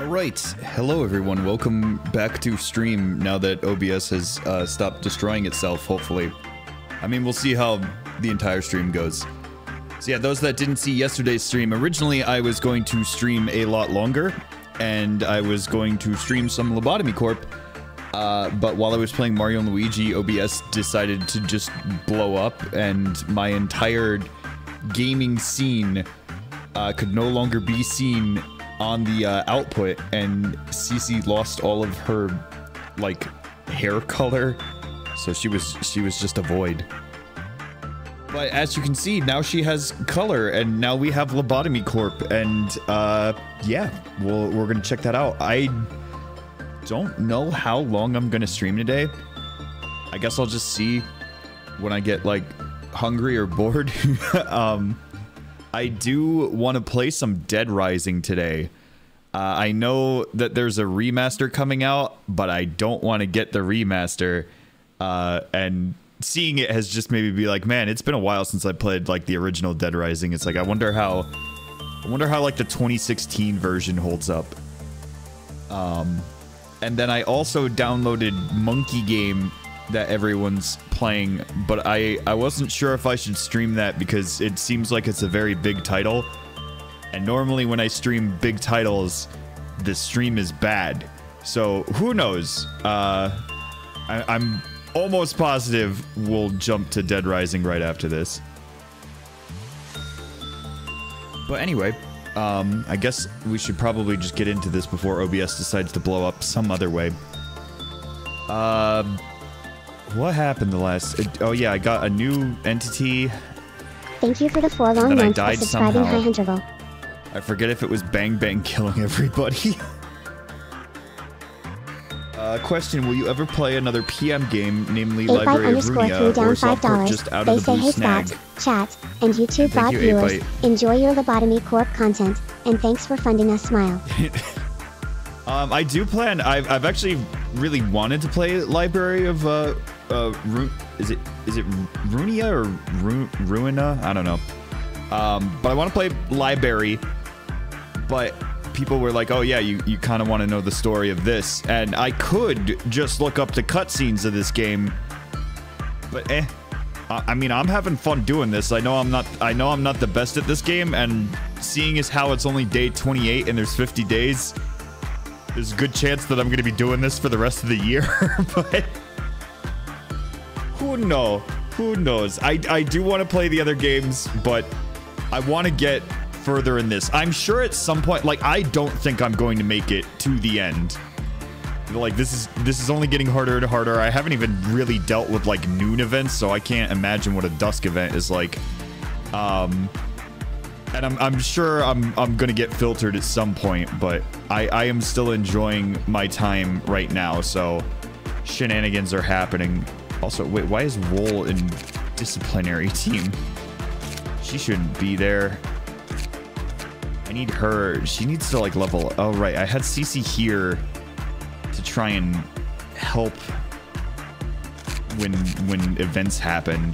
All right, hello everyone. Welcome back to stream now that OBS has uh, stopped destroying itself. Hopefully, I mean we'll see how the entire stream goes. So yeah, those that didn't see yesterday's stream, originally I was going to stream a lot longer, and I was going to stream some Lobotomy Corp. Uh, but while I was playing Mario and Luigi, OBS decided to just blow up, and my entire gaming scene uh, could no longer be seen on the uh, output, and Cece lost all of her like hair color, so she was she was just a void. But as you can see, now she has color, and now we have Lobotomy Corp, and uh, yeah, we'll, we're gonna check that out. I don't know how long I'm gonna stream today. I guess I'll just see when I get like hungry or bored. um, I do want to play some Dead Rising today. Uh, I know that there's a remaster coming out, but I don't want to get the remaster. Uh, and seeing it has just made me be like, man, it's been a while since I played like the original Dead Rising. It's like I wonder how, I wonder how like the 2016 version holds up. Um, and then I also downloaded Monkey Game that everyone's playing, but I I wasn't sure if I should stream that because it seems like it's a very big title. And normally when I stream big titles, the stream is bad. So who knows? Uh, I, I'm almost positive we'll jump to Dead Rising right after this. But anyway, um, I guess we should probably just get into this before OBS decides to blow up some other way. Um, what happened the last? Oh yeah, I got a new entity. Thank you for the four long Then I months for subscribing somehow. High Interval. I forget if it was Bang Bang killing everybody. uh, question: Will you ever play another PM game, namely 8 byte Library of underscore 3 Runia, down or $5. Softport just out they of the say blue hey snag? Spot, chat, and YouTube Thank bot you, viewers. 8byte. Enjoy your Lobotomy Corp content, and thanks for funding us smile. Um, I do plan. I've, I've actually really wanted to play Library of uh, uh, Ru- is it is it Runia or Ru- Ruina? I don't know. Um, but I want to play Library. But people were like, "Oh yeah, you you kind of want to know the story of this," and I could just look up the cutscenes of this game. But eh. I I mean, I'm having fun doing this. I know I'm not. I know I'm not the best at this game, and seeing as how it's only day 28 and there's 50 days, there's a good chance that I'm going to be doing this for the rest of the year. but who know? Who knows? I I do want to play the other games, but I want to get further in this. I'm sure at some point, like I don't think I'm going to make it to the end. Like this is this is only getting harder and harder. I haven't even really dealt with like noon events, so I can't imagine what a dusk event is like. Um, and I'm, I'm sure I'm I'm gonna get filtered at some point, but I I am still enjoying my time right now. So shenanigans are happening. Also, wait, why is Wool in disciplinary team? She shouldn't be there. I need her. She needs to like level. Oh right, I had CC here to try and help when when events happen.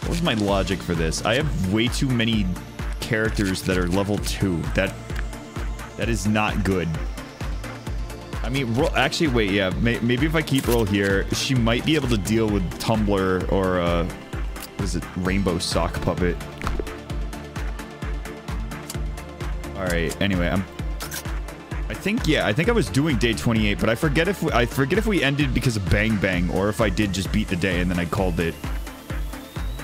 What was my logic for this? I have way too many characters that are level two. That that is not good. I mean, roll, actually, wait, yeah, may, maybe if I keep Roll here, she might be able to deal with Tumblr or uh, what is it, Rainbow Sock Puppet. All right. Anyway, I'm. I think yeah, I think I was doing day 28, but I forget if we, I forget if we ended because of Bang Bang or if I did just beat the day and then I called it.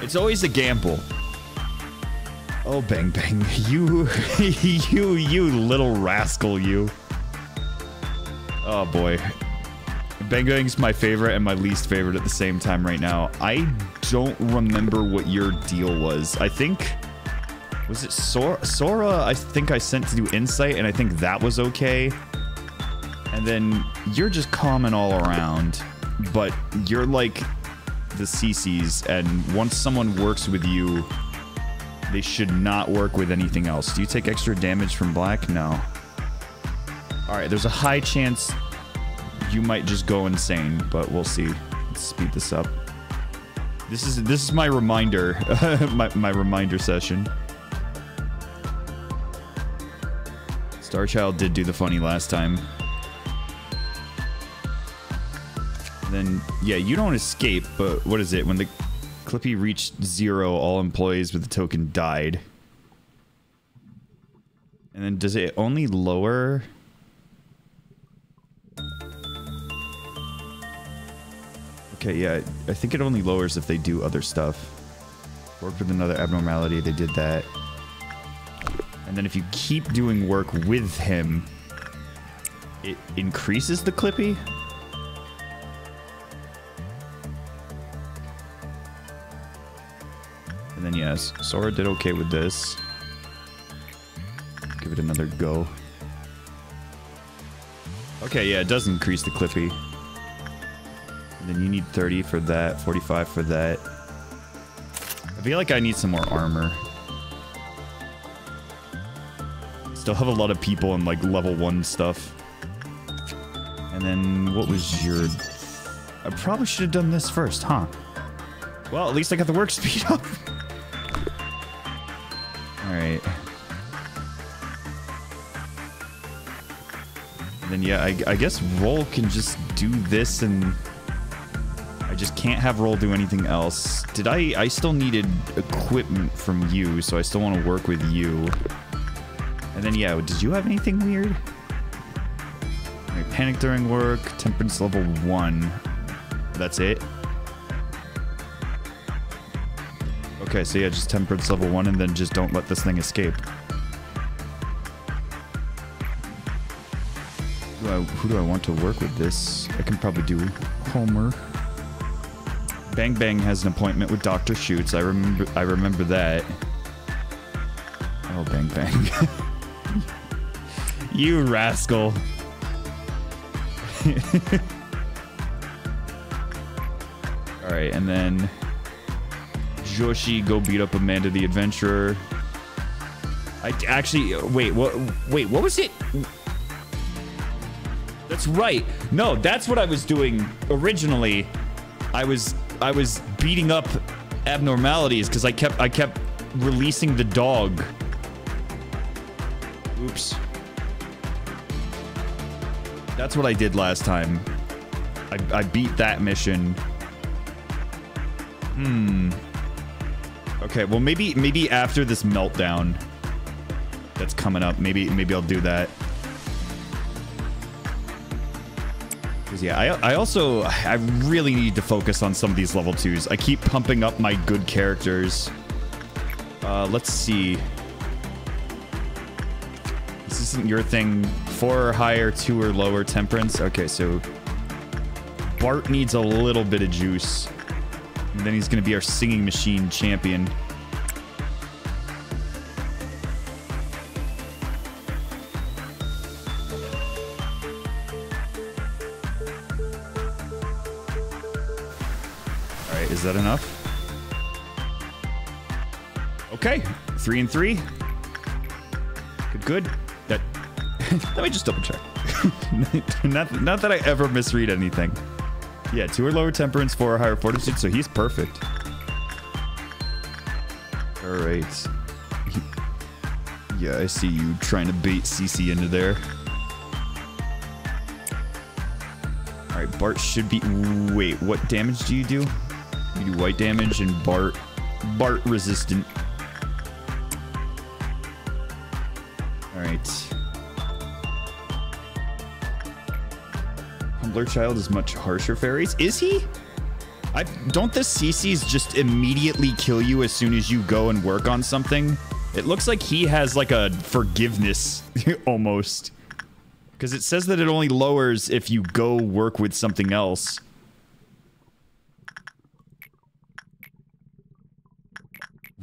It's always a gamble. Oh Bang Bang, you, you, you little rascal, you. Oh boy. Bang Bang's my favorite and my least favorite at the same time right now. I don't remember what your deal was. I think was it Sora? Sora, I think I sent to do insight, and I think that was okay. And then you're just common all around, but you're like the CCs, and once someone works with you, they should not work with anything else. Do you take extra damage from black? No. All right, there's a high chance you might just go insane, but we'll see. Let's speed this up. This is this is my reminder, my, my reminder session. Starchild did do the funny last time. then, yeah, you don't escape, but what is it? When the Clippy reached zero, all employees with the token died. And then does it only lower... Okay, yeah, I think it only lowers if they do other stuff. Work with another abnormality, they did that. And then if you keep doing work with him, it increases the Clippy? And then yes, Sora did okay with this. Give it another go. Okay, yeah, it does increase the Clippy. And then you need 30 for that, 45 for that. I feel like I need some more armor. Still have a lot of people in like level 1 stuff. And then what was your... I probably should have done this first, huh? Well, at least I got the work speed up. Alright. And then yeah, I, I guess Roll can just do this and... Just can't have Roll do anything else. Did I... I still needed equipment from you, so I still want to work with you. And then yeah, did you have anything weird? Right, panic during work, temperance level 1. That's it? Okay, so yeah, just temperance level 1 and then just don't let this thing escape. Who do, I, who do I want to work with this? I can probably do Homer. Bang Bang has an appointment with Dr. Shoots. I remember I remember that. Oh, Bang Bang. you rascal. Alright, and then... Yoshi go beat up Amanda the Adventurer. I actually wait. What? Wait. What was it? That's right. No, that's what I was doing originally. I was I was beating up abnormalities because I kept I kept releasing the dog. Oops. That's what I did last time. I, I beat that mission. Hmm. Okay, well maybe maybe after this meltdown that's coming up, maybe maybe I'll do that. Yeah, I I also I really need to focus on some of these level twos. I keep pumping up my good characters. Uh, let's see. This isn't your thing. Four or higher, two or lower temperance. Okay, so Bart needs a little bit of juice. And then he's going to be our singing machine champion. That enough? Okay, three and three. Good, good. That. Let me just double check. not, not that I ever misread anything. Yeah, two or lower temperance, four or higher fortitude, so he's perfect. Alright. Yeah, I see you trying to bait CC into there. Alright, Bart should be... Wait, what damage do you do? You do white damage and Bart... Bart resistant. Alright. Humbler Child is much harsher fairies. Is he? I don't the CCs just immediately kill you as soon as you go and work on something? It looks like he has like a forgiveness almost. Because it says that it only lowers if you go work with something else.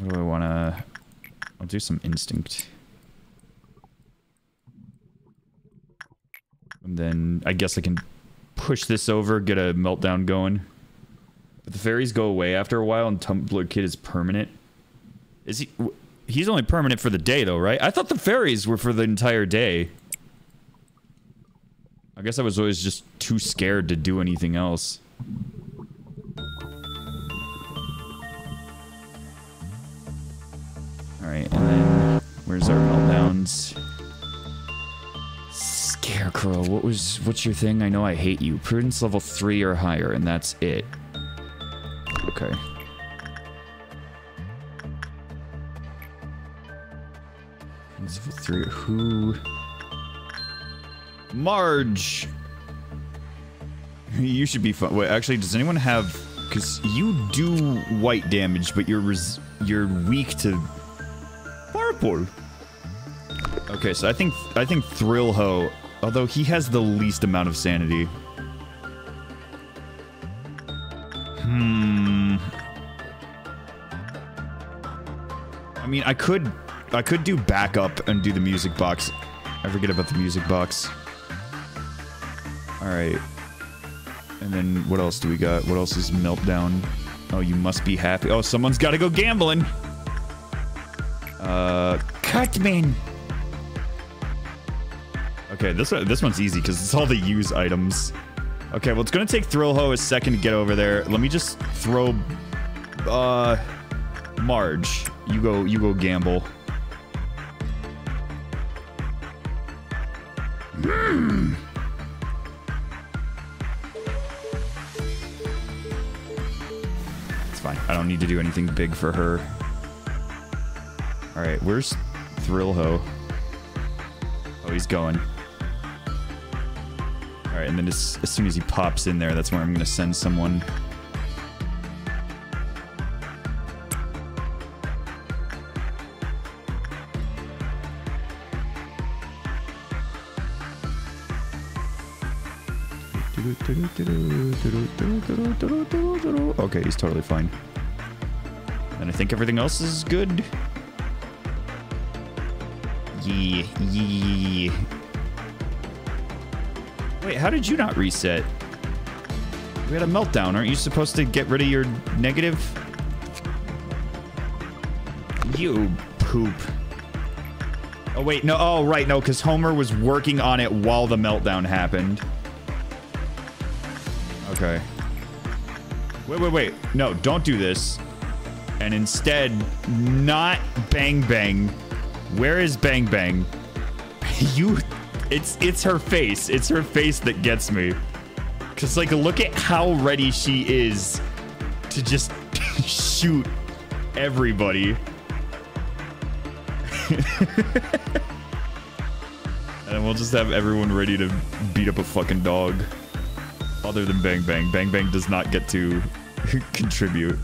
What do I want to... I'll do some instinct. And then I guess I can push this over, get a meltdown going. But the fairies go away after a while and Tumbler Kid is permanent. Is he... He's only permanent for the day though, right? I thought the fairies were for the entire day. I guess I was always just too scared to do anything else. Alright, and then... Where's our meltdowns? Scarecrow, what was what's your thing? I know I hate you. Prudence level three or higher, and that's it. Okay. Level three. Who? Marge. You should be fun. Wait, actually, does anyone have? Because you do white damage, but you're you're weak to Okay, so I think I think Thrillho, although he has the least amount of sanity. Hmm. I mean, I could I could do backup and do the music box. I forget about the music box. All right. And then what else do we got? What else is meltdown? Oh, you must be happy. Oh, someone's got to go gambling. Uh, Cutman. Okay, this one, this one's easy because it's all the use items. Okay, well, it's gonna take Thrillho a second to get over there. Let me just throw, uh, Marge. You go, you go gamble. Hmm. It's fine. I don't need to do anything big for her. All right, where's Thrillho? Oh, he's going. All right, and then as, as soon as he pops in there, that's where I'm going to send someone. Okay, he's totally fine. And I think everything else is good. Wait, how did you not reset? We had a meltdown. Aren't you supposed to get rid of your negative? You poop. Oh, wait. No. Oh, right. No, because Homer was working on it while the meltdown happened. Okay. Wait, wait, wait. No, don't do this. And instead, not Bang Bang. Where is Bang Bang? you... It's it's her face. It's her face that gets me. Cause like look at how ready she is to just shoot everybody. and we'll just have everyone ready to beat up a fucking dog. Other than Bang Bang. Bang Bang does not get to contribute.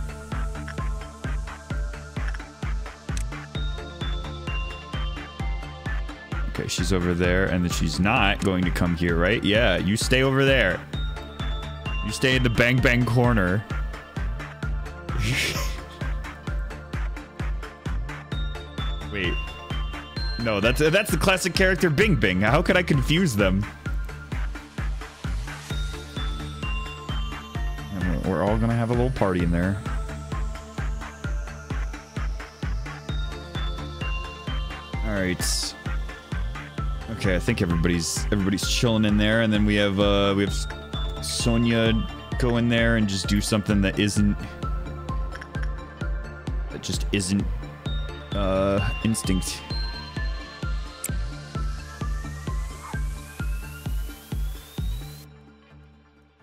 Okay, she's over there, and then she's not going to come here, right? Yeah, you stay over there. You stay in the bang bang corner. Wait. No, that's that's the classic character Bing Bing. How could I confuse them? We're all gonna have a little party in there. All right. Okay, I think everybody's everybody's chilling in there, and then we have uh we have Sonia go in there and just do something that isn't that just isn't uh instinct.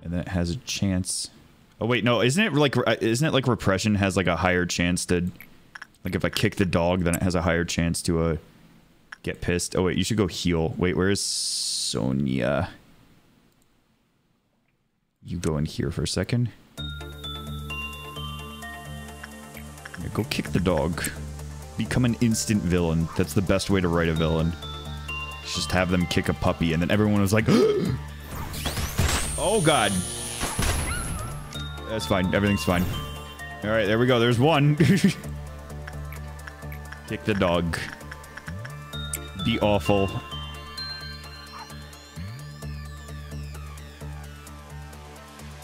And that has a chance. Oh wait, no, isn't it like isn't it like repression has like a higher chance to like if I kick the dog, then it has a higher chance to uh get pissed. Oh wait, you should go heal. Wait, where is Sonia? You go in here for a second. Yeah, go kick the dog. Become an instant villain. That's the best way to write a villain. Just have them kick a puppy, and then everyone was like, "Oh God." That's fine. Everything's fine. All right, there we go. There's one. kick the dog. Be awful.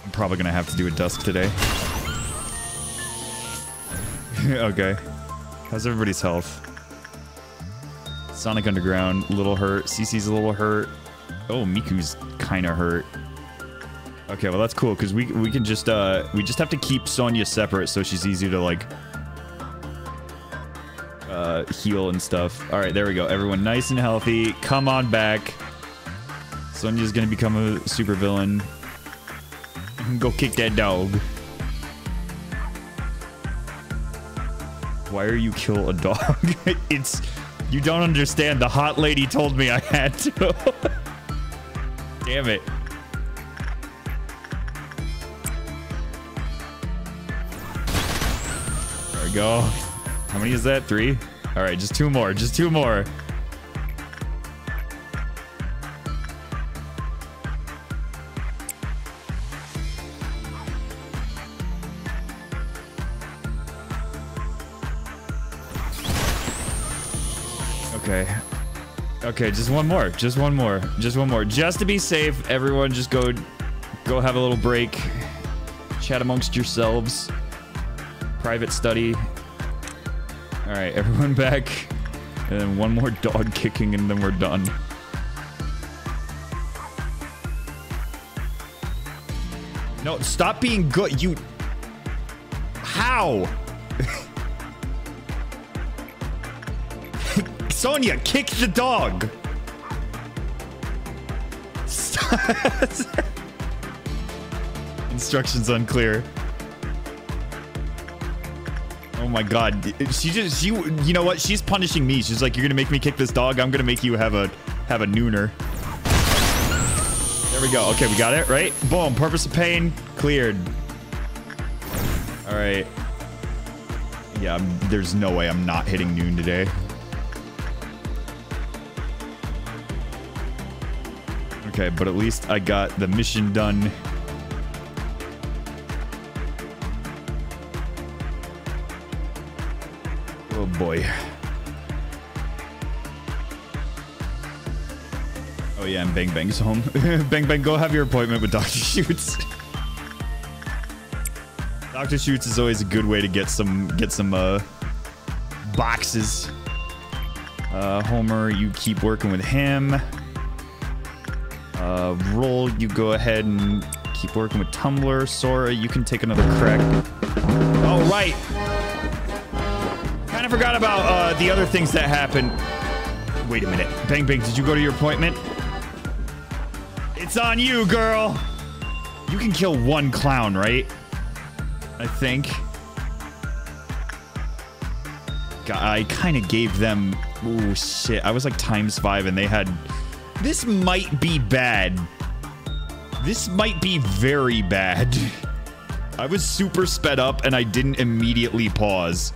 I'm probably gonna have to do a dusk today. okay. How's everybody's health? Sonic Underground, little hurt. CC's a little hurt. Oh, Miku's kind of hurt. Okay, well that's cool because we we can just uh we just have to keep Sonia separate so she's easy to like uh heal and stuff. All right, there we go. Everyone nice and healthy. Come on back. Sonia's gonna become a supervillain. Go kick that dog. Why are you kill a dog? it's you don't understand. The hot lady told me I had to. Damn it. There we go. How many is that? Three? All right, just two more. Just two more. Okay. Okay, just one more. Just one more. Just one more. Just to be safe, everyone just go go have a little break. Chat amongst yourselves. Private study. All right, everyone back. And then one more dog kicking and then we're done. No, stop being good. You How? Sonia, kick the dog. Instructions unclear. My god. She just she you know what? She's punishing me. She's like, You're gonna make me kick this dog, I'm gonna make you have a have a nooner. There we go. Okay, we got it, right? Boom. Purpose of pain cleared. Alright. Yeah, I'm, there's no way I'm not hitting noon today. Okay, but at least I got the mission done. Boy. Oh yeah, and Bang Bang's home. Bang Bang, go have your appointment with Dr. Shoots. Dr. Shoots is always a good way to get some get some uh boxes. Uh Homer, you keep working with him. Uh, roll, you go ahead and keep working with Tumblr. Sora, you can take another crack. Oh, right. Forgot about uh, the other things that happened. Wait a minute. Bang Bang, did you go to your appointment? It's on you, girl. You can kill one clown, right? I think. God, I kind of gave them... Oh, shit. I was like times five and they had... This might be bad. This might be very bad. I was super sped up and I didn't immediately pause.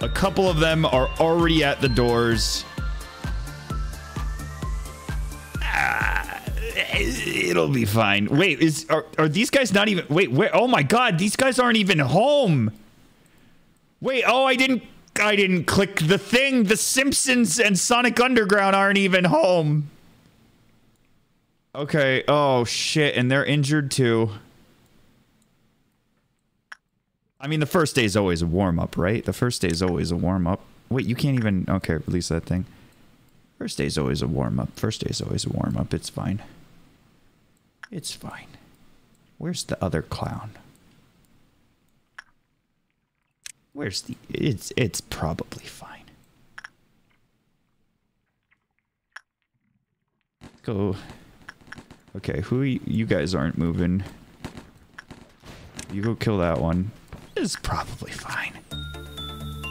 A couple of them are already at the doors. Ah, it'll be fine. Wait, is are, are these guys not even Wait, where Oh my god, these guys aren't even home. Wait, oh, I didn't I didn't click the thing. The Simpsons and Sonic Underground aren't even home. Okay. Oh, shit. And they're injured too. I mean, the first day is always a warm-up, right? The first day is always a warm-up. Wait, you can't even... Okay, release that thing. First day is always a warm-up. First day is always a warm-up. It's fine. It's fine. Where's the other clown? Where's the... It's, it's probably fine. Go... Okay, who you guys aren't moving. You go kill that one. Is probably fine.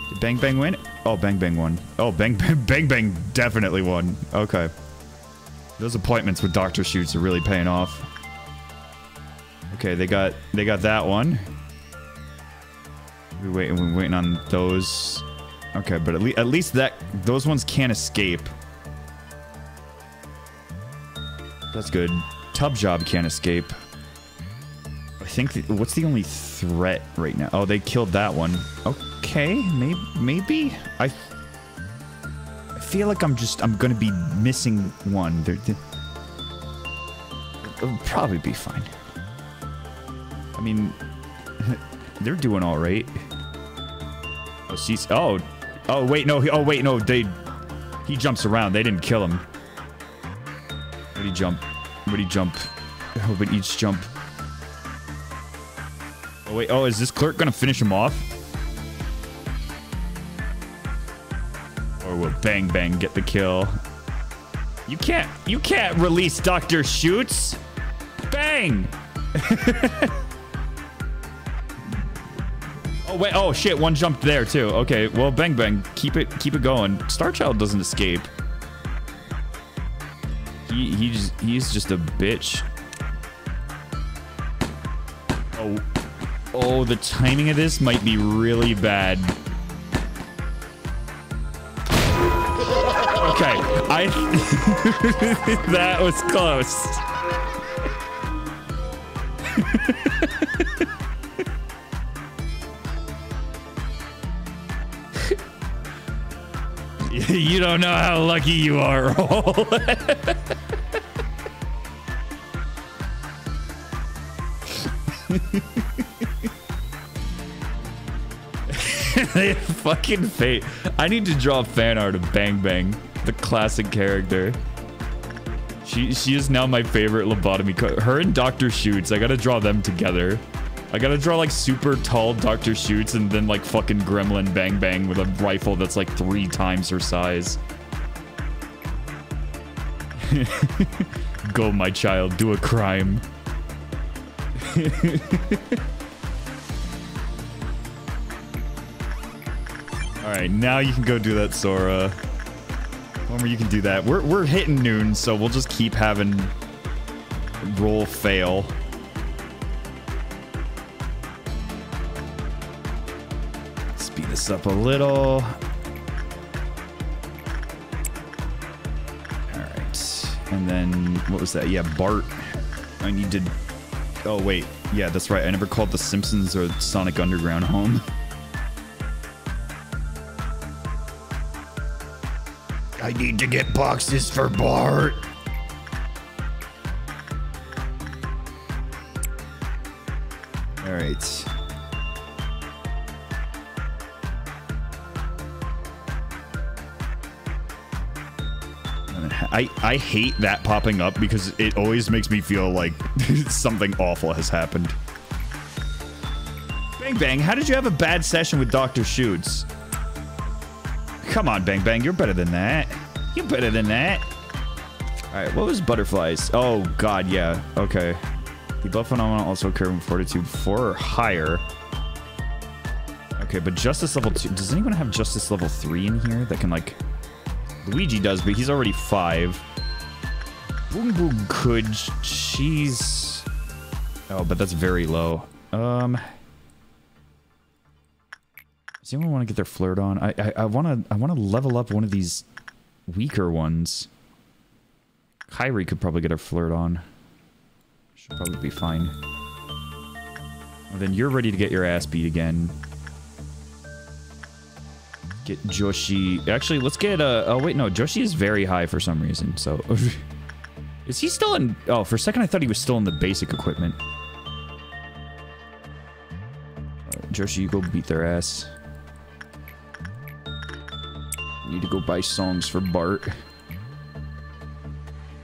Did Bang Bang win? Oh, Bang Bang won. Oh, Bang Bang Bang Bang definitely won. Okay. Those appointments with Doctor Shoots are really paying off. Okay, they got they got that one. We waiting we waiting on those. Okay, but at least at least that those ones can't escape. That's good. Tub Job can't escape. Think, the, what's the only threat right now? Oh, they killed that one. Okay, maybe, maybe? I, I feel like I'm just, I'm gonna be missing one. It'll probably be fine. I mean, they're doing all right. Oh, she's, oh, oh, wait, no, oh, wait, no, they, he jumps around. They didn't kill him. Where did he jump? Where did he jump? Oh, but each jump. Oh, wait. Oh, is this clerk gonna finish him off? Or will Bang Bang get the kill? You can't, you can't release Dr. Shoots. Bang! oh wait, oh shit, one jumped there too. Okay, well, bang bang, keep it, keep it going. Starchild doesn't escape. He, he's, he's just a bitch. Oh, the timing of this might be really bad. Okay, I. that was close. you don't know how lucky you are, Roll. fucking fate. I need to draw fan art of Bang Bang, the classic character. She she is now my favorite lobotomy. Her and Dr. Shoots. I gotta draw them together. I gotta draw like super tall Dr. Shoots and then like fucking Gremlin Bang Bang with a rifle that's like three times her size. Go, my child, do a crime. Alright, now you can go do that, Sora. Homer, you can do that. We're, we're hitting noon, so we'll just keep having roll fail. Speed this up a little. Alright. And then, what was that? Yeah, Bart. I need to... Oh, wait. Yeah, that's right. I never called The Simpsons or Sonic Underground home. I need to get boxes for Bart. All right. I, I hate that popping up because it always makes me feel like something awful has happened. Bang Bang, how did you have a bad session with Dr. Shoots? Come on, Bang Bang, you're better than that. You're better than that. All right, what was butterflies? Oh, God, yeah. Okay. The buff phenomenon also occur in fortitude 4 or higher. Okay, but justice level 2. Does anyone have justice level 3 in here that can, like... Luigi does, but he's already 5. Boom Boom could... She's... Oh, but that's very low. Um... Does anyone want to get their flirt on? I I, to I want to level up one of these weaker ones. Kairi could probably get her flirt on. Should probably be fine. Well, then you're ready to get your ass beat again. Get Yoshi. Actually, let's get uh oh wait no, Yoshi is very high for some reason. So is he still in Oh, for a second I thought he was still in the basic equipment. Yoshi, you go beat their ass. Need to go buy songs for Bart.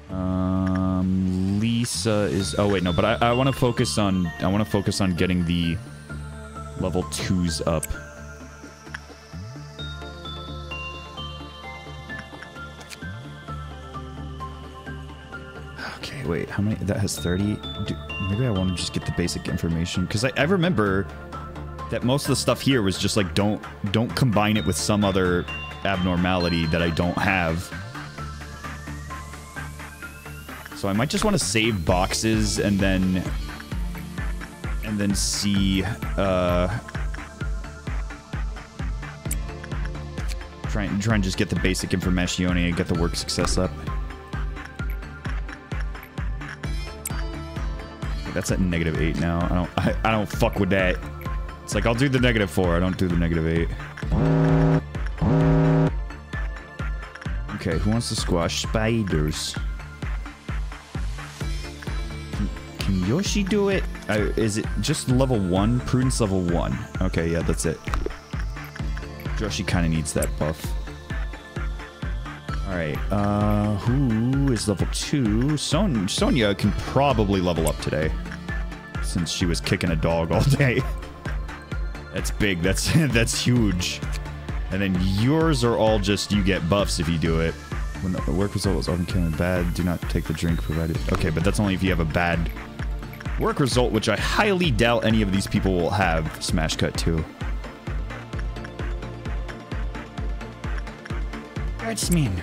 Um, Lisa is. Oh wait, no. But I, I want to focus on. I want to focus on getting the level twos up. Okay, wait. How many? That has thirty. Do, maybe I want to just get the basic information because I, I remember that most of the stuff here was just like don't don't combine it with some other abnormality that I don't have. So I might just want to save boxes and then and then see uh try and try and just get the basic information and get the work success up. That's at negative eight now. I don't I, I don't fuck with that. It's like I'll do the negative four, I don't do the negative eight. Okay, who wants to squash spiders? Can, Yoshi do it? Is it just level one? Prudence level one. Okay, yeah, that's it. Yoshi kind of needs that buff. Alright, uh, who is level two? Son Sonia can probably level up today. Since she was kicking a dog all day. That's big. That's that's huge. And then yours are all just you get buffs if you do it. When the work result is often killing bad, do not take the drink provided. Okay, but that's only if you have a bad work result, which I highly doubt any of these people will have. Smash cut too. That's mean.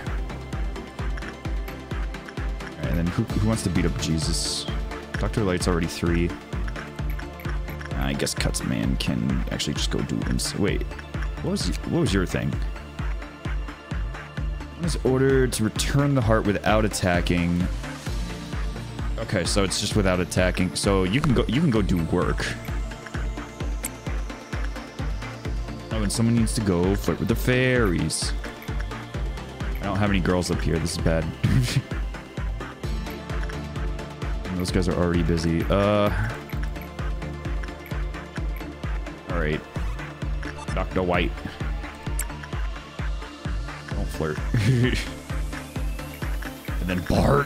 and then who, who wants to beat up Jesus? Dr. Light's already three. I guess Cuts Man can actually just go do ins- Wait, what was what was your thing? I was ordered to return the heart without attacking. Okay, so it's just without attacking. So you can go you can go do work. Oh, and someone needs to go flirt with the fairies. I don't have any girls up here. This is bad. Those guys are already busy. Uh. Dr. White. Don't flirt. and then Bart.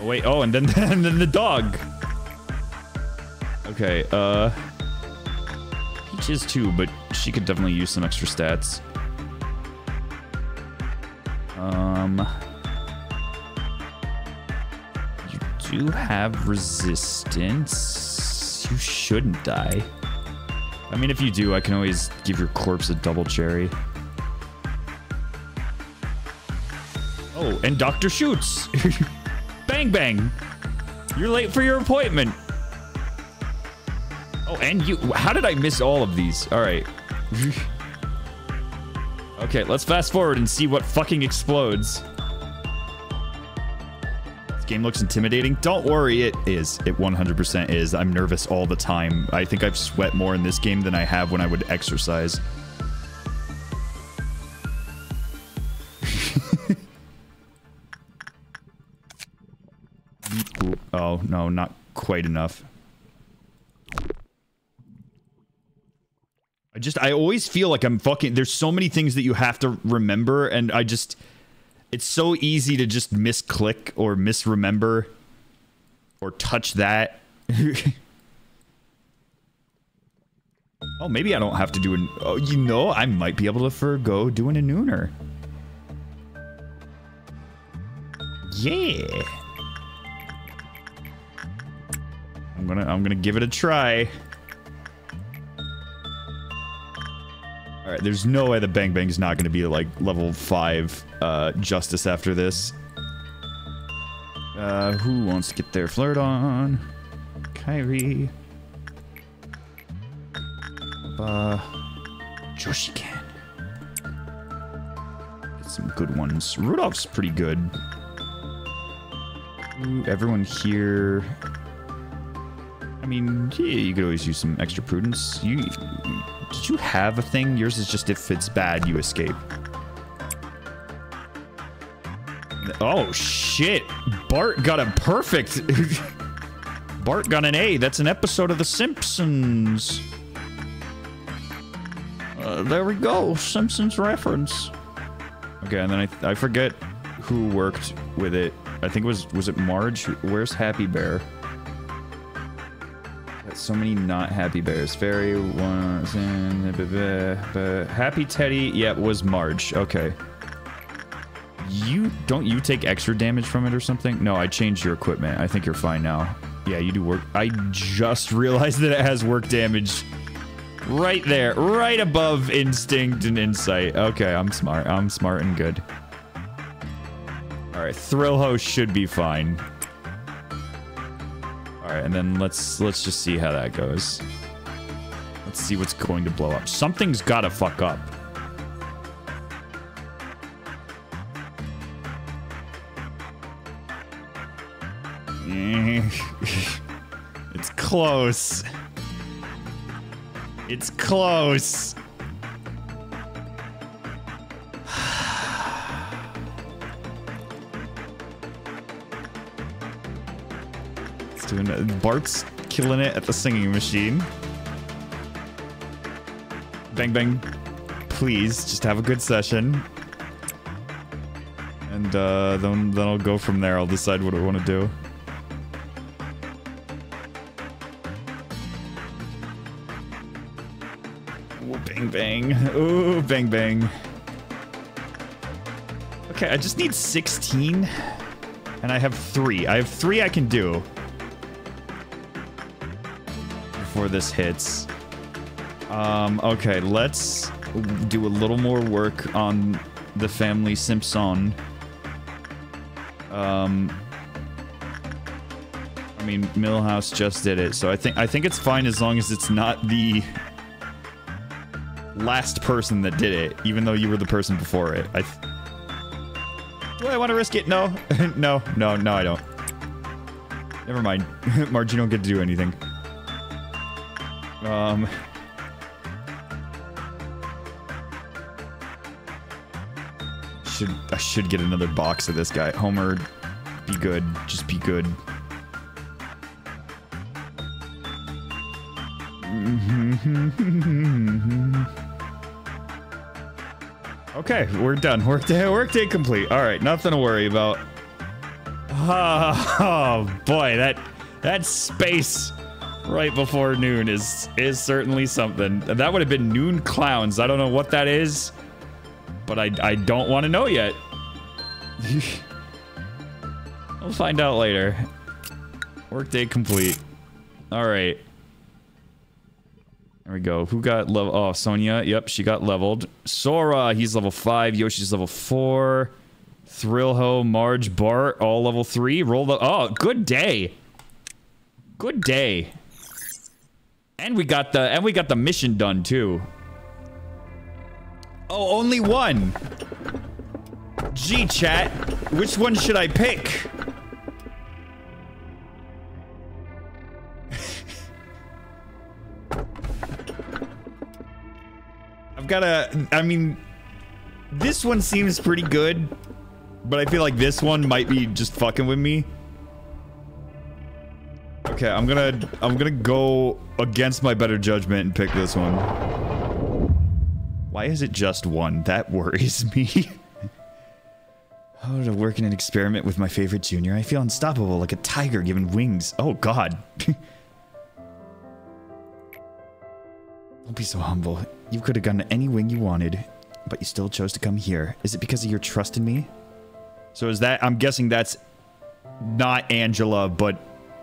Oh wait. Oh, and then and then the dog. Okay. Uh. Peach is too, but she could definitely use some extra stats. Um. You do have resistance. You shouldn't die. I mean, if you do, I can always give your corpse a double cherry. Oh, and Doctor shoots. bang bang. You're late for your appointment. Oh, and you. How did I miss all of these? All right. okay, let's fast forward and see what fucking explodes. Game looks intimidating. Don't worry, it is. It 100% is. I'm nervous all the time. I think I've sweat more in this game than I have when I would exercise. Oh, no, not quite enough. I just, I always feel like I'm fucking, there's so many things that you have to remember, and I just, it's so easy to just misclick or misremember or touch that. oh, maybe I don't have to do an, oh, you know, I might be able to forgo doing a nooner. Yeah. I'm gonna I'm gonna give it a try. Alright, there's no way the Bang Bang's not gonna be like level 5 uh, justice after this. Uh, who wants to get their flirt on? Kairi. Uh, can. Get some good ones. Rudolph's pretty good. Everyone here I mean, yeah, you could always use some extra prudence. You did you have a thing? Yours is just if it's bad, you escape. Oh shit! Bart got a perfect. Bart got an A. That's an episode of The Simpsons. Uh, there we go. Simpsons reference. Okay, and then I I forget who worked with it. I think it was was it Marge? Where's Happy Bear? So many not happy bears. Fairy was in Happy Teddy. Yeah, was Marge. Okay. You don't you take extra damage from it or something? No, I changed your equipment. I think you're fine now. Yeah, you do work. I just realized that it has work damage right there, right above instinct and insight. Okay, I'm smart. I'm smart and good. All right, Thrill Host should be fine. All right, and then let's let's just see how that goes. Let's see what's going to blow up. Something's got to fuck up. it's close. It's close. Doing it. Bart's killing it at the singing machine. Bang bang. Please, just have a good session. And uh, then, then I'll go from there. I'll decide what I want to do. Ooh, bang bang. Ooh, bang bang. Okay, I just need 16. And I have three. I have three I can do. Before this hits. Um, okay, let's do a little more work on the family Simpson. Um, I mean, Milhouse just did it, so I think I think it's fine as long as it's not the last person that did it, even though you were the person before it. I do I want to risk it? No, no, no, no, I don't. Never mind, Margie don't get to do anything. Um. Should I should get another box of this guy. Homer, be good. Just be good. okay, we're done. Workday, workday complete. All right, nothing to worry about. Oh, oh boy, that that space right before noon is is certainly something. That would have been noon clowns. I don't know what that is, but I I don't want to know yet. we'll find out later. Workday complete. All right. There we go. Who got level? Oh, Sonia. Yep, she got leveled. Sora, he's level 5. Yoshi's level 4. Thrillho, Marge, Bart, all level 3. Roll the... Oh, good day. Good day. And we got the... And we got the mission done, too. Oh, only one. Gee, chat. Which one should I pick? I've got a... I mean... This one seems pretty good. But I feel like this one might be just fucking with me. Okay, I'm gonna... I'm gonna go against my better judgment and pick this one. Why is it just one? That worries me. oh, to work in an experiment with my favorite junior. I feel unstoppable, like a tiger given wings. Oh, God. Don't be so humble. You could have gone any wing you wanted, but you still chose to come here. Is it because of your trust in me? So is that... I'm guessing that's not Angela, but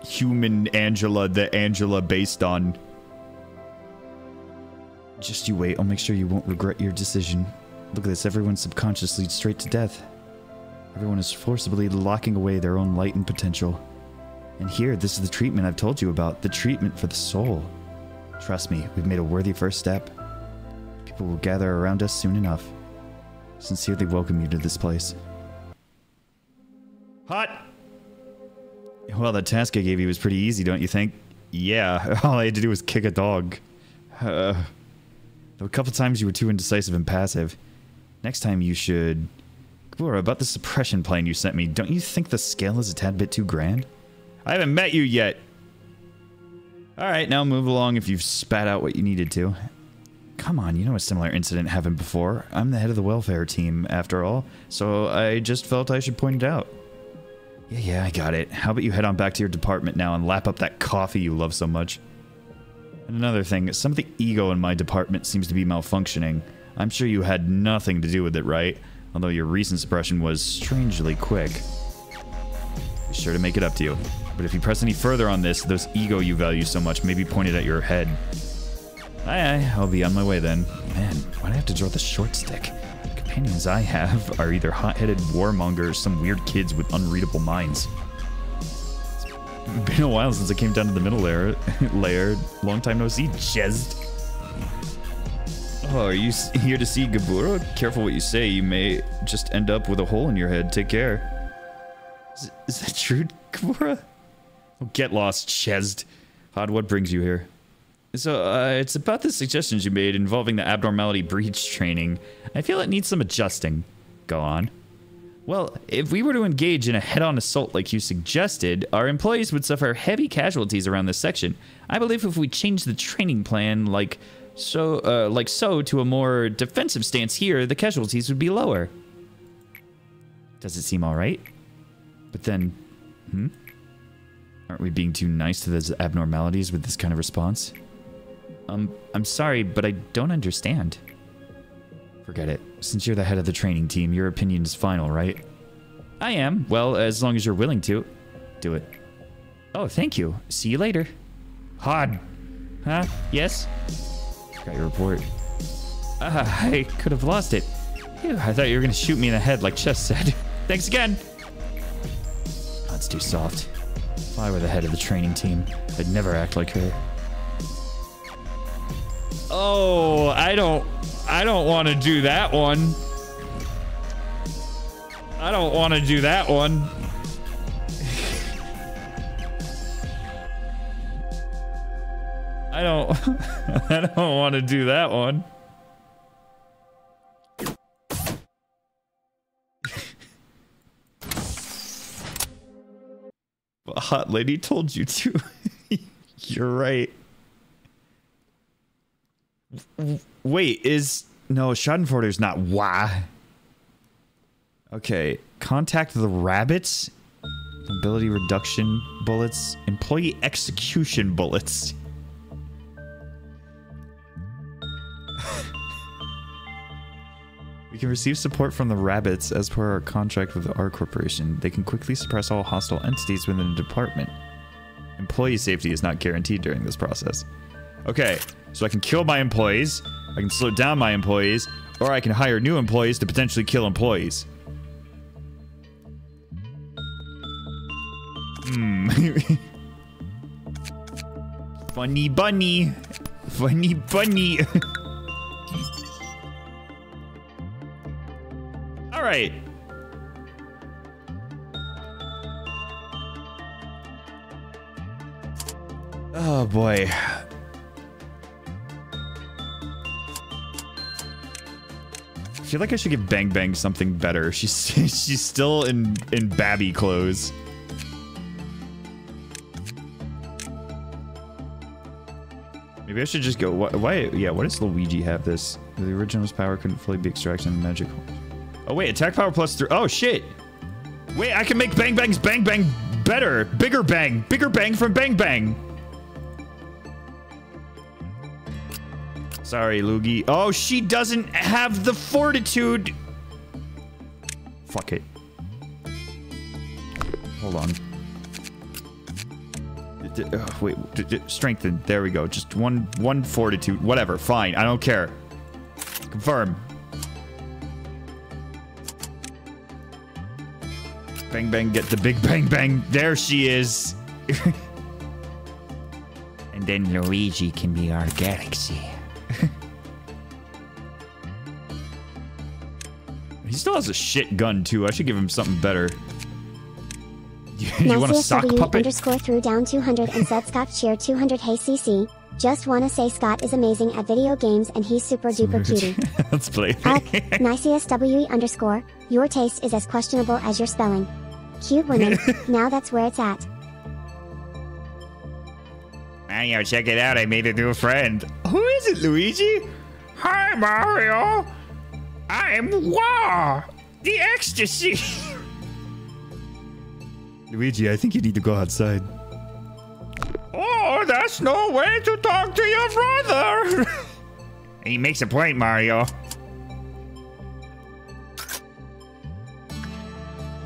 human Angela, the Angela based on... Just you wait. I'll make sure you won't regret your decision. Look at this. Everyone's subconscious leads straight to death. Everyone is forcibly locking away their own light and potential. And here, this is the treatment I've told you about. The treatment for the soul. Trust me, we've made a worthy first step. People will gather around us soon enough. Sincerely welcome you to this place. Hot! Well, the task I gave you was pretty easy, don't you think? Yeah, all I had to do was kick a dog. Uh, a couple times you were too indecisive and passive. Next time you should... About the suppression plan you sent me, don't you think the scale is a tad bit too grand? I haven't met you yet! Alright, now move along if you've spat out what you needed to. Come on, you know a similar incident happened before. I'm the head of the welfare team, after all, so I just felt I should point it out. Yeah, yeah, I got it. How about you head on back to your department now and lap up that coffee you love so much? And another thing, some of the ego in my department seems to be malfunctioning. I'm sure you had nothing to do with it, right? Although your recent suppression was strangely quick. Be sure to make it up to you. But if you press any further on this, those ego you value so much may be pointed at your head. Aye, aye, I'll be on my way then. Man, why'd I have to draw the short stick? The companions I have are either hot-headed warmongers or some weird kids with unreadable minds. It's been a while since I came down to the middle layer. layer. Long time no see, Chesed. Oh, are you here to see Gebura? Careful what you say, you may just end up with a hole in your head. Take care. Is, is that true, Gebura? Oh, get lost, Chesed. Hod, what brings you here? So, uh, it's about the suggestions you made involving the abnormality breach training. I feel it needs some adjusting. Go on. Well, if we were to engage in a head-on assault like you suggested, our employees would suffer heavy casualties around this section. I believe if we change the training plan like so, uh, like so, to a more defensive stance here, the casualties would be lower. Does it seem all right? But then, hmm? Aren't we being too nice to those abnormalities with this kind of response? Um, I'm sorry, but I don't understand. Forget it. Since you're the head of the training team, your opinion is final, right? I am. Well, as long as you're willing to. Do it. Oh, thank you. See you later. Hod. Huh? Yes? Got your report. Ah, I could have lost it. I thought you were going to shoot me in the head like Chesed said. Thanks again. That's too soft. If I were the head of the training team, I'd never act like her. Oh, I don't I don't want to do that one. I don't want to do that one. I don't I don't want to do that one. A hot lady told you to. You're right. Wait, is no Schadenfreude's not wah. Okay, contact the rabbits. Ability reduction bullets. Employee execution bullets. we can receive support from the rabbits as per our contract with the R Corporation. They can quickly suppress all hostile entities within the department. Employee safety is not guaranteed during this process. Okay, so I can kill my employees, I can slow down my employees, or I can hire new employees to potentially kill employees. Hmm. Funny bunny. Funny bunny. All right. Oh boy. Feel like I should give Bang Bang something better. She's she's still in in Babby clothes. Maybe I should just go. Why? yeah. Why does Luigi have this? The original's power couldn't fully be extracted in magic. Oh wait, attack power plus three. Oh shit. Wait, I can make Bang Bang's Bang Bang better. Bigger Bang. Bigger Bang from Bang Bang. Sorry, Luigi. Oh, she doesn't have the fortitude. Fuck it. Hold on. D- uh, wait, strengthen. There we go. Just one, one fortitude. Whatever. Fine. I don't care. Confirm. Bang bang. Get the big bang bang. There she is. and then Luigi can be our galaxy. He still has a shit gun too. I should give him something better. you want a sock puppet? underscore through down 200 and said Scott cheer 200 hey CC. Just wanna say Scott is amazing at video games and he's super duper cutie. Let's play. At NiceSWE underscore, your taste is as questionable as your spelling. Cute women, now that's where it's at. Mario, check it out. I made a new friend. Who is it, Luigi? Hi, Mario. I'm Wah, the ecstasy. Luigi, I think you need to go outside. Oh, that's no way to talk to your brother. he makes a point, Mario.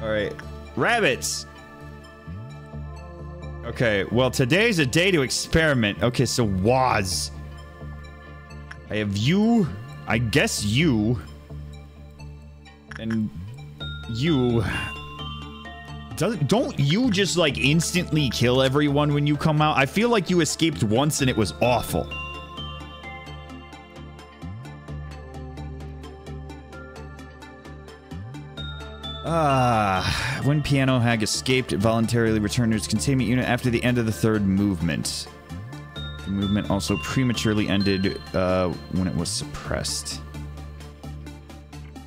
All right, rabbits. Okay, well, today's a day to experiment. Okay, so Waz. I have you, I guess you, and you. Doesn't, don't you just like instantly kill everyone when you come out? I feel like you escaped once and it was awful. Ah, when Piano Hag escaped, it voluntarily returned to its containment unit after the end of the third movement. The movement also prematurely ended uh, when it was suppressed.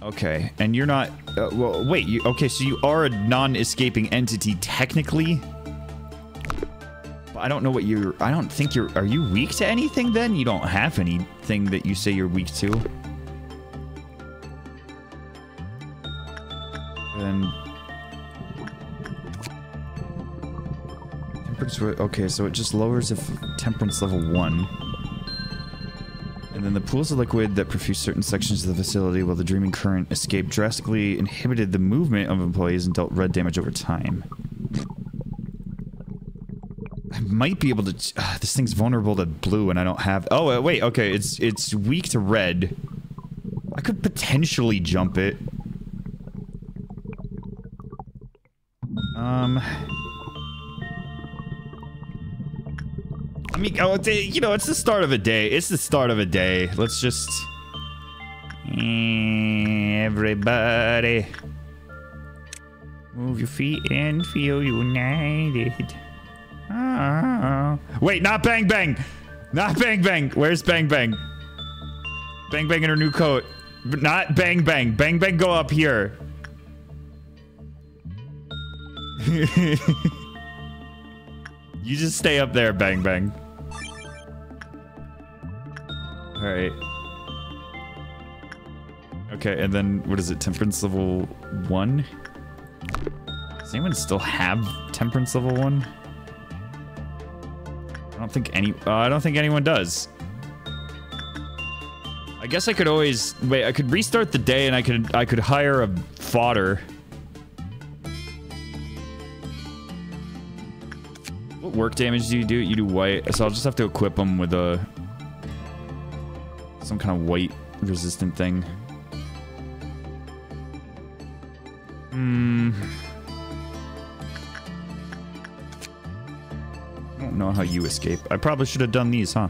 Okay, and you're not... Uh, well, wait, you, okay, so you are a non-escaping entity technically? I don't know what you're... I don't think you're... Are you weak to anything then? You don't have anything that you say you're weak to. Then... Temperance... Okay, so it just lowers if temperance level 1 then the pools of liquid that perfuse certain sections of the facility while the dreaming current escaped drastically inhibited the movement of employees and dealt red damage over time. I might be able to. Uh, this thing's vulnerable to blue, and I don't have. Oh uh, wait, okay. It's it's weak to red. I could potentially jump it. Oh, you know, it's the start of a day. It's the start of a day. Let's just. Mm, everybody. Move your feet and feel united. Oh. Wait, not Bang Bang! Not Bang Bang! Where's Bang Bang? Bang Bang in her new coat. Not Bang Bang. Bang Bang go up here. you just stay up there, Bang Bang. Alright. Okay, and then what is it? Temperance level 1? Does anyone still have temperance level 1? I don't think any uh, I don't think anyone does. I guess I could always wait, I could restart the day and I could I could hire a fodder. What work damage do you do? You do white. So I'll just have to equip them with a some kind of white resistant thing. Hmm. I don't know how you escape. I probably should have done these, huh?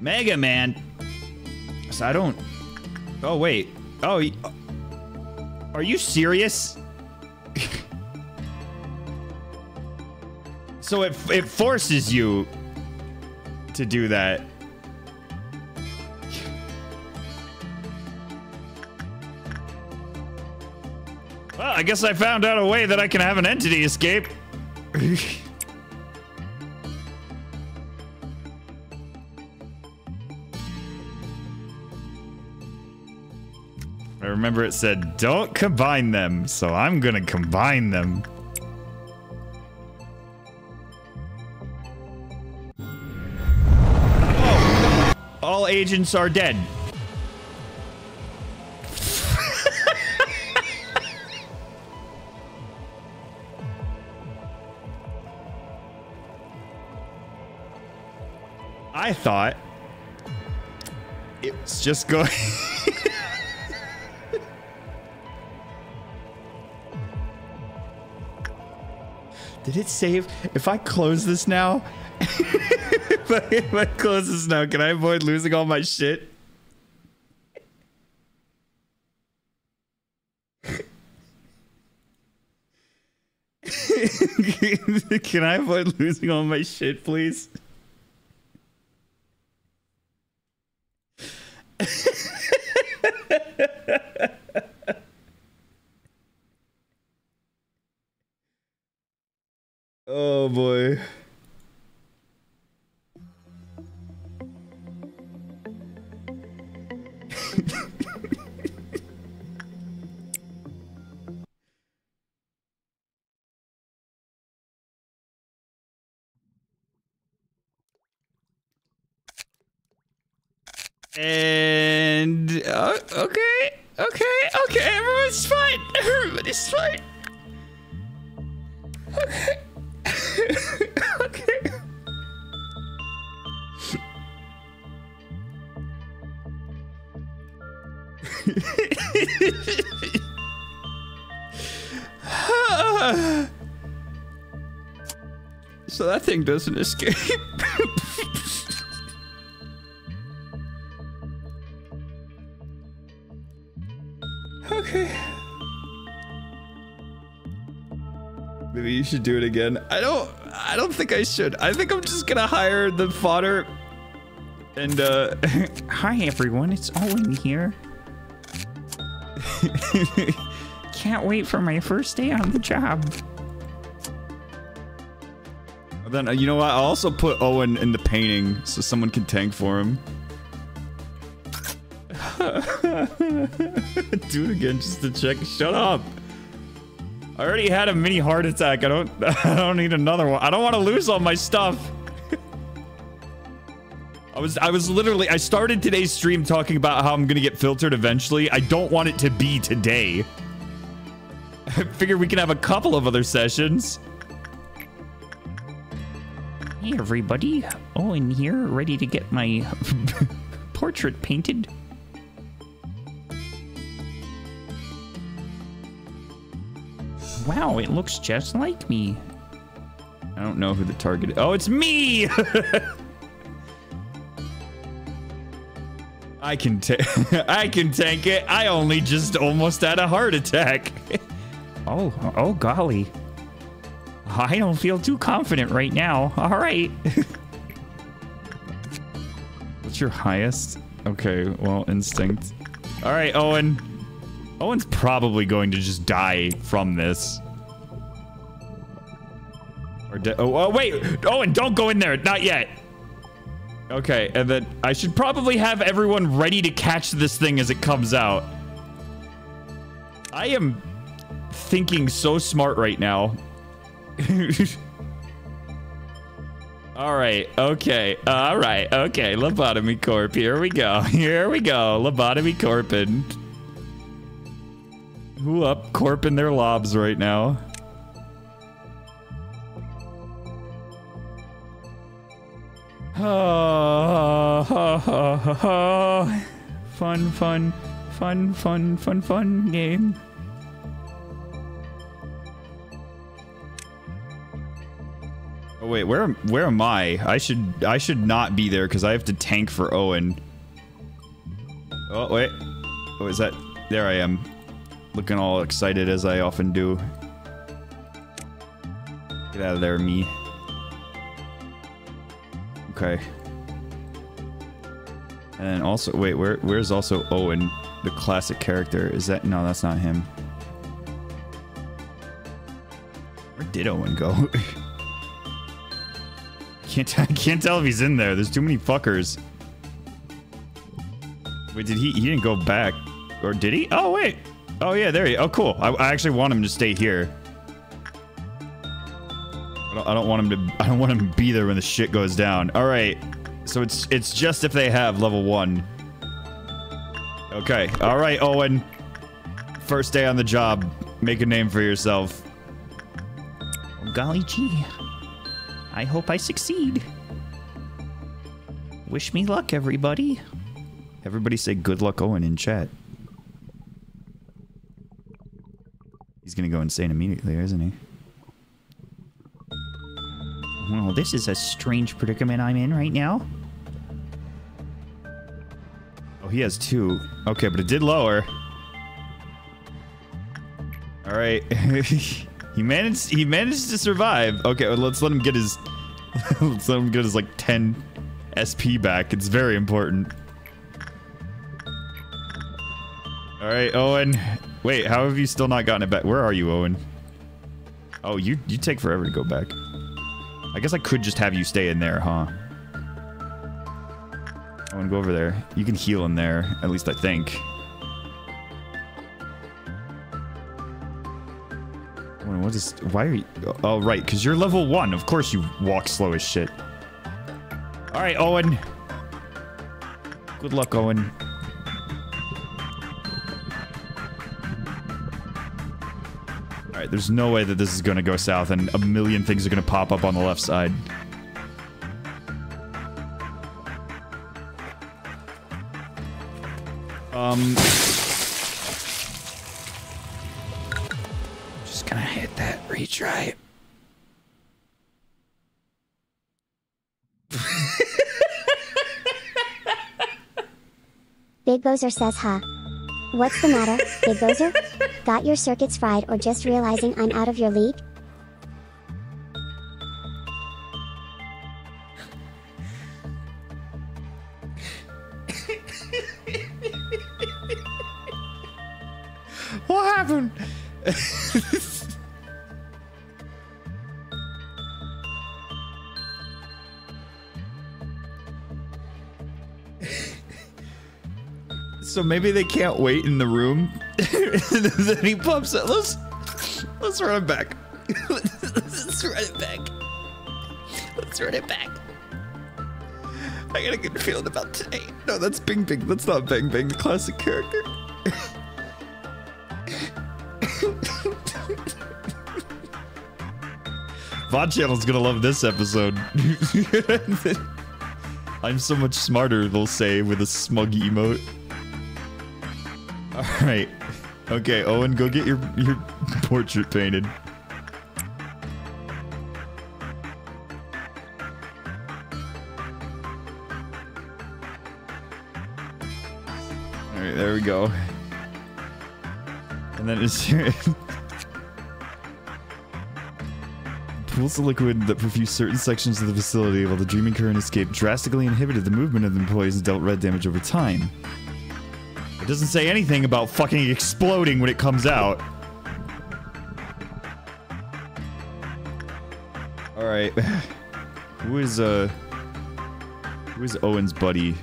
Mega Man. So I don't. Oh wait. Oh, are you serious? So it it forces you to do that. Well, I guess I found out a way that I can have an entity escape. I remember it said, don't combine them, so I'm gonna combine them. Agents are dead. I thought it was just going. Did it save? If I close this now, if, I, if I close this now, can I avoid losing all my shit? can I avoid losing all my shit, please? oh boy. And uh, okay, okay, okay, everyone's fine. Everybody's fine. Okay. okay. so that thing doesn't escape. Maybe you should do it again. I don't I don't think I should. I think I'm just gonna hire the fodder and uh Hi everyone, it's Owen here. Can't wait for my first day on the job. Then uh, you know what? I'll also put Owen in the painting so someone can tank for him. do it again just to check. Shut up. I already had a mini heart attack. I don't I don't need another one. I don't want to lose all my stuff. I was I was literally I started today's stream talking about how I'm gonna get filtered eventually. I don't want it to be today. I figure we can have a couple of other sessions. Hey everybody, oh, Owen here, ready to get my portrait painted. Wow, it looks just like me. I don't know who the target is. Oh, it's me! I can I can tank it. I only just almost had a heart attack. oh, oh golly. I don't feel too confident right now. All right. What's your highest? Okay, well, instinct. All right, Owen. Owen's probably going to just die from this. Or oh, oh, wait. Owen, don't go in there. Not yet. Okay, and then I should probably have everyone ready to catch this thing as it comes out. I am thinking so smart right now. all right, okay, all right, okay. Lobotomy Corp. Here we go. Here we go. Lobotomy Corpin. Who up corping their lobs right now? Fun, fun, fun, fun, fun, fun game. Oh wait, where where am I? I should I should not be there because I have to tank for Owen. Oh wait, oh is that? There I am, looking all excited as I often do. Get out of there, me. Okay. And also, wait, where where's also Owen, the classic character? Is that no? That's not him. Where did Owen go? can't I can't tell if he's in there. There's too many fuckers. Wait, did he? He didn't go back, or did he? Oh wait. Oh yeah, there he. Oh cool. I, I actually want him to stay here. I don't, I don't want him to. I don't want him to be there when the shit goes down. All right. So it's it's just if they have level one. Okay. All right, Owen. First day on the job. Make a name for yourself. Oh, golly gee. I hope I succeed. Wish me luck, everybody. Everybody say good luck, Owen, in chat. He's gonna go insane immediately, isn't he? Well, this is a strange predicament I'm in right now. Oh, he has two. Okay, but it did lower. All right. he managed he managed to survive. Okay, well, let's let him get his let's let him get his like 10 SP back. It's very important. All right, Owen. Wait, how have you still not gotten it back? Where are you, Owen? Oh, you you take forever to go back. I guess I could just have you stay in there, huh? I want to go over there. You can heal in there, at least I think. What is... Why are you... Oh, right, because you're level 1. Of course you walk slow as shit. Alright, Owen. Good luck, Owen. Alright, there's no way that this is going to go south and a million things are going to pop up on the left side. Um... Just gonna hit that retry. Big Bozer says, huh. What's the matter, Big Bozer? Got your circuits fried or just realizing I'm out of your league? What happened? so maybe they can't wait in the room. then he pops up. Let's Let's run it back. Let's run it back. Let's run it back. I got a good feeling about today. No, that's Bing Bing. That's not Bang Bang, the classic character. VOD channel's gonna love this episode. I'm so much smarter, they'll say with a smug emote. Alright. Okay, Owen, go get your, your portrait painted. Alright, there we go. And then it's. Pools of liquid that perfused certain sections of the facility while the dreaming current escape drastically inhibited the movement of the employees and dealt red damage over time. It doesn't say anything about fucking exploding when it comes out. Alright. Who is, uh... Who is Owen's buddy?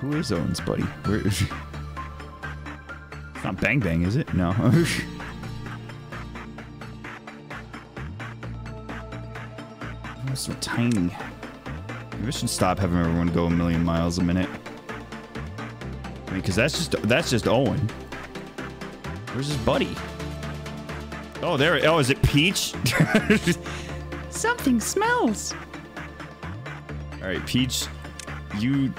Who is Owen's buddy? Where is he? It's not Bang Bang, is it? No. so tiny. Maybe I should stop having everyone go a million miles a minute. I mean, because that's just that's just Owen. Where's his buddy? Oh, there. Oh, is it Peach? Something smells. All right, Peach. You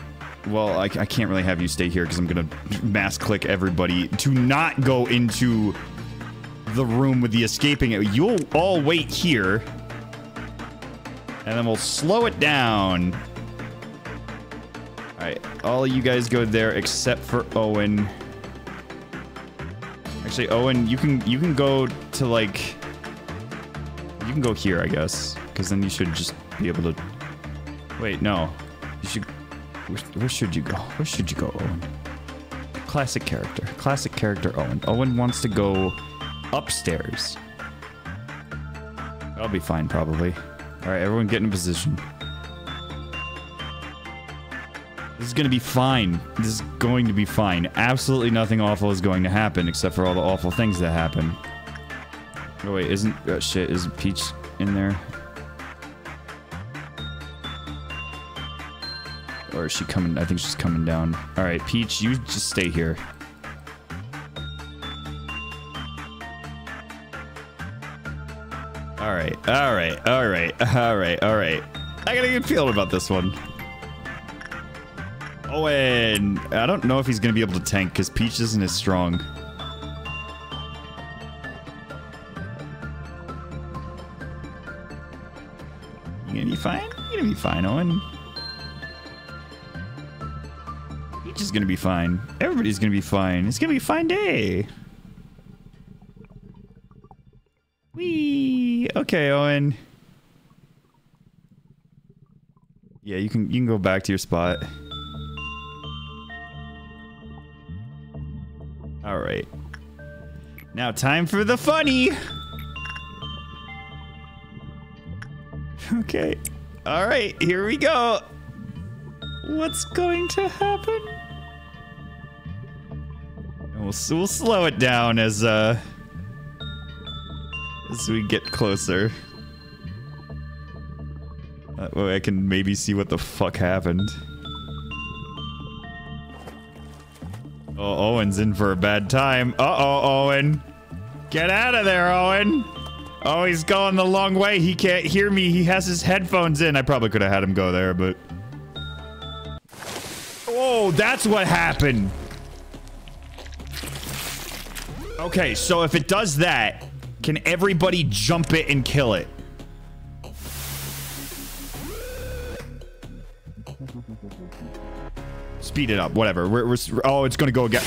well, I, I, can't really have you stay here because I'm gonna mass click everybody to not go into the room with the escaping. You'll all wait here, and then we'll slow it down. All right, all you guys go there except for Owen. Actually, Owen, you can you can go to like you can go here, I guess, because then you should just be able to. Wait, no, you should where, where, should you go? Where should you go, Owen? Classic character. Classic character, Owen. Owen wants to go upstairs. I'll be fine, probably. Alright, everyone get in position. This is gonna be fine. This is going to be fine. Absolutely nothing awful is going to happen, except for all the awful things that happen. Oh wait, isn't... Oh shit, isn't Peach in there? Or is she coming? I think she's coming down. All right, Peach, you just stay here. Right, all right, all right, all right, all right. I got a good feeling about this one. Oh, and I don't know if he's going to be able to tank because Peach isn't as strong. You gonna be fine? You gonna be fine, Owen. Peach is gonna be fine. Everybody's gonna be fine. It's gonna be a fine day. Okay, Owen. Yeah, you can you can go back to your spot. All right. Now time for the funny. Okay. All right, here we go. What's going to happen? And we'll we'll slow it down as uh as we get closer. Uh, that way I can maybe see what the fuck happened. Oh, Owen's in for a bad time. Uh-oh, Owen. Get out of there, Owen. Oh, he's going the long way. He can't hear me. He has his headphones in. I probably could have had him go there, but... Oh, that's what happened. Okay, so if it does that, can everybody jump it and kill it? Speed it up, whatever. We're, we're oh, it's gonna go again.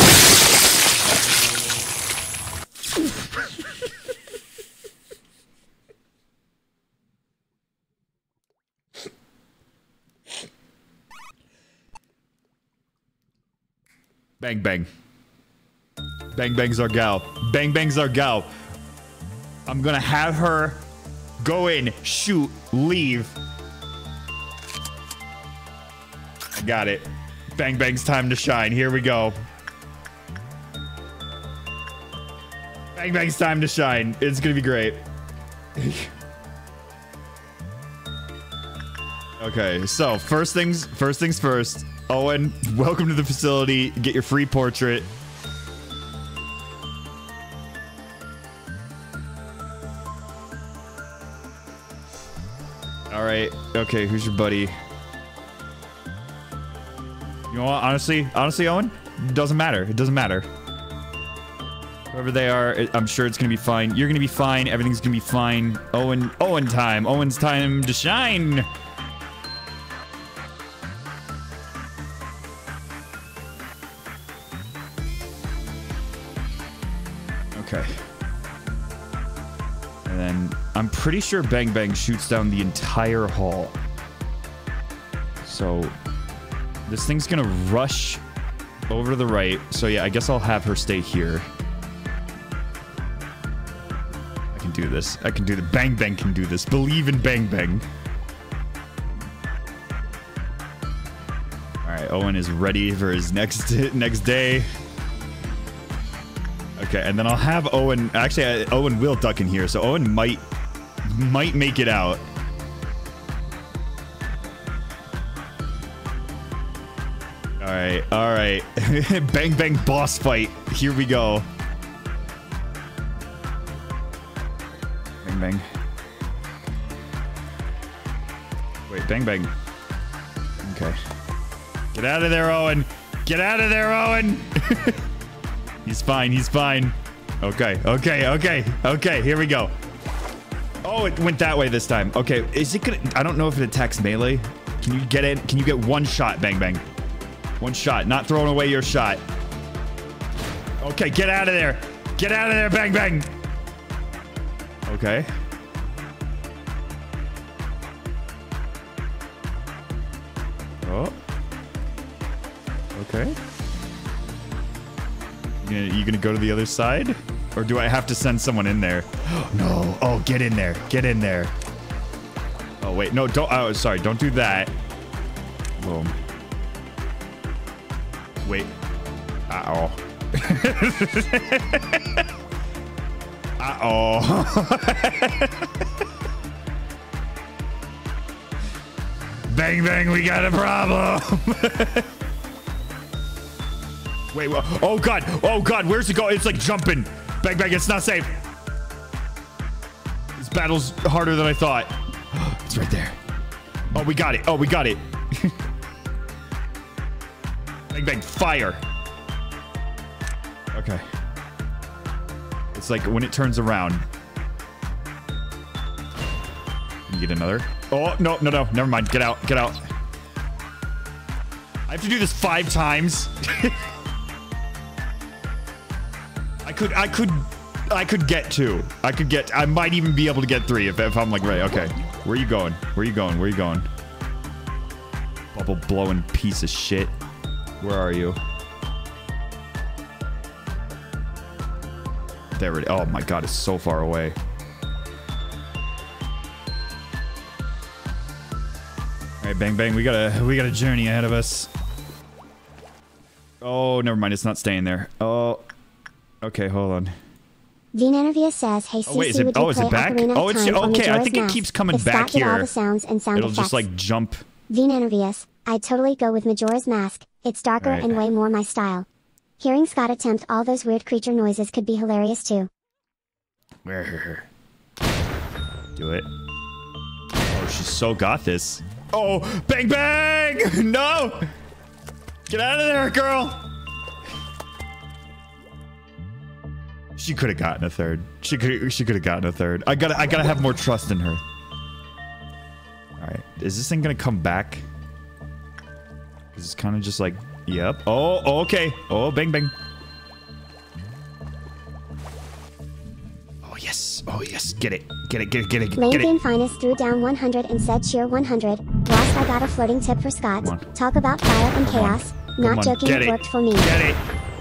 bang bang. Bang bang's our gal. Bang bang's our gal. I'm gonna have her go in, shoot, leave. I got it. Bang Bang's time to shine. Here we go. Bang Bang's time to shine. It's gonna be great. okay, so first things first things first. Owen, welcome to the facility. Get your free portrait. Right. Okay, who's your buddy? You know what? Honestly, honestly, Owen, it doesn't matter. It doesn't matter. Whoever they are, I'm sure it's gonna be fine. You're gonna be fine. Everything's gonna be fine. Owen, Owen time. Owen's time to shine. Pretty sure Bang Bang shoots down the entire hall. So this thing's gonna rush over to the right. So yeah, I guess I'll have her stay here. I can do this. I can do the Bang Bang can do this. Believe in Bang Bang. All right, Owen is ready for his next next day. Okay, and then I'll have Owen. Actually, Owen will duck in here, so Owen might might make it out. All right, all right. bang bang boss fight. Here we go. Bang bang. Wait, bang bang. Okay. Get out of there, Owen. Get out of there, Owen. he's fine. He's fine. Okay. Okay. Okay. Okay. Here we go. Oh, it went that way this time. Okay. Is it gonna? I don't know if it attacks melee. Can you get it? Can you get one shot? Bang bang. One shot. Not throwing away your shot. Okay. Get out of there. Get out of there. Bang bang. Okay. Oh. Okay. You gonna, you gonna go to the other side? Or do I have to send someone in there? no. Oh, get in there. Get in there. Oh, wait. No, don't. Oh, sorry. Don't do that. Boom. Wait. Uh-oh. Uh-oh. bang, bang, we got a problem. Wait, wha- oh god, oh god, where's it go? It's like jumping. Bang, bang, it's not safe. This battle's harder than I thought. It's right there. Oh, we got it. Oh, we got it. bang, bang, fire. Okay. It's like when it turns around. Can you get another? Oh, no, no, no. Never mind. Get out. Get out. I have to do this five times. I could, I could, I could get two. I could get, I might even be able to get three if, if I'm like, right, okay. Where are you going? Where are you going? Where are you going? Bubble blowing piece of shit. Where are you? There it, oh my god, it's so far away. All right, bang bang. We got a we got a journey ahead of us. Oh, never mind. It's not staying there. Oh, okay. Hold on. Vnanavia says, "Hey Oh, wait, is it- would you oh, is it play back? Ocarina Oh, it's- okay, I think it keeps coming If back Scott did all here. the sounds and sound It'll effects. just like jump. Vnanavius, I'd totally go with Majora's Mask. It's darker Right. and way more my style. Hearing Scott attempt all those weird creature noises could be hilarious too. Where? Do it. Oh, she's so got this. Oh, bang bang! No! Get out of there, girl! She could have gotten a third. She could. She could have gotten a third. I gotta. I gotta have more trust in her. All right. Is this thing gonna come back? 'Cause It's kind of just like. Yep. Oh, oh. Okay. Oh. Bang bang. Oh yes. Oh yes. Get it. Get it. Get it. Get it. Get Lane it. Game Finest threw down 100 and said cheer 100. Lost I got a floating tip for Scott. Talk about fire and Come chaos. Not on. joking, it it. worked for me. Get it.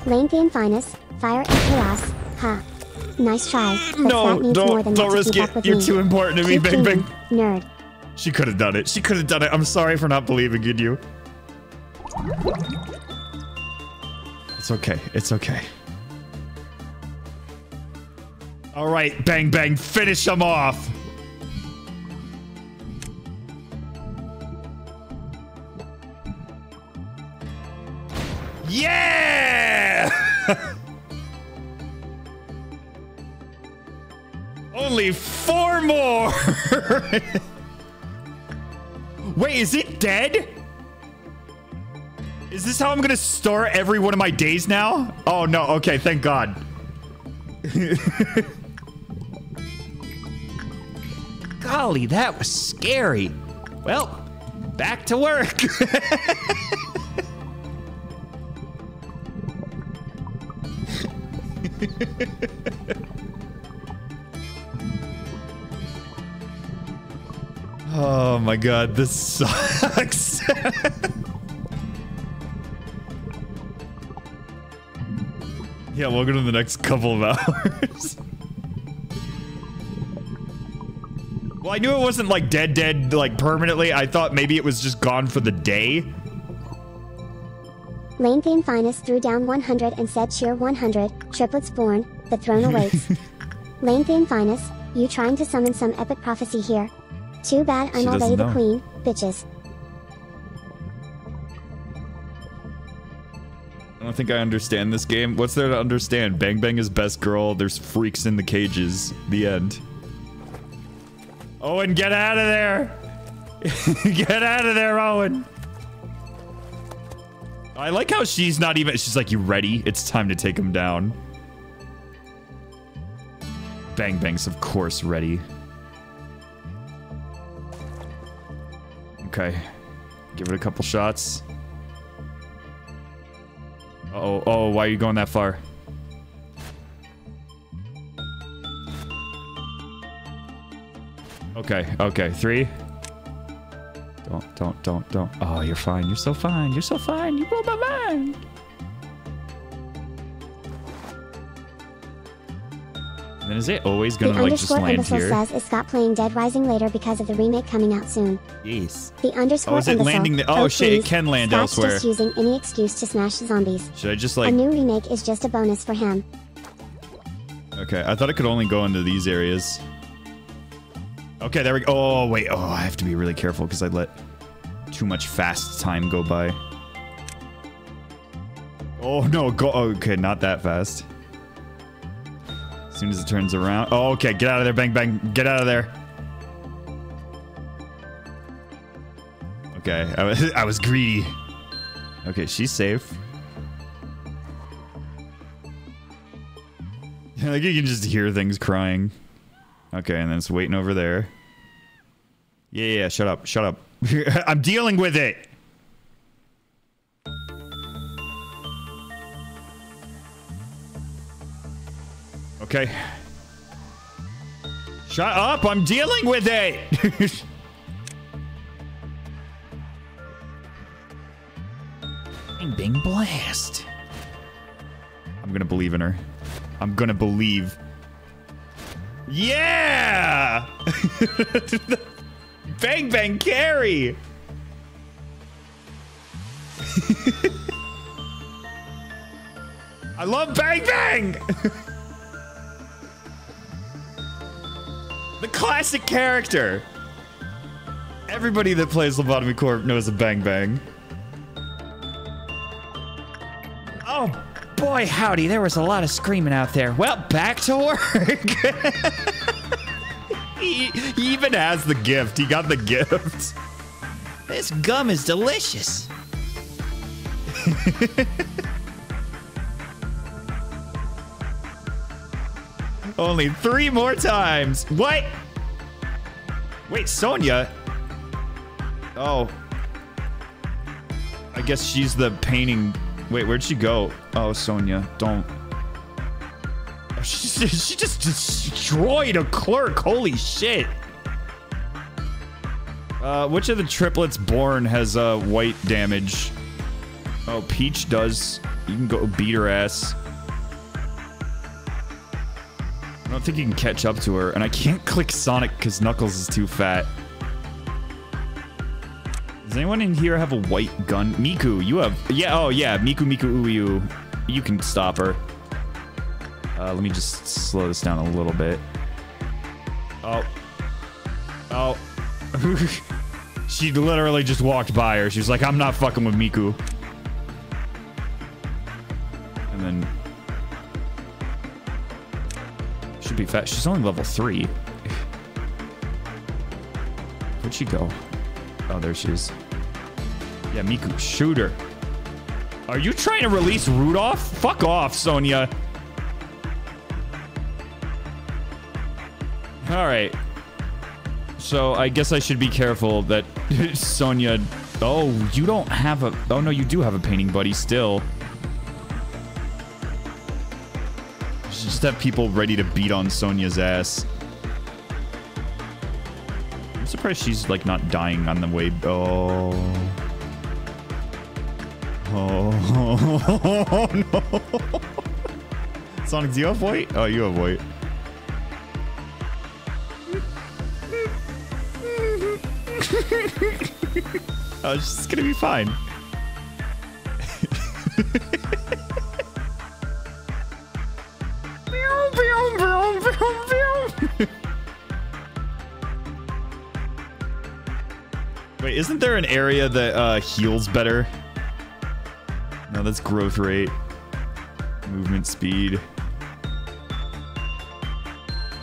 Lane Game Finest, fire and chaos. Ha. Nice try. But No, don't- more than don't risk it. You're me. too important to me, Bang Bang. Nerd. She could have done it. She could have done it. I'm sorry for not believing in you. It's okay. It's okay. All right, bang bang, finish them off. Yeah! Only four more. Wait, is it dead? Is this how I'm gonna start every one of my days now? Oh no, okay, thank God. Golly, that was scary. Well, back to work. oh my god, this sucks. yeah, welcome to the next couple of hours. well, I knew it wasn't like dead, dead, like permanently. I thought maybe it was just gone for the day. Lane Theme Finest threw down 100 and said cheer 100, triplets born, the throne awaits. Lane Theme Finest, you trying to summon some epic prophecy here. Too bad I'm She already the queen, bitches. I don't think I understand this game. What's there to understand? Bang Bang is best girl. There's freaks in the cages. The end. Owen, get out of there! get out of there, Owen! I like how she's not even. She's like, "You ready? It's time to take him down." Bang Bang's of course ready. Okay, give it a couple shots. Oh, oh, why are you going that far? Okay, okay, three. Don't, don't, don't, don't. Oh, you're fine. You're so fine. You're so fine. You blow my mind. Then is it always The gonna like just underscore land imbecile here? says is Scott playing Dead Rising later because of the remake coming out soon. Yes. The underscore Oh, is it imbecile. landing the- oh, shit, it can land Scott's elsewhere. just using any excuse to smash zombies. Should I just like? A new remake is just a bonus for him. Okay, I thought it could only go into these areas. Okay, there we go. Oh, wait. Oh, I have to be really careful because I let too much fast time go by. Oh, no. Go. Okay, not that fast. As soon as it turns around. Oh, okay. Get out of there. Bang, bang. Get out of there. Okay, I was, I was greedy. Okay, she's safe. like you can just hear things crying. Okay, and then it's waiting over there. Yeah, yeah, shut up, shut up. I'm dealing with it. Okay. Shut up, I'm dealing with it. Bing, bing, blast. I'm gonna believe in her. I'm gonna believe. Yeah! bang bang carry! I love bang bang! The classic character. Everybody that plays Lobotomy Corp knows a bang bang. Oh, boy, howdy, there was a lot of screaming out there. Well, back to work. he, he even has the gift. He got the gift. This gum is delicious. Only three more times. What? Wait, Sonia? Oh. I guess she's the painting. Wait, where'd she go? Oh, Sonia, don't. Oh, She, she just destroyed a clerk. Holy shit. Uh, which of the triplets born has uh, white damage? Oh, Peach does. You can go beat her ass. Don't think you can catch up to her, and I can't click Sonic because Knuckles is too fat. Does anyone in here have a white gun? Miku, you have... Yeah, oh yeah, Miku Miku Uyu. You can stop her. Uh, let me just slow this down a little bit. Oh. Oh. she literally just walked by her. She was like, I'm not fucking with Miku. Be fat. She's only level 3. Where'd she go? Oh, there she is. Yeah, Miku, shoot her. Are you trying to release Rudolph? Fuck off, Sonia. All right. So I guess I should be careful that Sonia. Oh, you don't have a. Oh no, you do have a painting buddy still. Just have people ready to beat on Sonia's ass. I'm surprised she's like not dying on the way. Oh. Oh, no. Sonic, do you have white? Oh, you have white. oh, she's gonna be fine. Wait, isn't there an area that uh, heals better? No, that's growth rate. Movement speed.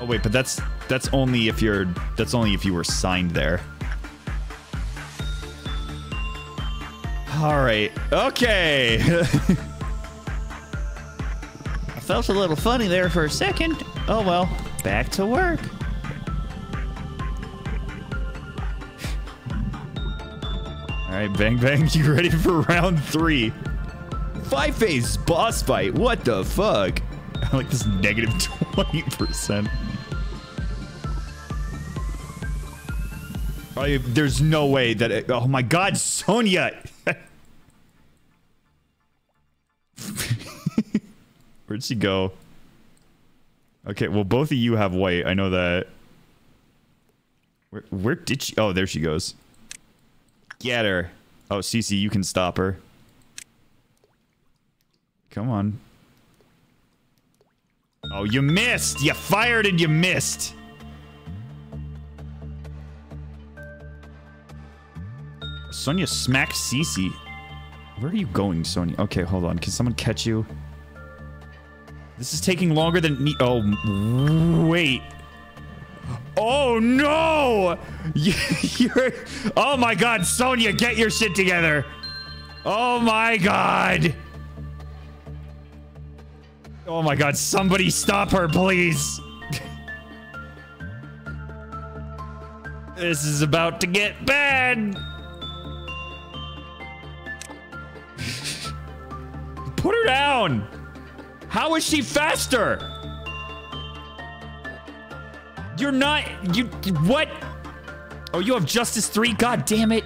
Oh wait, but that's that's only if you're that's only if you were signed there. All right. Okay. Felt a little funny there for a second. Oh well, back to work. All right, bang bang. You ready for round three? Five phase boss fight. What the fuck? I like this negative negative twenty percent. There's no way that. It, oh my God, Sonia! Where'd she go? Okay, well, both of you have white. I know that. Where, where did she? Oh, there she goes. Get her. Oh, Cece, you can stop her. Come on. Oh, you missed! You fired and you missed! Sonia smacked Cece. Where are you going, Sonia? Okay, hold on. Can someone catch you? This is taking longer than me. Oh, wait. Oh no! You're. Oh my god, Sonia, get your shit together. Oh my god. Oh my god, somebody stop her, please. this is about to get bad. Put her down. How is she faster? You're not. You. What? Oh, you have Justice 3? God damn it.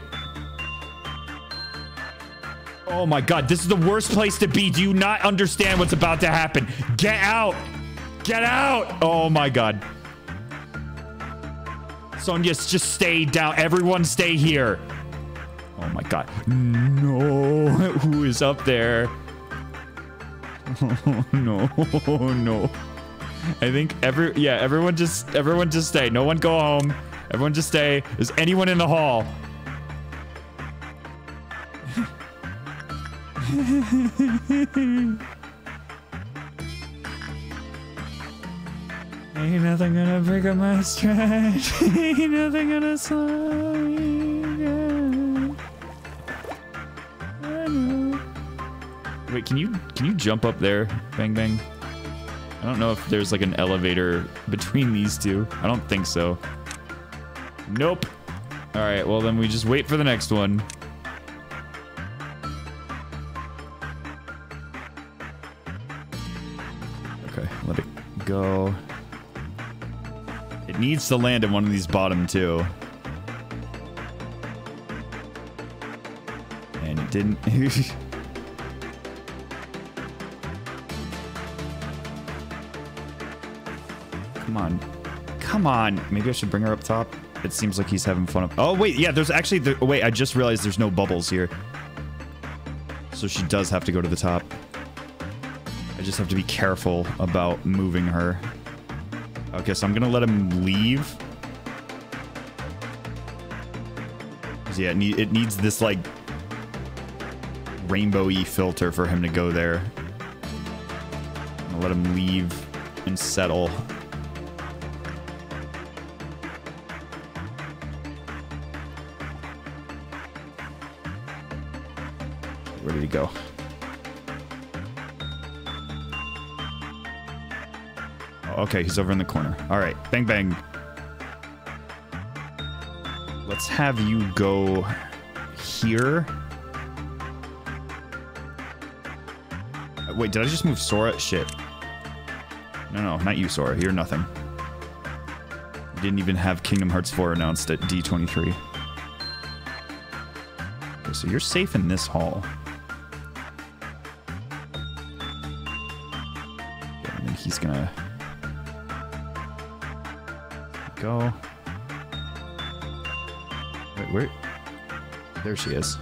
Oh my god, this is the worst place to be. Do you not understand what's about to happen? Get out. Get out. Oh my god. Sonia, just stay down. Everyone stay here. Oh my god. No. Who is up there? No, no. I think every yeah, everyone just everyone just stay. No one go home. Everyone just stay. Is anyone in the hall? Ain't nothing gonna break up my stride. Ain't nothing gonna slow me Wait, can you can you jump up there, Bang Bang? I don't know if there's like an elevator between these two. I don't think so. Nope. All right, well then we just wait for the next one. Okay, let it go. It needs to land in one of these bottom two. And it didn't. Come on. Come on. Maybe I should bring her up top. It seems like he's having fun. Oh, wait. Yeah, there's actually... The, wait, I just realized there's no bubbles here. So she does have to go to the top. I just have to be careful about moving her. Okay, so I'm going to let him leave. Yeah, it, need, it needs this, like, rainbowy filter for him to go there. Let him leave and settle. Go? Okay, he's over in the corner. All right, bang bang. Let's have you go here. Wait, did I just move Sora? Shit. No, no, not you, Sora. You're nothing. Didn't even have Kingdom Hearts 4 announced at D23. Okay, so you're safe in this hall. Go. Wait, where? There she is.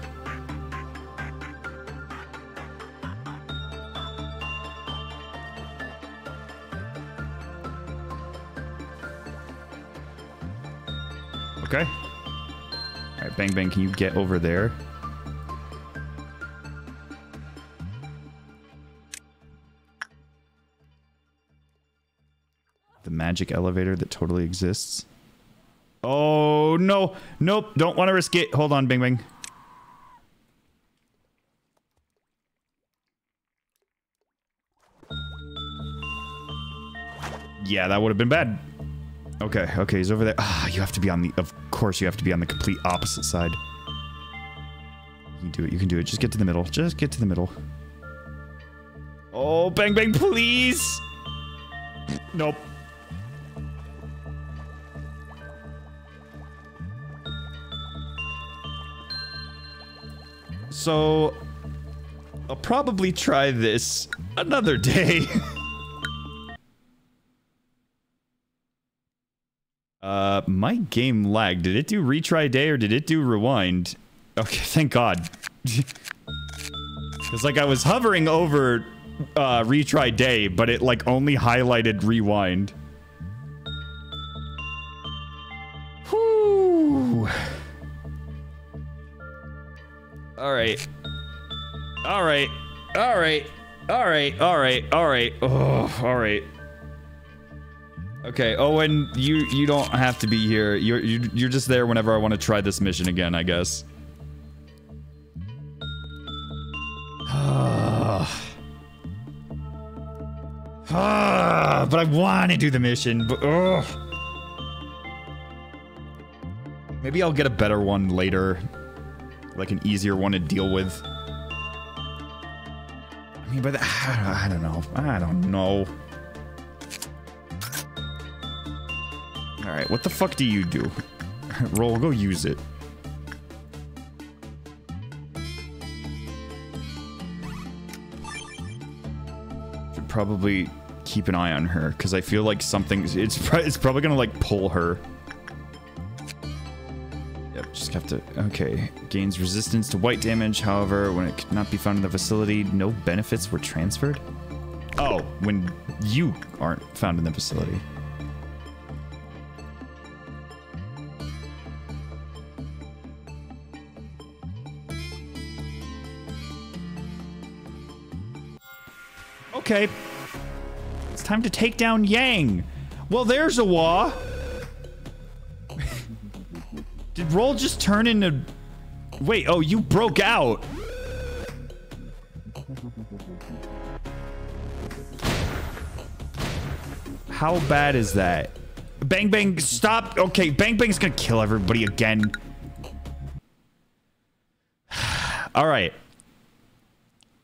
Okay. All right, Bang Bang, can you get over there? Magic elevator that totally exists. Oh, no. Nope. Don't want to risk it. Hold on, Bing Bing. Yeah, that would have been bad. Okay, okay, he's over there. Ah, you have to be on the... Of course you have to be on the complete opposite side. You can do it, you can do it. Just get to the middle. Just get to the middle. Oh, Bang Bang, please! Nope. So, I'll probably try this another day. uh, my game lagged. Did it do retry day or did it do rewind? Okay, thank God. It's like I was hovering over uh, retry day, but it like only highlighted rewind. Right. All right. All right. All right. All right. Oh, all right. Okay, Owen, you you don't have to be here. You're you're, you're just there whenever I want to try this mission again, I guess. Ah, but I want to do the mission, but ugh. Maybe I'll get a better one later. Like an easier one to deal with. I mean, I don't know. I don't know. All right, what the fuck do you do? Roll, go use it. Should probably keep an eye on her because I feel like something. It's it's probably gonna like pull her. Have to. Okay, gains resistance to white damage. However, when it could not be found in the facility, no benefits were transferred. Oh, when you aren't found in the facility. Okay. It's time to take down Yang. Well, there's a Wah. Roll just turn into... Wait, oh, you broke out. How bad is that? Bang Bang, stop. Okay, Bang Bang's gonna kill everybody again. All right.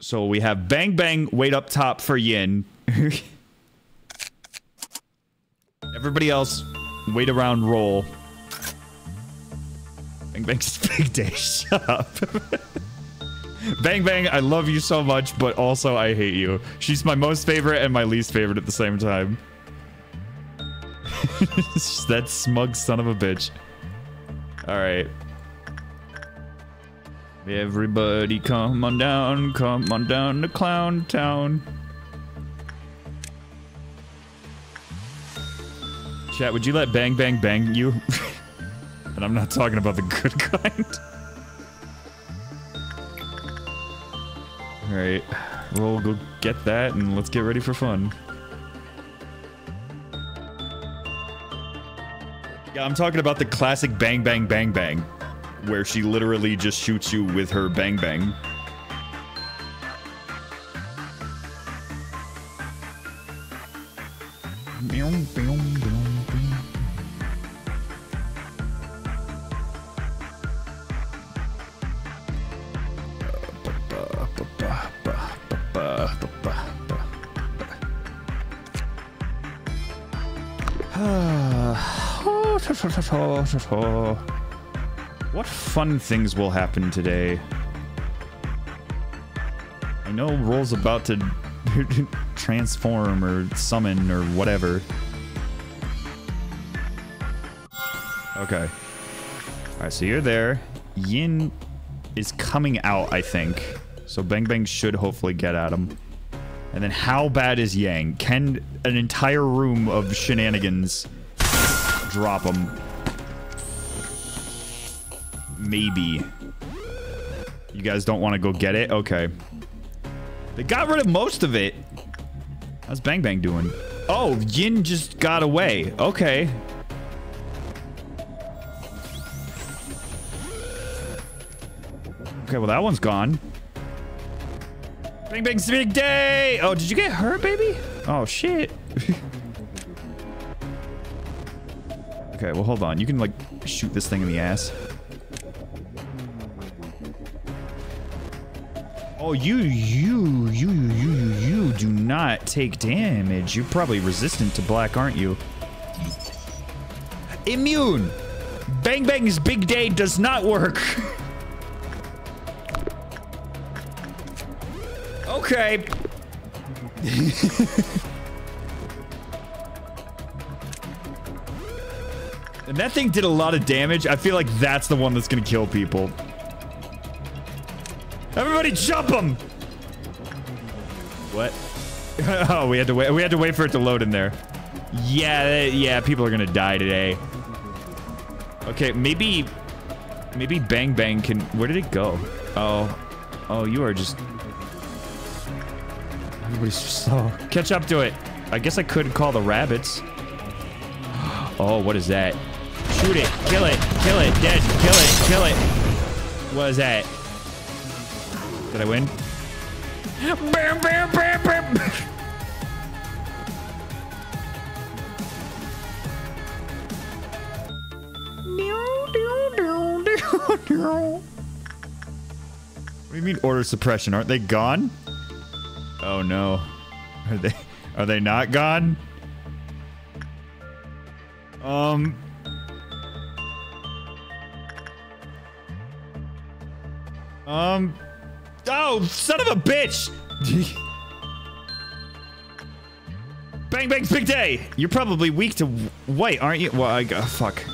So we have Bang Bang wait up top for Yin. Everybody else wait around roll. Bang Bang's big day. Shut up. Bang Bang, I love you so much, but also I hate you. She's my most favorite and my least favorite at the same time. that smug son of a bitch. All right. Everybody come on down, come on down to Clown Town. Chat, would you let Bang Bang bang you? And I'm not talking about the good kind. Alright, we'll go get that and let's get ready for fun. Yeah, I'm talking about the classic Bang Bang Bang Bang, where she literally just shoots you with her Bang Bang. What fun things will happen today? I know Roll's about to transform or summon or whatever. Okay. Alright, so you're there. Yin is coming out, I think. So Bang Bang should hopefully get at him. And then how bad is Yang? Can an entire room of shenanigans drop him? Maybe. You guys don't want to go get it? Okay. They got rid of most of it. How's Bang Bang doing? Oh, Yin just got away. Okay. Okay, well that one's gone. Bang Bang's big day! Oh, did you get hurt, baby? Oh, shit. okay, well hold on. You can, like, shoot this thing in the ass. Oh, you, you, you, you, you, you, do not take damage. You're probably resistant to black, aren't you? Immune! Bang Bang's big day does not work. okay. and that thing did a lot of damage. I feel like that's the one that's gonna kill people. Everybody jump him! What? oh, we had to wait. We had to wait for it to load in there. Yeah, eh, yeah. People are gonna die today. Okay, maybe, maybe Bang Bang can. Where did it go? Oh, oh, you are just. Everybody's just slow. Catch up to it. I guess I could call the rabbits. Oh, what is that? Shoot it. Kill it. Kill it. Dead. Kill it. Kill it. What is that? Did I win? Bam, bam, bam, bam. What do you mean order suppression? Aren't they gone? Oh no. Are they are they not gone? Um Um Oh, son of a bitch! bang Bang's big day! You're probably weak to white, aren't you? Well, I got uh, fuck.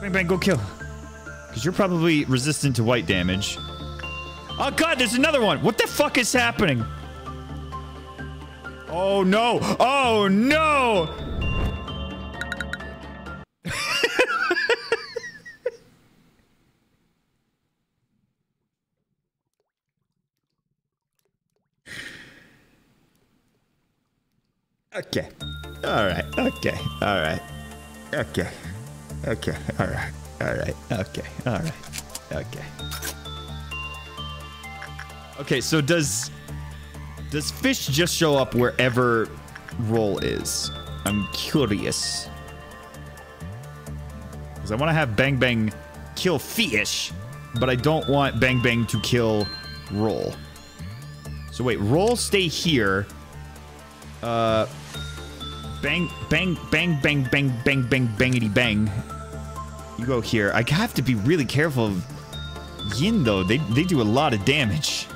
Bang Bang, go kill. Because you're probably resistant to white damage. Oh god, there's another one! What the fuck is happening? Oh no! Oh no! Okay. All right. Okay. All right. Okay. Okay. All right. All right. Okay. All right. Okay. Okay, so does does fish just show up wherever roll is? I'm curious. Cuz I want to have Bang Bang kill fish, but I don't want Bang Bang to kill roll. So wait, roll stay here. Uh bang, bang, bang, bang, bang, bang, bang, bangity bang. You go here. I have to be really careful of Yin, though. They, they do a lot of damage.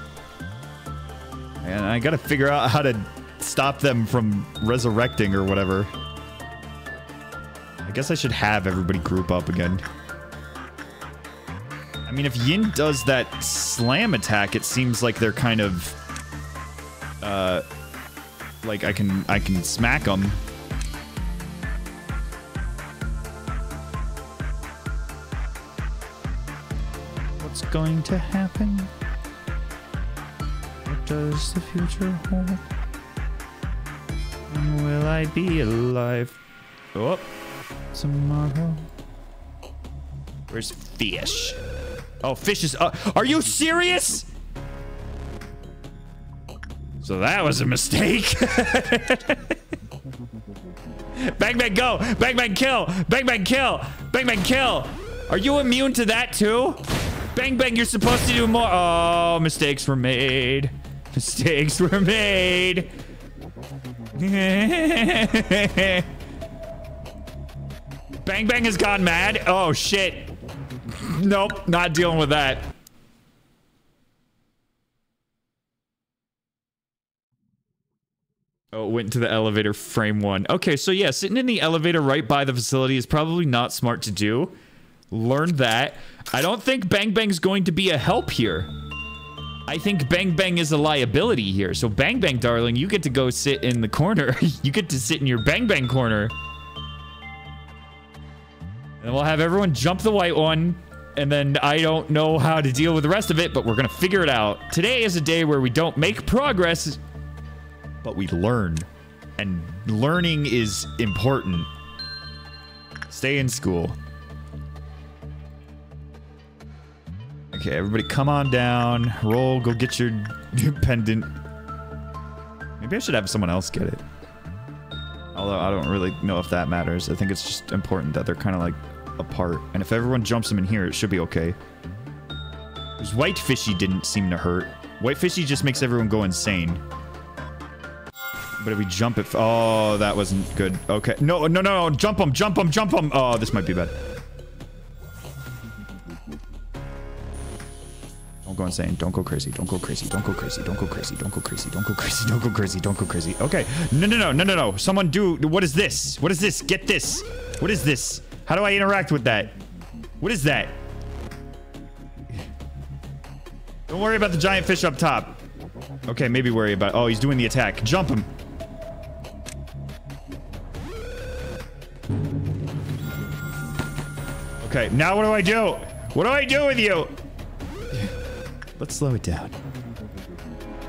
And I gotta figure out how to stop them from resurrecting or whatever. I guess I should have everybody group up again. I mean, if Yin does that slam attack, it seems like they're kind of, uh, like I can I can smack them. Going to happen? What does the future hold? When will I be alive? Oh, tomorrow. Where's fish? Oh, fish is. Uh, are you serious? So that was a mistake. bang bang go! Bang bang kill! Bang bang kill! Bang bang kill! Are you immune to that too? Bang bang, you're supposed to do more. Oh, mistakes were made. Mistakes were made. bang bang has gone mad. Oh shit. Nope, not dealing with that. Oh, it went to the elevator frame one. Okay, so yeah, sitting in the elevator right by the facility is probably not smart to do. Learned that. I don't think Bang Bang's going to be a help here. I think Bang Bang is a liability here. So Bang Bang, darling, you get to go sit in the corner. you get to sit in your Bang Bang corner. And we'll have everyone jump the white one. And then I don't know how to deal with the rest of it, but we're going to figure it out. Today is a day where we don't make progress, but we learn. And learning is important. Stay in school. Okay, everybody come on down. Roll, go get your pendant. Maybe I should have someone else get it. Although I don't really know if that matters. I think it's just important that they're kind of like apart. And if everyone jumps them in here, it should be okay. Because Whitefishy didn't seem to hurt. Whitefishy just makes everyone go insane. But if we jump it... Oh, that wasn't good. Okay. No, no, no, no. Jump them, jump them, jump them. Oh, this might be bad. Go insane. Don't go crazy. Don't go crazy. Don't go crazy. Don't go crazy. Don't go crazy. Don't go crazy. Don't go crazy. Don't go crazy. Okay. No, no, no, no, no, no. Someone do... What is this? What is this? Get this. What is this? How do I interact with that? What is that? Don't worry about the giant fish up top. Okay, maybe worry about... Oh, he's doing the attack. Jump him. Okay, now what do I do? What do I do with you? Let's slow it down.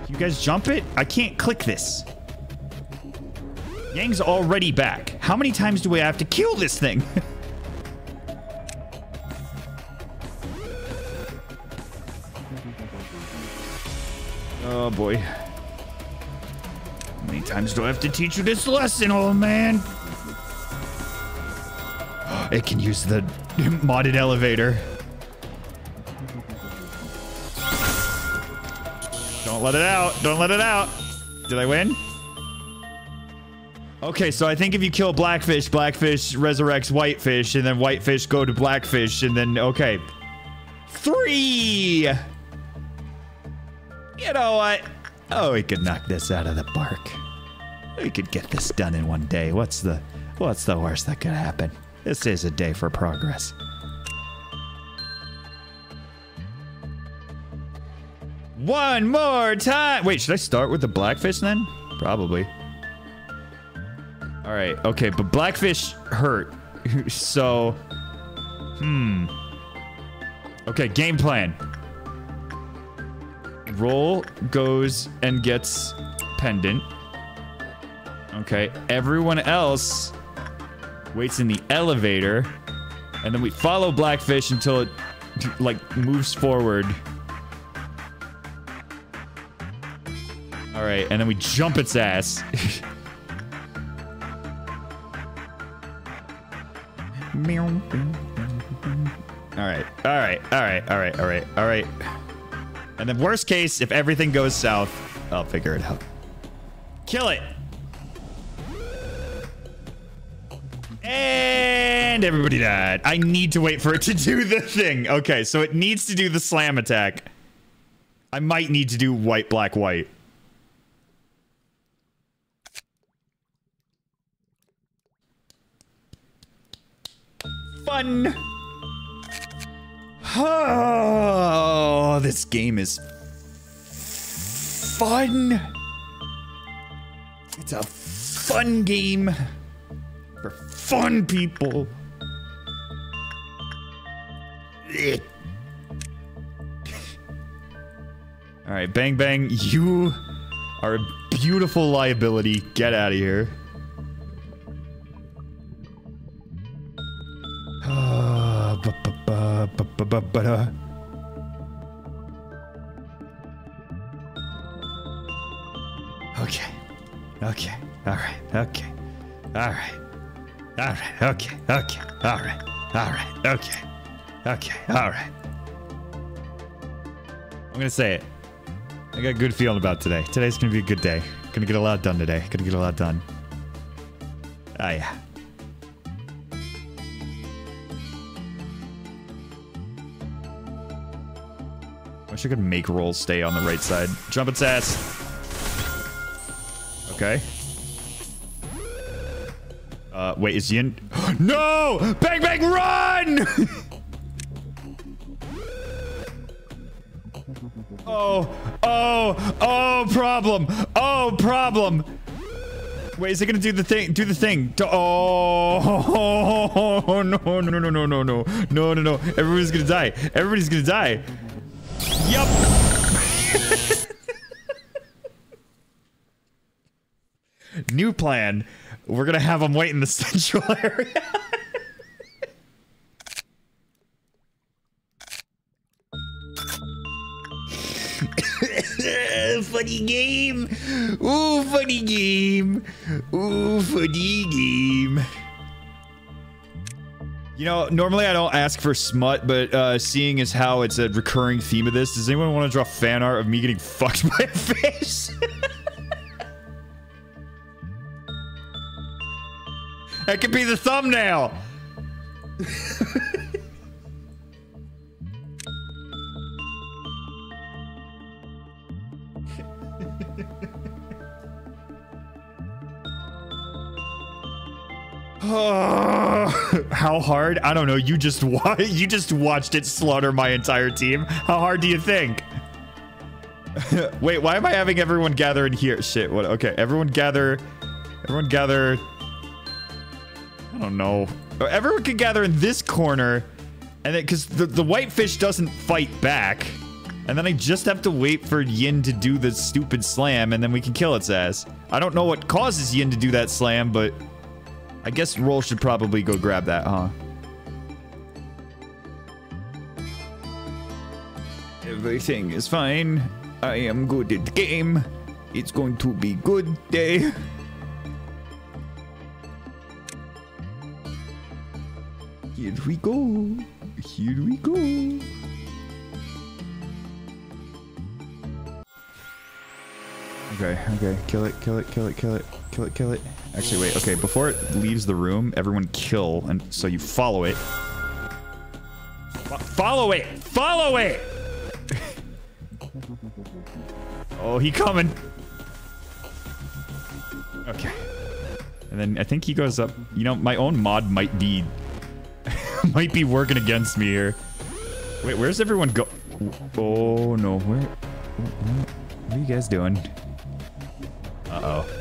You guys jump it? I can't click this. Yang's already back. How many times do we have to kill this thing? oh boy. How many times do I have to teach you this lesson, old man? It can use the modded elevator. Don't let it out. Don't let it out. Did I win? Okay, so I think if you kill Blackfish, Blackfish resurrects Whitefish, and then Whitefish go to Blackfish, and then, okay. Three! You know what? Oh, we could knock this out of the park. We could get this done in one day. What's the, what's the worst that could happen? This is a day for progress. One more time. Wait, should I start with the blackfish then? Probably. All right. Okay, but blackfish hurt. so, hmm. Okay, game plan. Roll goes and gets pendant. Okay, everyone else waits in the elevator, and then we follow Blackfish until it like moves forward. All right, and then we jump its ass. all right, all right, all right, all right, all right, all right. And then worst case, if everything goes south, I'll figure it out. Kill it. And everybody died. I need to wait for it to do the thing. Okay, so it needs to do the slam attack. I might need to do white, black, white. Fun. Oh, this game is fun. It's a fun game for fun people. All right, Bang Bang, you are a beautiful liability. Get out of here. Ba- ba- ba- da. Okay. Okay. All right. Okay. All right. All right. Okay. Okay. All right. All right. Okay. Okay. All right. I'm gonna say it. I got a good feeling about today. Today's gonna be a good day. Gonna get a lot done today. Gonna get a lot done. Ah, yeah. Wish I could make rolls stay on the right side. Jump its ass. Okay. Uh, wait, is Yin? no! Bang, bang, run! oh, oh, oh, problem. Oh, problem. Wait, is it gonna do the thing? Do the thing? Oh, no, no, no, no, no, no, no, no, no, no. Everybody's gonna die. Everybody's gonna die. Yup. New plan. We're gonna have them wait in the central area. funny game. Ooh, funny game. Ooh, funny game. You know, normally I don't ask for smut, but uh, seeing as how it's a recurring theme of this, does anyone want to draw fan art of me getting fucked by a fish? that could be the thumbnail. How hard? I don't know. You just you just watched it slaughter my entire team. How hard do you think? Wait, why am I having everyone gather in here? Shit. What? Okay, everyone gather. Everyone gather. I don't know. Everyone can gather in this corner, and then because the the whitefish doesn't fight back, and then I just have to wait for Yin to do the stupid slam, and then we can kill its ass. I don't know what causes Yin to do that slam, but I guess Roll should probably go grab that, huh? Everything is fine. I am good at the game. It's going to be good day. Here we go. Here we go. Okay, okay. Kill it, kill it, kill it, kill it, kill it, kill it. Actually, wait. Okay, before it leaves the room, everyone kill, and so you follow it. Fo- follow it! Follow it! oh, he coming. Okay. And then I think he goes up. You know, my own mod might be might be working against me here. Wait, where's everyone go? Oh no, where? What are you guys doing? Uh oh.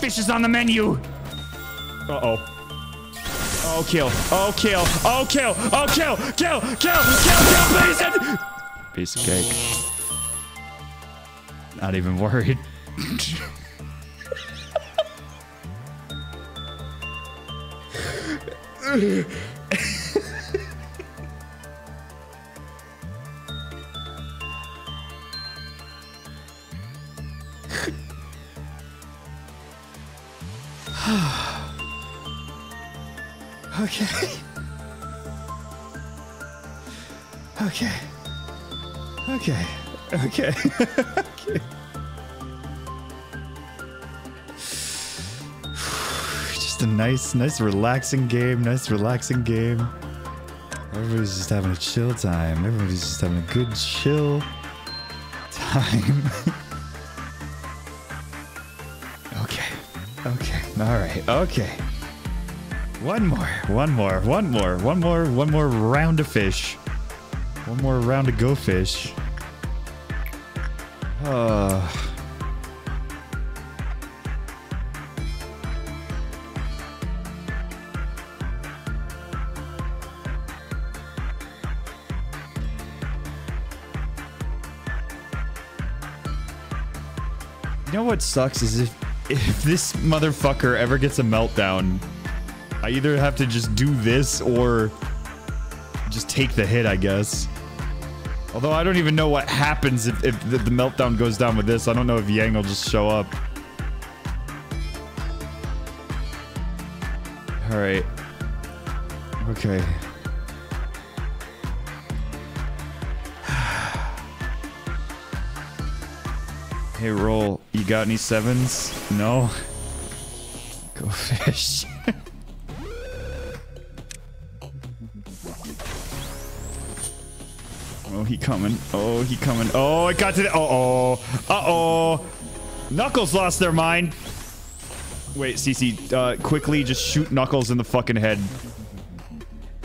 Fish is on the menu. Uh-oh. Oh, kill. Oh, kill. Oh, kill. Oh, kill. Kill. Kill. Kill. Kill. Please. Piece of cake. Not even worried. Ugh. Okay. Okay. Okay. Okay. okay. Just a nice, nice relaxing game. Nice relaxing game. Everybody's just having a chill time. Everybody's just having a good chill time. okay. Okay. All right. Okay. One more. One more. One more. One more. One more round of fish. One more round to go fish. Uh, you know what sucks is if if this motherfucker ever gets a meltdown, I either have to just do this or just take the hit, I guess. Although I don't even know what happens if, if the, meltdown goes down with this. I don't know if Yang will just show up. Alright. Okay. Hey, roll. You got any sevens? No? Go fish. Coming. Oh, he coming. Oh, it got to the. Uh oh. Uh oh. Knuckles lost their mind. Wait, CC, uh, quickly just shoot Knuckles in the fucking head.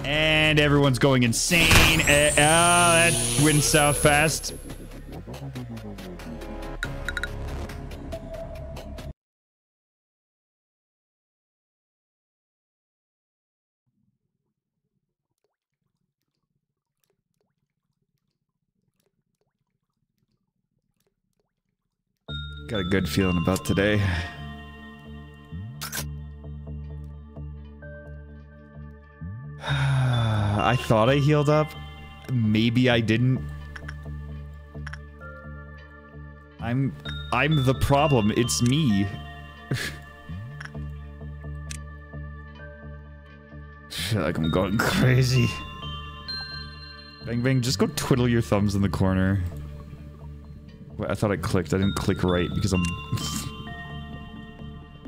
And everyone's going insane. Uh, uh, that went south fast. Got a good feeling about today. I thought I healed up. Maybe I didn't. I'm I'm the problem. It's me. feel like I'm going crazy. Bang bang, just go twiddle your thumbs in the corner. Wait, I thought I clicked. I didn't click right because I'm...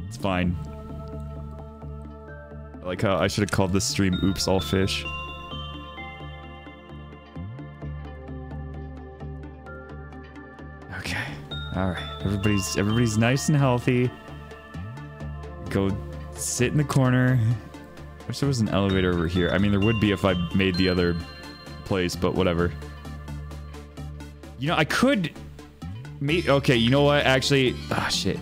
it's fine. I like how I should have called this stream Oops All Fish. Okay. Alright. Everybody's everybody's nice and healthy. Go sit in the corner. I wish there was an elevator over here. I mean, there would be if I made the other place, but whatever. You know, I could me okay, you know what? Actually, ah shit.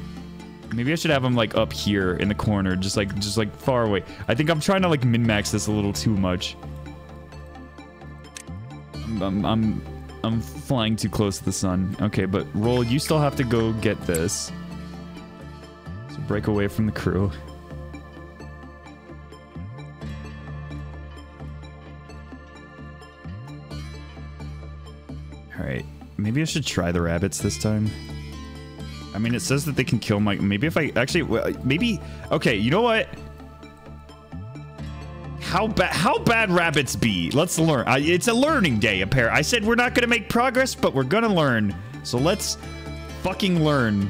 Maybe I should have him like up here in the corner, just like just like far away. I think I'm trying to like min-max this a little too much. I'm I'm I'm flying too close to the sun. Okay, but roll, you still have to go get this. So break away from the crew. Maybe I should try the rabbits this time. I mean, it says that they can kill my... Maybe if I... Actually, maybe... Okay, you know what? How bad how bad rabbits be? Let's learn. It's a learning day, apparently. I said we're not going to make progress, but we're going to learn. So let's fucking learn.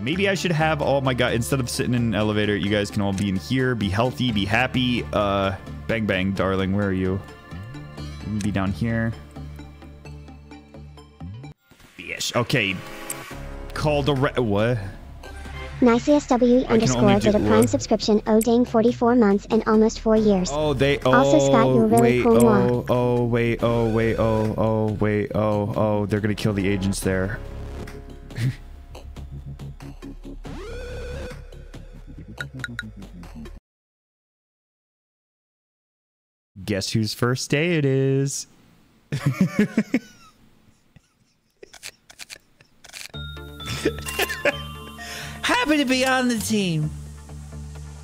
Maybe I should have all my guys... Instead of sitting in an elevator, you guys can all be in here, be healthy, be happy. Uh, bang, bang, darling, where are you? Be down here. Okay. Call the re- what? NiceSW underscore did a Prime what? subscription oh dang 44 months and almost 4 years. Oh, they. Oh, Also, Scott, oh, you're really wait, cool. Oh, oh, wait. Oh, wait. Oh, oh, wait. Oh, oh. They're gonna kill the agents there. Guess whose first day it is? Happy to be on the team.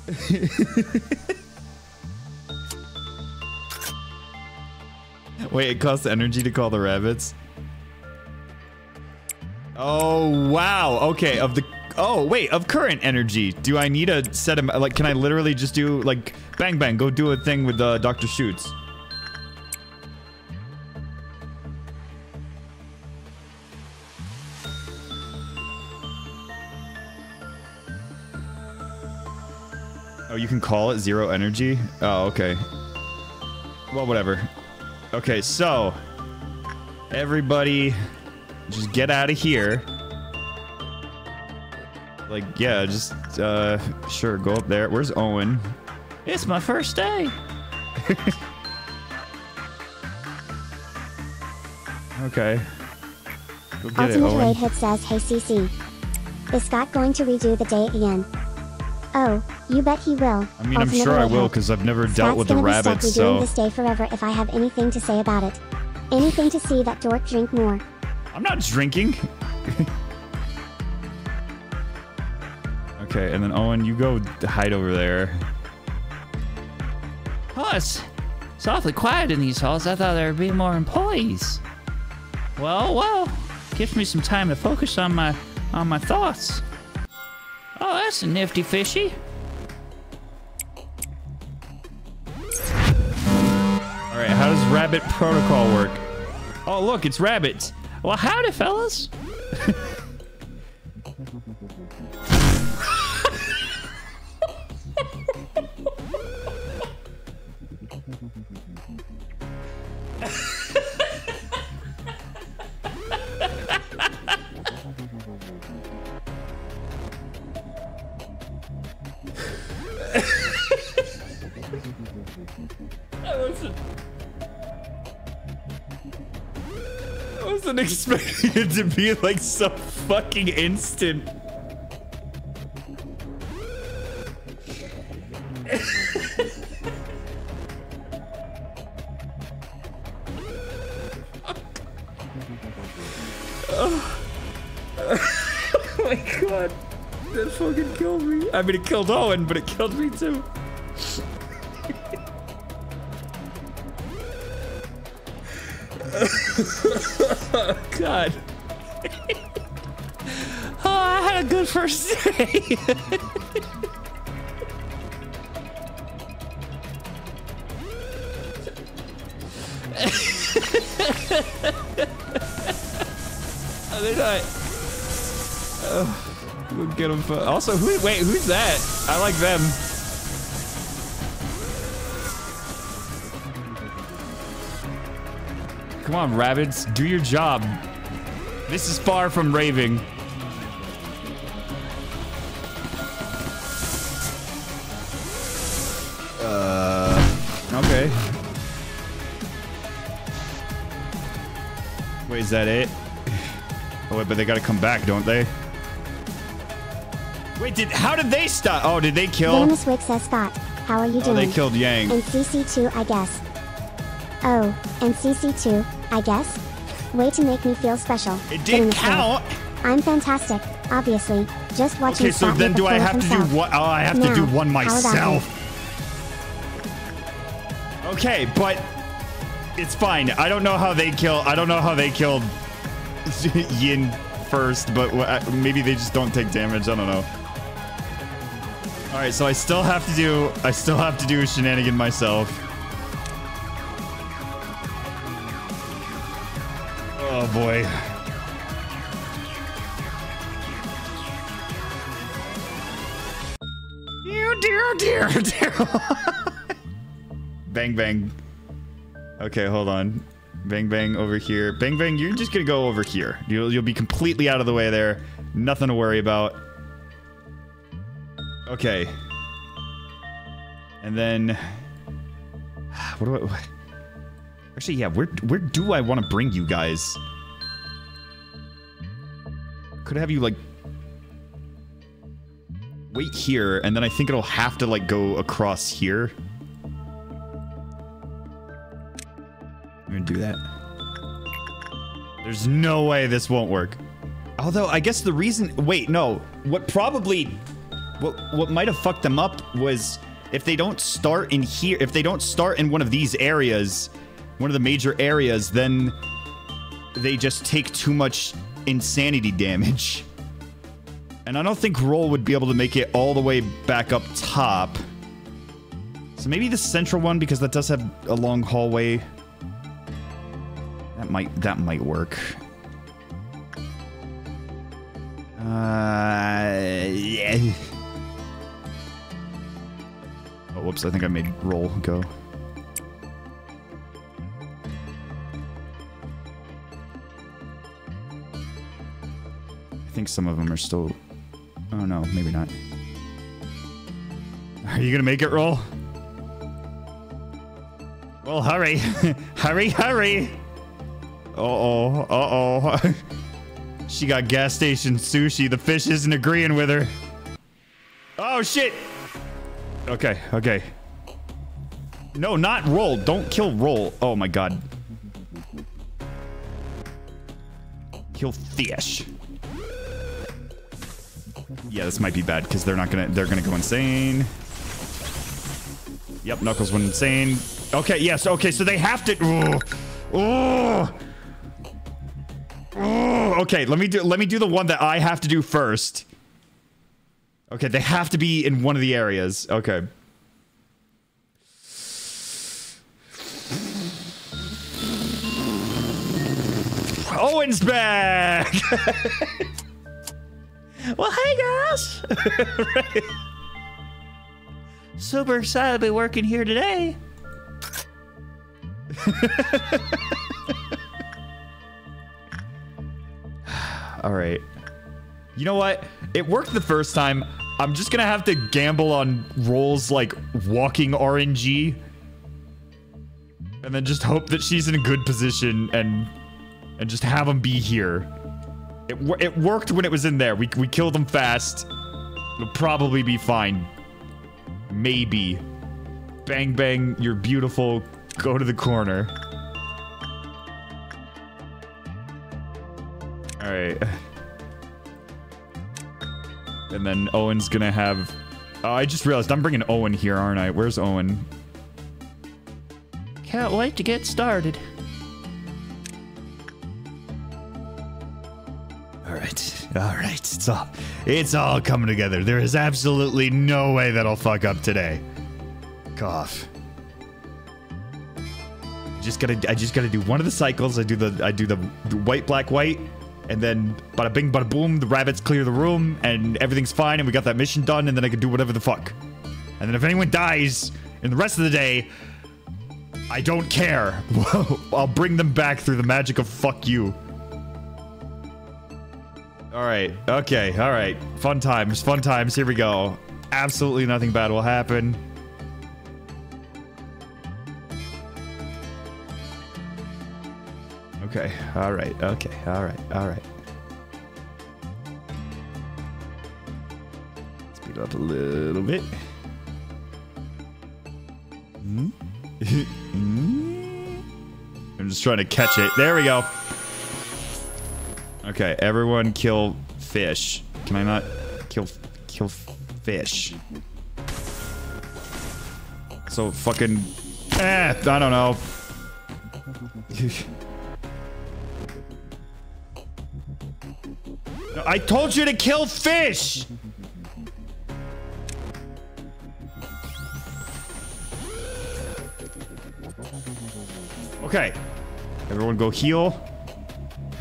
Wait, it costs energy to call the rabbits. Oh wow. Okay, of the Oh, wait, of current energy. Do I need a set of, like, can I literally just do, like, bang, bang, go do a thing with uh, Dr. Shoots? You can call it zero energy? Oh, okay. Well, whatever. Okay, so everybody just get out of here. Like, yeah, just, uh, sure, go up there. Where's Owen? It's my first day. Okay. Go get it, Owen. Raid Hit says, Hey CC. Is Scott going to redo the day again? Oh, you bet he will. I mean, I'm sure I will because I've never dealt with the gonna rabbits, be stuck so. this day forever if I have anything to say about it. Anything to see that dork drink more. I'm not drinking. okay, and then Owen, you go hide over there. Oh, it's, it's awfully quiet in these halls. I thought there would be more employees. Well, well, gives me some time to focus on my on my thoughts. Oh, that's a nifty fishy. All right, how does rabbit protocol work? Oh, look, it's rabbits. Well, howdy, fellas. wasn't expecting it to be like so fucking instant. oh my god. That fucking killed me. I mean, it killed Owen, but it killed me too. God. Oh, I had a good first day. Are they're not? Oh, we'll get them. For, also, who? Wait, who's that? I like them. Come on, rabbits, do your job. This is far from raving. Uh, okay. Wait, is that it? Oh wait, but they gotta come back, don't they? Wait, did how did they stop? Oh, did they kill? Venomous Wick says, Scott, how are you Oh, they killed Yang. And CC2, I guess. Oh, and CC2, I guess? Way to make me feel special. It didn't this count. I'm fantastic, obviously. Just watching Okay, so then do I have to do himself. what? Oh, I have to do one myself. Okay, but it's fine. I don't know how they kill. I don't know how they killed Yin first, but uh, maybe they just don't take damage. I don't know. All right, so I still have to do. I still have to do a shenanigan myself. Boy. Dear, dear, dear, dear. bang, bang. Okay, hold on. Bang, bang over here. Bang, bang, you're just gonna go over here. You'll, you'll be completely out of the way there. Nothing to worry about. Okay. And then... What do I... what- Actually, yeah, where, where do I want to bring you guys? Could have you, like, wait here, and then I think it'll have to like go across here. I'm gonna do that. There's no way this won't work. Although I guess the reason wait, no. What probably what what might have fucked them up was if they don't start in here, if they don't start in one of these areas, one of the major areas, then they just take too much insanity damage. And I don't think Roll would be able to make it all the way back up top. So maybe the central one because that does have a long hallway. That might that might work. Uh, yeah. Oh, whoops! I think I made roll go. Think some of them are still. Oh no, maybe not. Are you gonna make it roll? Well, hurry, hurry, hurry! Uh oh, uh oh. she got gas station sushi. The fish isn't agreeing with her. Oh shit! Okay, okay. No, not roll. Don't kill roll. Oh my god. Kill fish. Yeah, this might be bad because they're not gonna they're gonna go insane. Yep, Knuckles went insane. Okay, yes, okay, so they have to. Oh, oh, oh. Okay, let me do let me do the one that I have to do first. Okay, they have to be in one of the areas. Okay. Owen's back. Well, hey guys! Super excited to be working here today. All right. You know what? It worked the first time. I'm just gonna have to gamble on rolls like walking RNG. And then just hope that she's in a good position and and just have them be here. It, it worked when it was in there. We, we killed them fast. It'll probably be fine. Maybe. Bang, bang, you're beautiful. Go to the corner. Alright. And then Owen's gonna have... Oh, I just realized I'm bringing Owen here, aren't I? Where's Owen? Can't wait to get started. All right, all right. It's all, it's all coming together. There is absolutely no way that I'll fuck up today. Cough. Just gotta, I just gotta do one of the cycles. I do the, I do the white, black, white, and then bada bing, bada boom. The rabbits clear the room, and everything's fine, and we got that mission done. And then I can do whatever the fuck. And then if anyone dies in the rest of the day, I don't care. I'll bring them back through the magic of fuck you. All right. Okay. All right. Fun times. Fun times. Here we go. Absolutely nothing bad will happen. Okay. All right. Okay. All right. All right. Speed up a little bit. Hmm? Hmm? I'm just trying to catch it. There we go. Okay, everyone kill fish. Can I not kill kill fish? So fucking eh, I don't know. I told you to kill fish. Okay. Everyone go heal.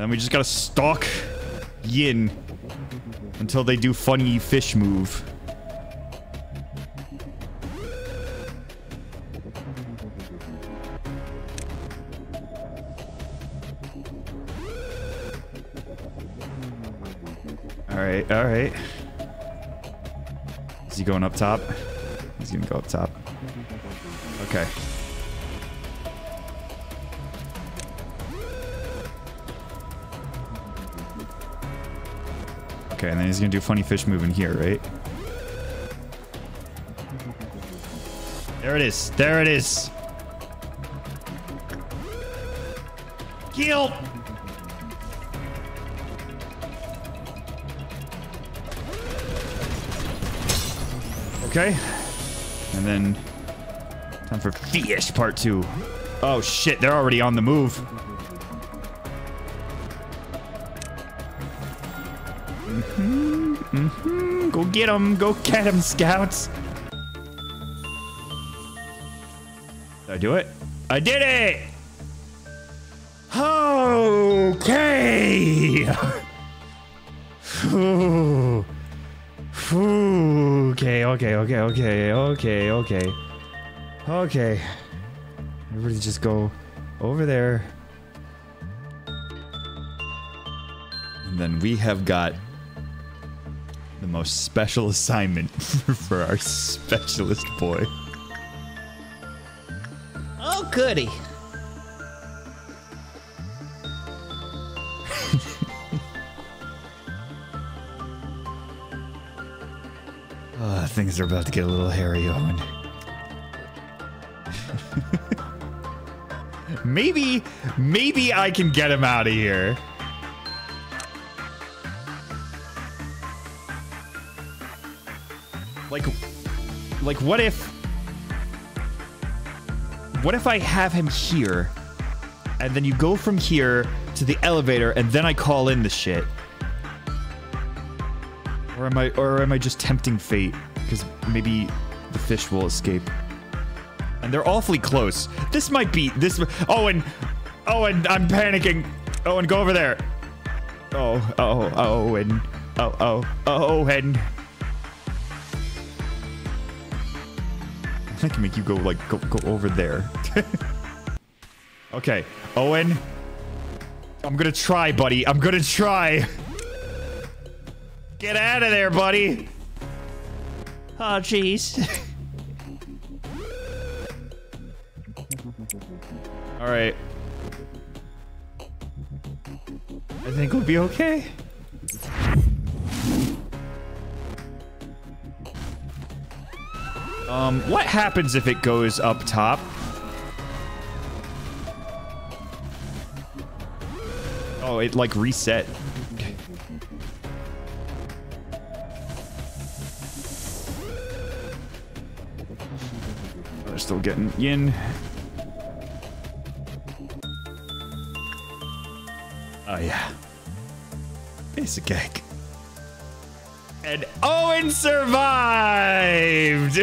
And we just gotta stalk Yin until they do funny fish move. Alright, alright. Is he going up top? He's gonna go up top. Okay. Okay, and then he's gonna do funny fish move in here, right? There it is. There it is. Kill. Okay. And then time for fish part two. Oh shit, they're already on the move. Get him. Go get him, scouts. Did I do it? I did it! Okay! Phew. Phew. okay, okay, okay, okay, okay, okay. Okay. Everybody just go over there. And then we have got the most special assignment for our specialist boy. Oh, goody. Oh, things are about to get a little hairy, Owen. maybe, maybe I can get him out of here. Like what if, what if I have him here, and then you go from here to the elevator, and then I call in the shit? Or am I or am I just tempting fate? Because maybe the fish will escape. And they're awfully close. This might be this Owen Owen, I'm panicking. Owen, go over there. Oh, oh, oh, and, Oh, oh, Owen. I can make you go like go go over there. okay, Owen. I'm gonna try, buddy. I'm gonna try. Get out of there, buddy. Oh, jeez. All right. I think we'll be okay. Um, what happens if it goes up top? Oh, it like reset. They're still getting yin. Oh yeah. Basic egg. And Owen survived!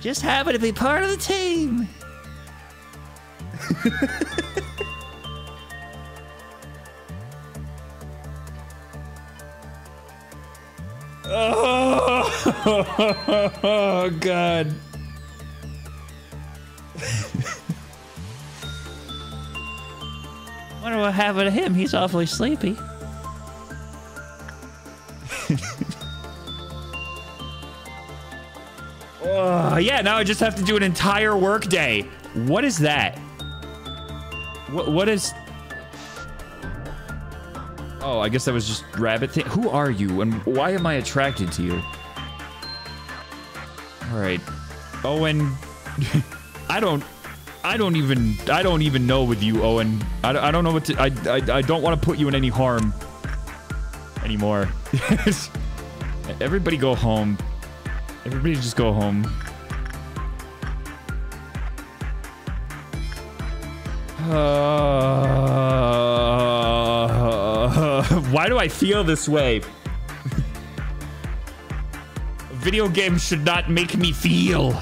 Just happy to be part of the team. oh, God. Wonder what happened to him. He's awfully sleepy. Oh, yeah, now I just have to do an entire workday. What is that? What, what is... Oh, I guess that was just rabbit thing. Who are you and why am I attracted to you? All right. Owen, I don't I don't even I don't even know with you, Owen. I, I don't know what to I I, I don't want to put you in any harm anymore. Everybody go home. Everybody just go home. Uh, why do I feel this way? Video games should not make me feel.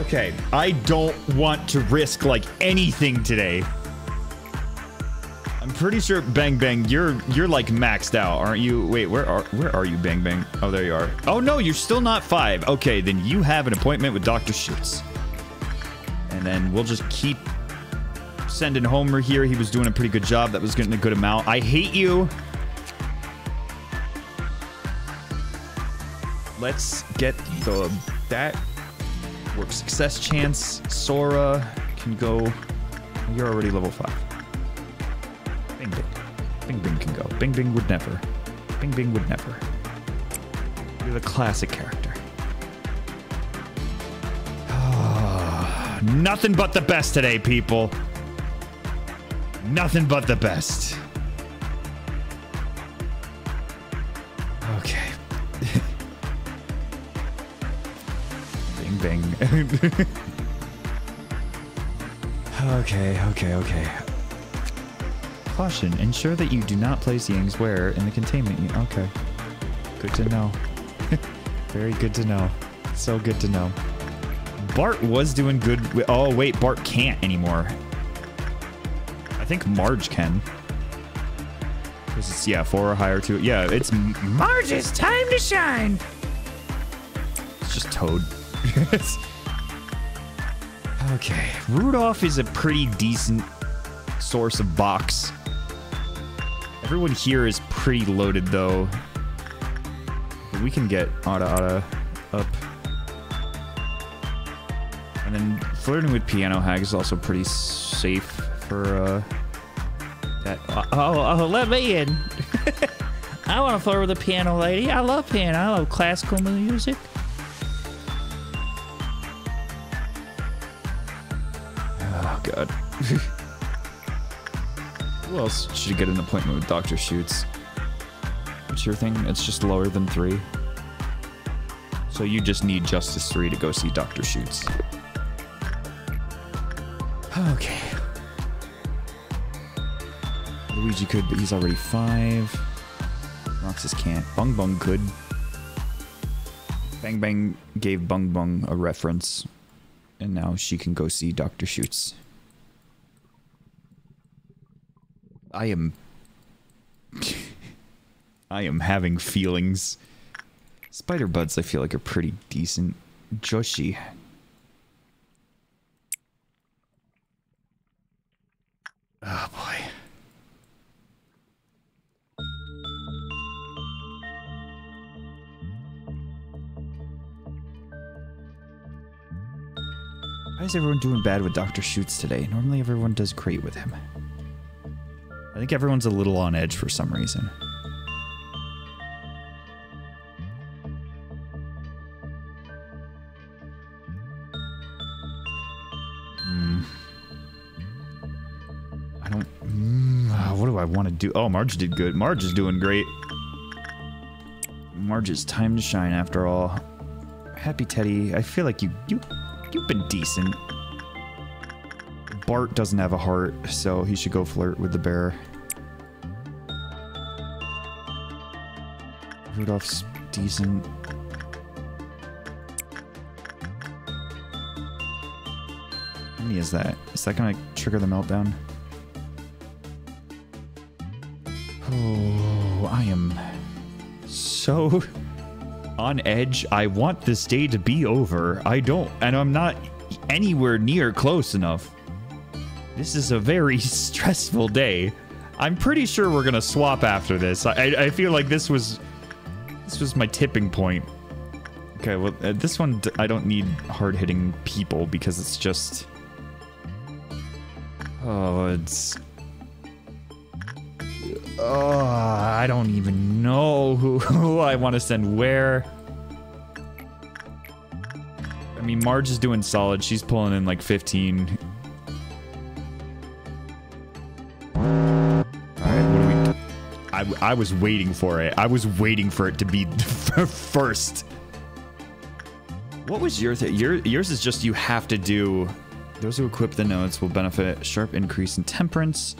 Okay, I don't want to risk like anything today. I'm pretty sure Bang Bang, you're you're like maxed out, aren't you? Wait, where are where are you, Bang Bang? Oh, there you are. Oh no, you're still not five. Okay, then you have an appointment with Dr. Schutz. And then we'll just keep sending Homer here. He was doing a pretty good job. That was getting a good amount. I hate you. Let's get the that work success chance. Sora can go. You're already level five. Bing Bing. Can go. Bing Bing would never. Bing Bing would never. You're the classic character. Nothing but the best today, people. Nothing but the best. Okay. bing bing. okay, okay, okay. Caution, ensure that you do not place Yang's wearer in the containment unit. Okay. Good to know. Very good to know. So good to know. Bart was doing good. Oh, wait, Bart can't anymore. I think Marge can. 'Cause it's, yeah, four or higher, two. Yeah, it's M- Marge, time to shine. It's just Toad. Okay. Rudolph is a pretty decent source of box. Everyone here is pretty loaded, though. We can get Ada Ada up. And then flirting with Piano Hag is also pretty safe for uh, that. Oh, oh, let me in. I want to flirt with a piano lady. I love piano. I love classical music. Oh, God. Else should get an appointment with Dr. Shoots? What's your thing? It's just lower than three. So you just need Justice 3 to go see Dr. Shoots. Okay. Luigi could, but he's already five. Roxas can't. Bung Bung could. Bang Bang gave Bung Bung a reference. And now she can go see Dr. Shoots. I am. I am having feelings. Spider Buds, I feel like, are pretty decent. Yoshi. Oh boy. Why is everyone doing bad with Dr. Shoots today? Normally everyone does great with him. I think everyone's a little on edge for some reason. Hmm. I don't. Mm, what do I want to do? Oh, Marge did good. Marge is doing great. Marge, it's time to shine after all. Happy Teddy, I feel like you you you've been decent. Bart doesn't have a heart, so he should go flirt with the bear. Rudolph's decent. How many is that? Is that gonna trigger the meltdown? Oh, I am so on edge. I want this day to be over. I don't, and I'm not anywhere near close enough. This is a very stressful day. I'm pretty sure we're gonna swap after this. I, I feel like this was this was my tipping point. Okay, well, uh, this one I don't need hard hitting people because it's just. Oh, it's. Oh, I don't even know who, who I want to send where. I mean, Marge is doing solid. She's pulling in like 15. I, was waiting for it. I was waiting for it to be first. What was your? Your, yours is just you have to do. Those who equip the notes will benefit sharp increase in temperance.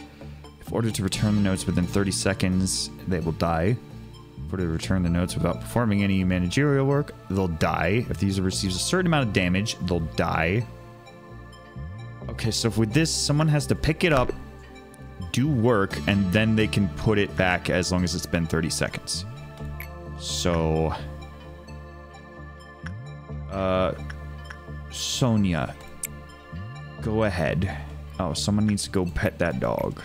If ordered to return the notes within 30 seconds, they will die. If ordered to return the notes without performing any managerial work, they'll die. If the user receives a certain amount of damage, they'll die. Okay, so with this, someone has to pick it up, do work, and then they can put it back as long as it's been 30 seconds. So. Uh. Sonia. Go ahead. Oh, someone needs to go pet that dog.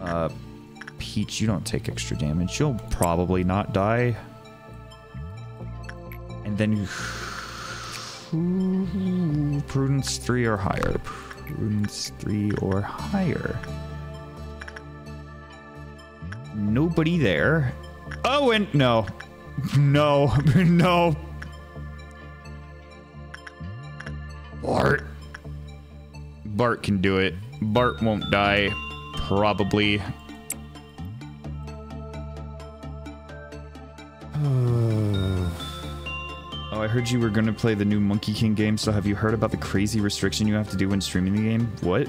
Uh. Peach, you don't take extra damage. You'll probably not die. And then. Prudence 3 or higher. Prudence 3 or higher. Nobody there. Oh, and no. No. no. Bart. Bart can do it. Bart won't die. Probably. I heard you were going to play the new Monkey King game, so have you heard about the crazy restriction you have to do when streaming the game? What?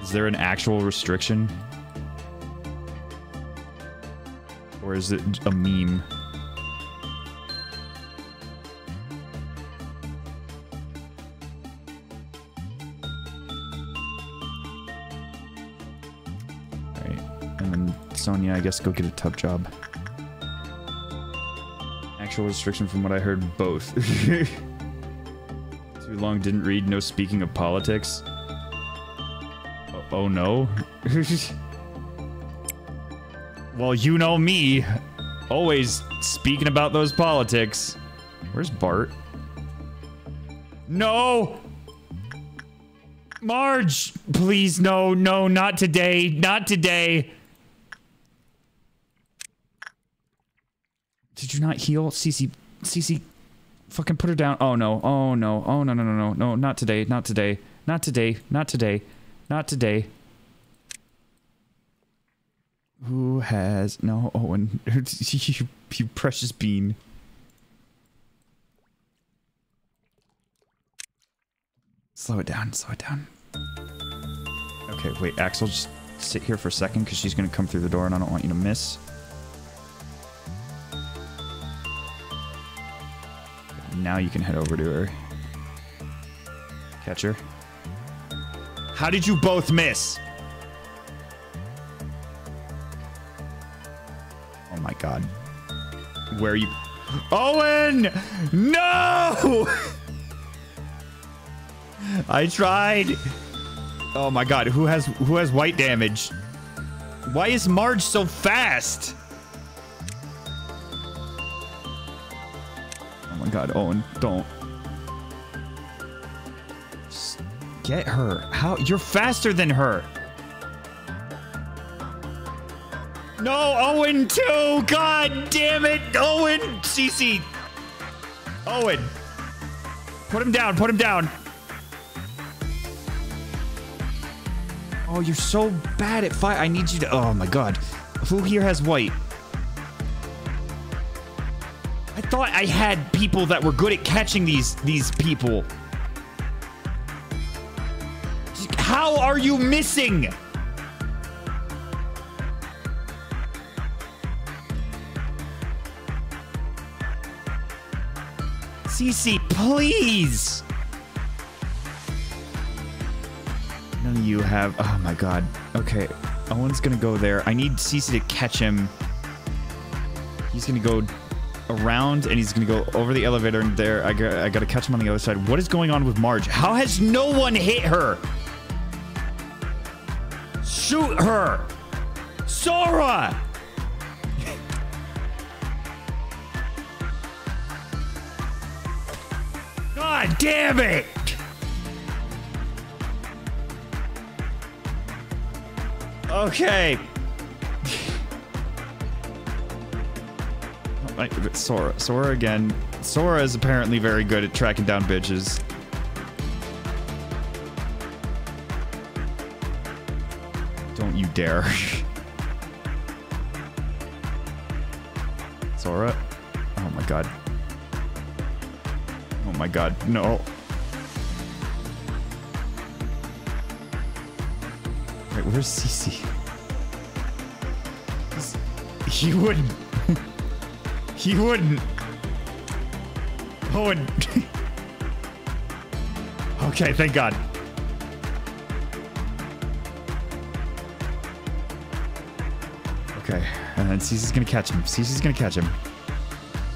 Is there an actual restriction? Or is it a meme? Alright. And then Sonia, I guess, go get a tub job. Restriction from what I heard, both. Too long, didn't read, no speaking of politics. Oh, oh no. well, you know me. Always speaking about those politics. Where's Bart? No! Marge! Please, no, no, not today. Not today. Did you not heal? Cece, Cece, fucking put her down. Oh no, oh no, oh no, no, no, no, no, not today, not today, not today, not today, not today. Who has, no, oh, Owen, you, you precious bean. Slow it down, slow it down. Okay, wait, Axel, just sit here for a second because she's gonna come through the door and I don't want you to miss. Now you can head over to her. Catch her. How did you both miss? Oh my god. Where are you? Owen! No! I tried. Oh my god, who has who has white damage? Why is Marge so fast? God, Owen, don't. Get her. How? You're faster than her. No, Owen too. God damn it, Owen. CC. Owen. Put him down. Put him down. Oh, you're so bad at fight. I need you to. Oh my god. Who here has white? Thought I had people that were good at catching these these people. How are you missing? Cece, please. None of you have. Oh my god. Okay, Owen's gonna go there. I need Cece to catch him. He's gonna go around and he's gonna go over the elevator and there. I got, I gotta catch him on the other side. What is going on with Marge? How has no one hit her? Shoot her! Sora! God damn it! Okay. Like, Sora. Sora again. Sora is apparently very good at tracking down bitches. Don't you dare. Sora? Oh my god. Oh my god, no. Wait, where's Cece? He wouldn't. he wouldn't. Oh, Owen. okay, thank God. Okay, and then Cece's gonna catch him. Cece's gonna catch him.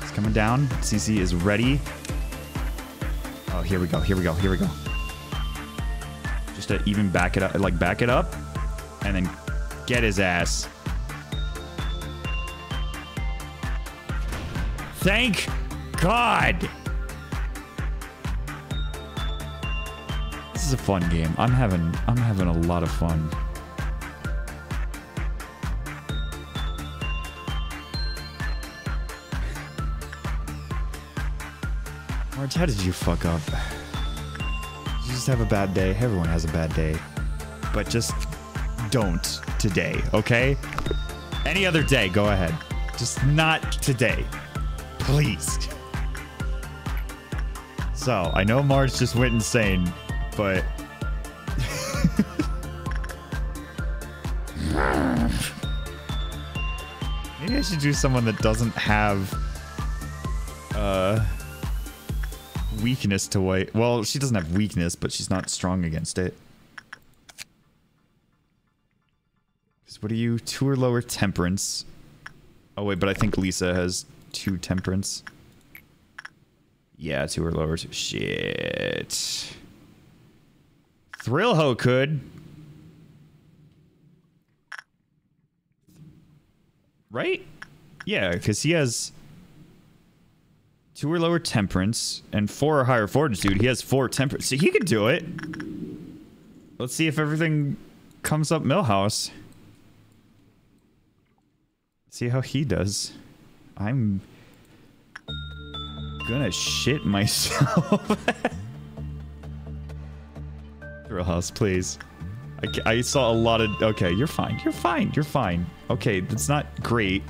He's coming down. CC is ready. Oh, here we go. Here we go. Here we go. Just to even back it up, like back it up, and then get his ass. Thank God. This is a fun game. I'm having I'm having a lot of fun. Marge, how did you fuck up? You just have a bad day. Everyone has a bad day. But just don't today, okay? Any other day, go ahead. Just not today please. So, I know Mars just went insane, but... Maybe I should do someone that doesn't have... Uh... Weakness to white. Well, she doesn't have weakness, but she's not strong against it. What are you? Two or lower temperance. Oh wait, but I think Lisa has two temperance. Yeah, two or lower. Shit. Thrillho could. Right? Yeah, because he has two or lower temperance and four or higher fortitude. He has four temperance. So he could do it. Let's see if everything comes up Milhouse. See how he does. I'm gonna shit myself. Thrill House, please. I, I saw a lot of. Okay, you're fine. You're fine. You're fine. Okay, that's not great.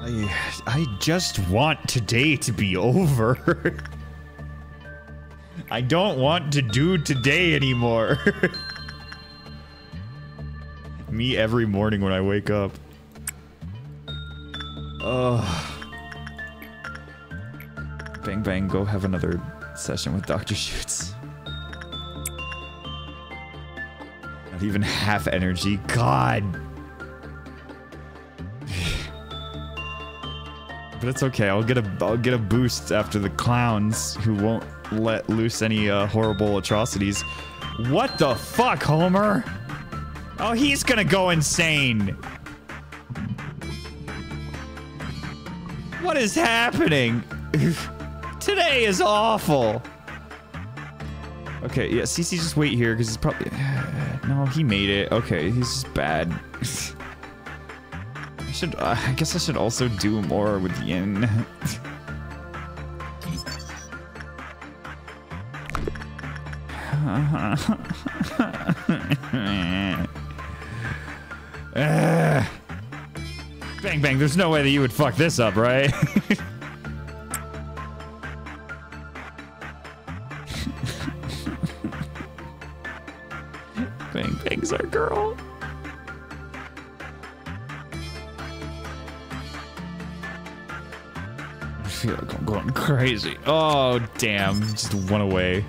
I I just want today to be over. I don't want to do today anymore. Me every morning when I wake up. Oh. Bang bang, go have another session with Dr. Shoots. Not even half energy. God. but it's okay. I'll get a I'll get a boost after the clowns who won't let loose any uh, horrible atrocities. What the fuck, Homer? Oh, he's gonna go insane. What is happening? Today is awful. Okay, yeah, CC just wait here because he's probably. No, he made it. Okay, he's just bad. I should. Uh, I guess I should also do more with Yin. Ah. Bang bang, there's no way that you would fuck this up, right? bang bang's our girl. I feel like I'm going crazy. Oh, damn. Just one away.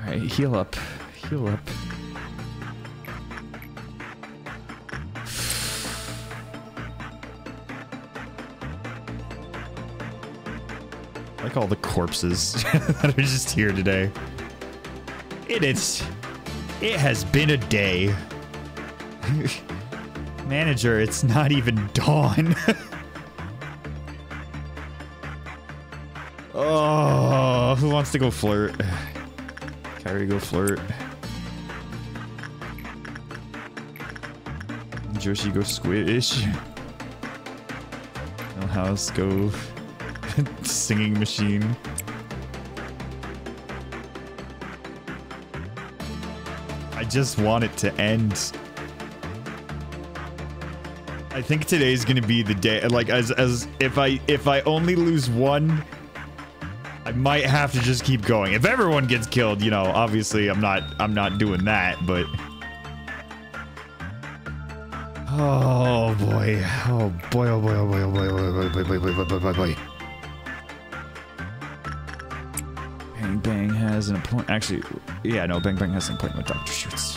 Alright, heal up. Heal up. Like all the corpses that are just here today. It is. It has been a day. Manager, it's not even dawn. oh, who wants to go flirt? Kairi, go flirt. Yoshi, go squish. House, go singing machine. I just want it to end. I think today's gonna be the day. Like as as if I if I only lose one, I might have to just keep going. If everyone gets killed, you know, obviously I'm not I'm not doing that. But oh boy, oh boy, oh boy, oh boy, oh boy, oh boy, Oh boy, oh, boy, oh, boy, oh, boy, boy, boy, boy. Bang Bang has an appointment. Actually, yeah, no, Bang Bang has an appointment with Dr. Schutz.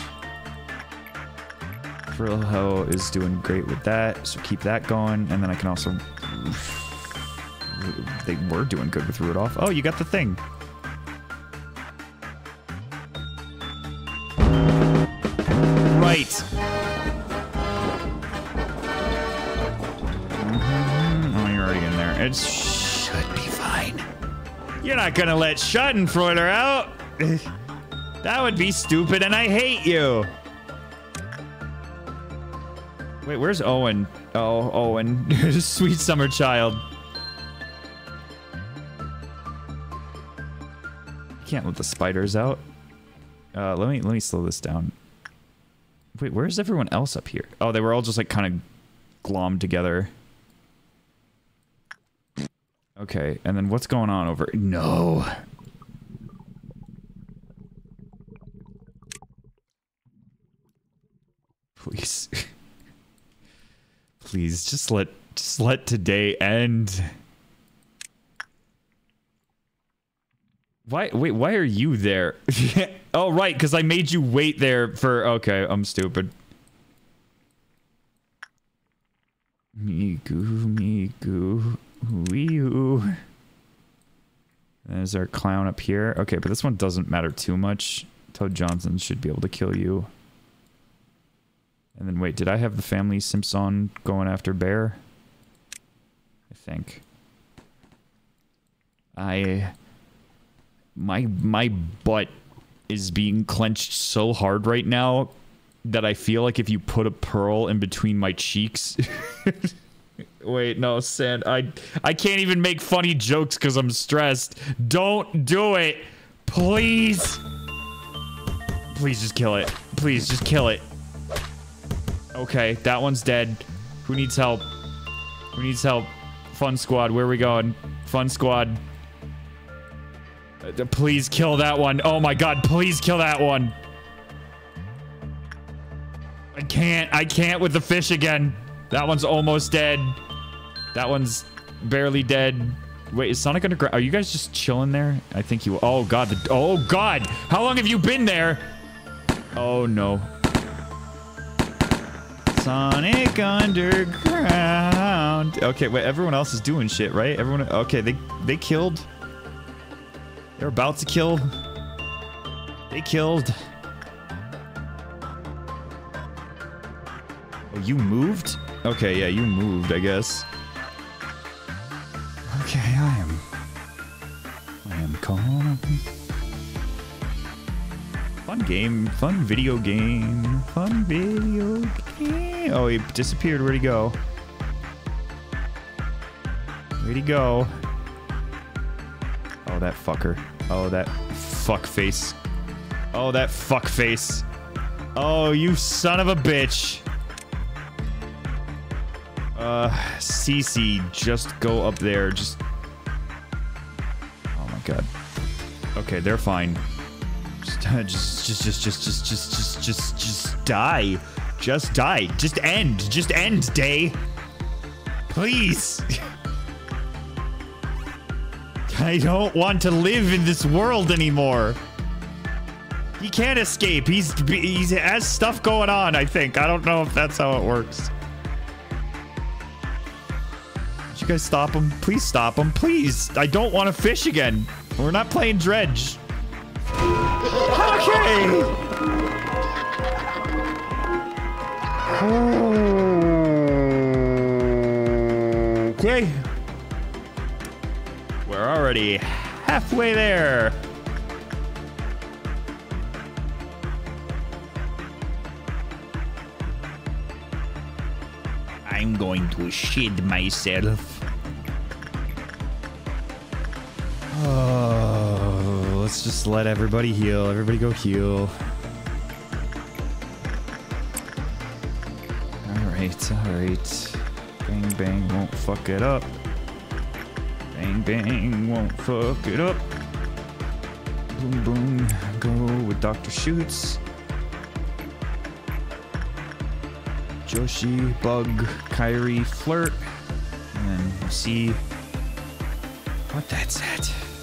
Thrillho is doing great with that, so keep that going. And then I can also. They were doing good with Rudolph. Oh, you got the thing. Right. Mhm. Oh, you're already in there. It should be fine. You're not gonna let Schadenfreude out. that would be stupid, and I hate you. Wait, where's Owen? Oh, Owen. Sweet summer child. Can't let the spiders out. Uh, let me let me slow this down. Wait, where's everyone else up here? Oh, they were all just like kind of glommed together. Okay, and then what's going on over... No! Please. Please, just let... Just let today end. Why? Wait, why are you there? oh, right, because I made you wait there for... Okay, I'm stupid. Me goo, me goo wee There's our clown up here. Okay, but this one doesn't matter too much. Toad Johnson should be able to kill you. And then wait, did I have the family Simpson going after Bear? I think. I my my butt is being clenched so hard right now that I feel like if you put a pearl in between my cheeks Wait, no, Sand. I I can't even make funny jokes cuz I'm stressed. Don't do it. Please. Please just kill it. Please just kill it. Okay, that one's dead. Who needs help? Who needs help? Fun squad, where are we going? Fun squad. Uh, please kill that one. Oh my god, please kill that one. I can't. I can't with the fish again. That one's almost dead. That one's barely dead. Wait, is Sonic underground? Are you guys just chilling there? I think you. Oh god. The, oh god. How long have you been there? Oh no. Sonic Underground. Okay, wait. Everyone else is doing shit, right? Everyone. Okay, they they killed. They're about to kill. They killed. Oh, you moved? Okay, yeah, you moved, I guess. Okay, I am... I am calm. Fun game, fun video game, fun video game. Oh, he disappeared. Where'd he go? Where'd he go? Oh, that fucker. Oh, that fuck face. Oh, that fuck face. Oh, you son of a bitch. Uh, Cece, just go up there. Just. Oh my god. Okay, they're fine. Just, just, just, just, just, just, just, just, just, just die. Just die. Just end. Just end, Day. Please. I don't want to live in this world anymore. He can't escape. He's he has stuff going on, I think. I don't know if that's how it works. You guys stop him? Please stop him. Please. I don't want to fish again. We're not playing dredge. Okay. Okay. We're already halfway there. I'm going to shit myself. Oh, let's just let everybody heal. Everybody go heal. Alright, alright. Bang bang won't fuck it up. Bang bang won't fuck it up. Boom boom. Go with Dr. Shoots. Yoshi, Bug, Kairi, Flirt. And then we'll see what that's at.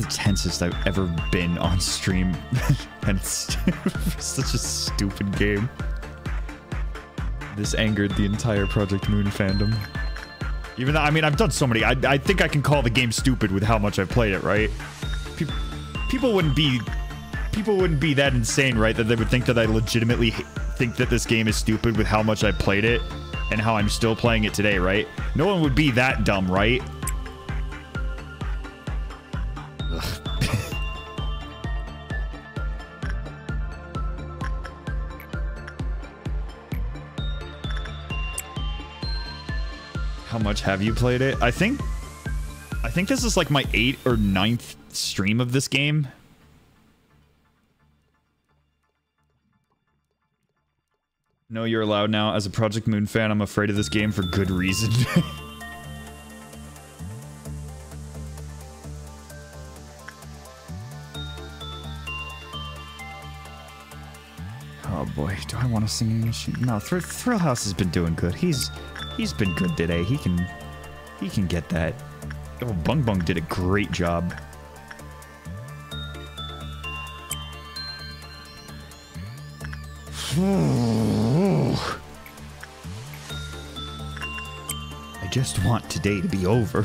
The tensest I've ever been on stream. and it's such a stupid game. This angered the entire Project Moon fandom. Even though, I mean, I've done so many. I, I think I can call the game stupid with how much I've played it, right? Pe people wouldn't be... People wouldn't be that insane, right? That they would think that I legitimately think that this game is stupid with how much I played it and how I'm still playing it today, right? No one would be that dumb, right? How much have you played it? I think I think this is like my eighth or ninth stream of this game. No, you're allowed now. As a Project Moon fan, I'm afraid of this game for good reason. oh boy, do I want to sing? No, Thr Thrill House has been doing good. He's he's been good today. He can he can get that. Oh, Bung Bung did a great job. I just want today to be over.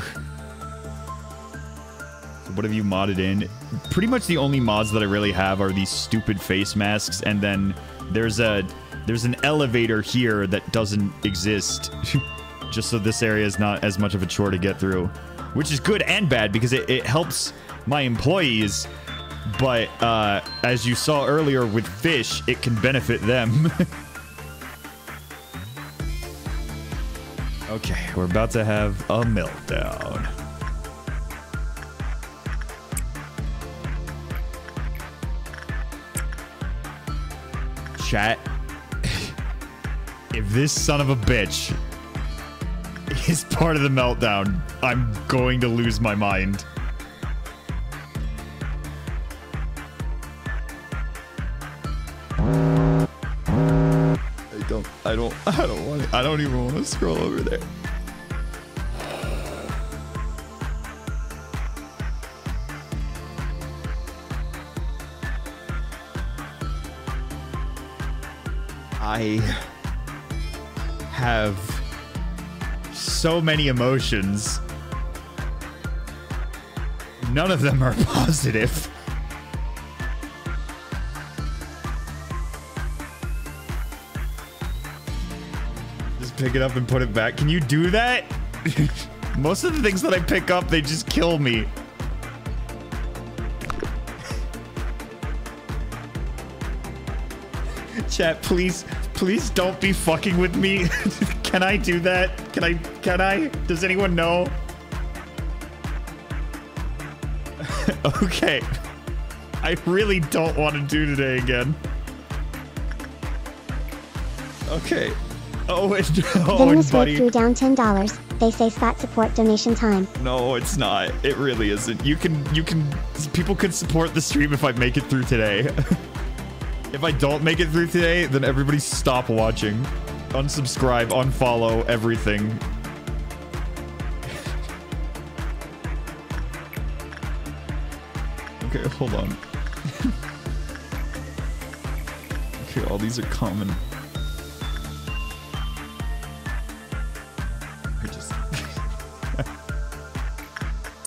What have you modded in? Pretty much the only mods that I really have are these stupid face masks, and then there's a there's an elevator here that doesn't exist. just so this area is not as much of a chore to get through. Which is good and bad because it, it helps my employees, but uh, as you saw earlier with fish, it can benefit them. okay, we're about to have a meltdown. If this son of a bitch is part of the meltdown, I'm going to lose my mind. I don't, I don't, I don't want I don't even want to scroll over there. I have so many emotions. None of them are positive. Just pick it up and put it back. Can you do that? Most of the things that I pick up, they just kill me. Chat, please, please don't be fucking with me. can I do that? Can I, can I? Does anyone know? okay. I really don't want to do today again. Okay. Oh, oh and, oh, Venomous and buddy. threw down $10. They say Scott support donation time. No, it's not. It really isn't. You can, you can, people can support the stream if I make it through today. If I don't make it through today, then everybody stop watching. Unsubscribe, unfollow, everything. okay, hold on. okay, all these are common. I just...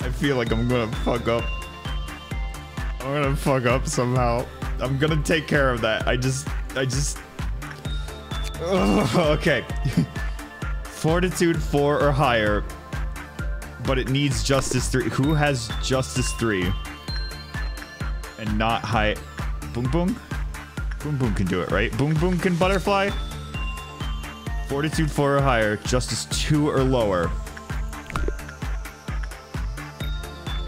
I feel like I'm gonna fuck up. I'm gonna fuck up somehow. I'm gonna take care of that. I just, I just. Ugh, okay. Fortitude four or higher, but it needs Justice three. Who has Justice three? And not high. Boom boom. Boom boom can do it, right? Boom boom can butterfly. Fortitude four or higher. Justice two or lower.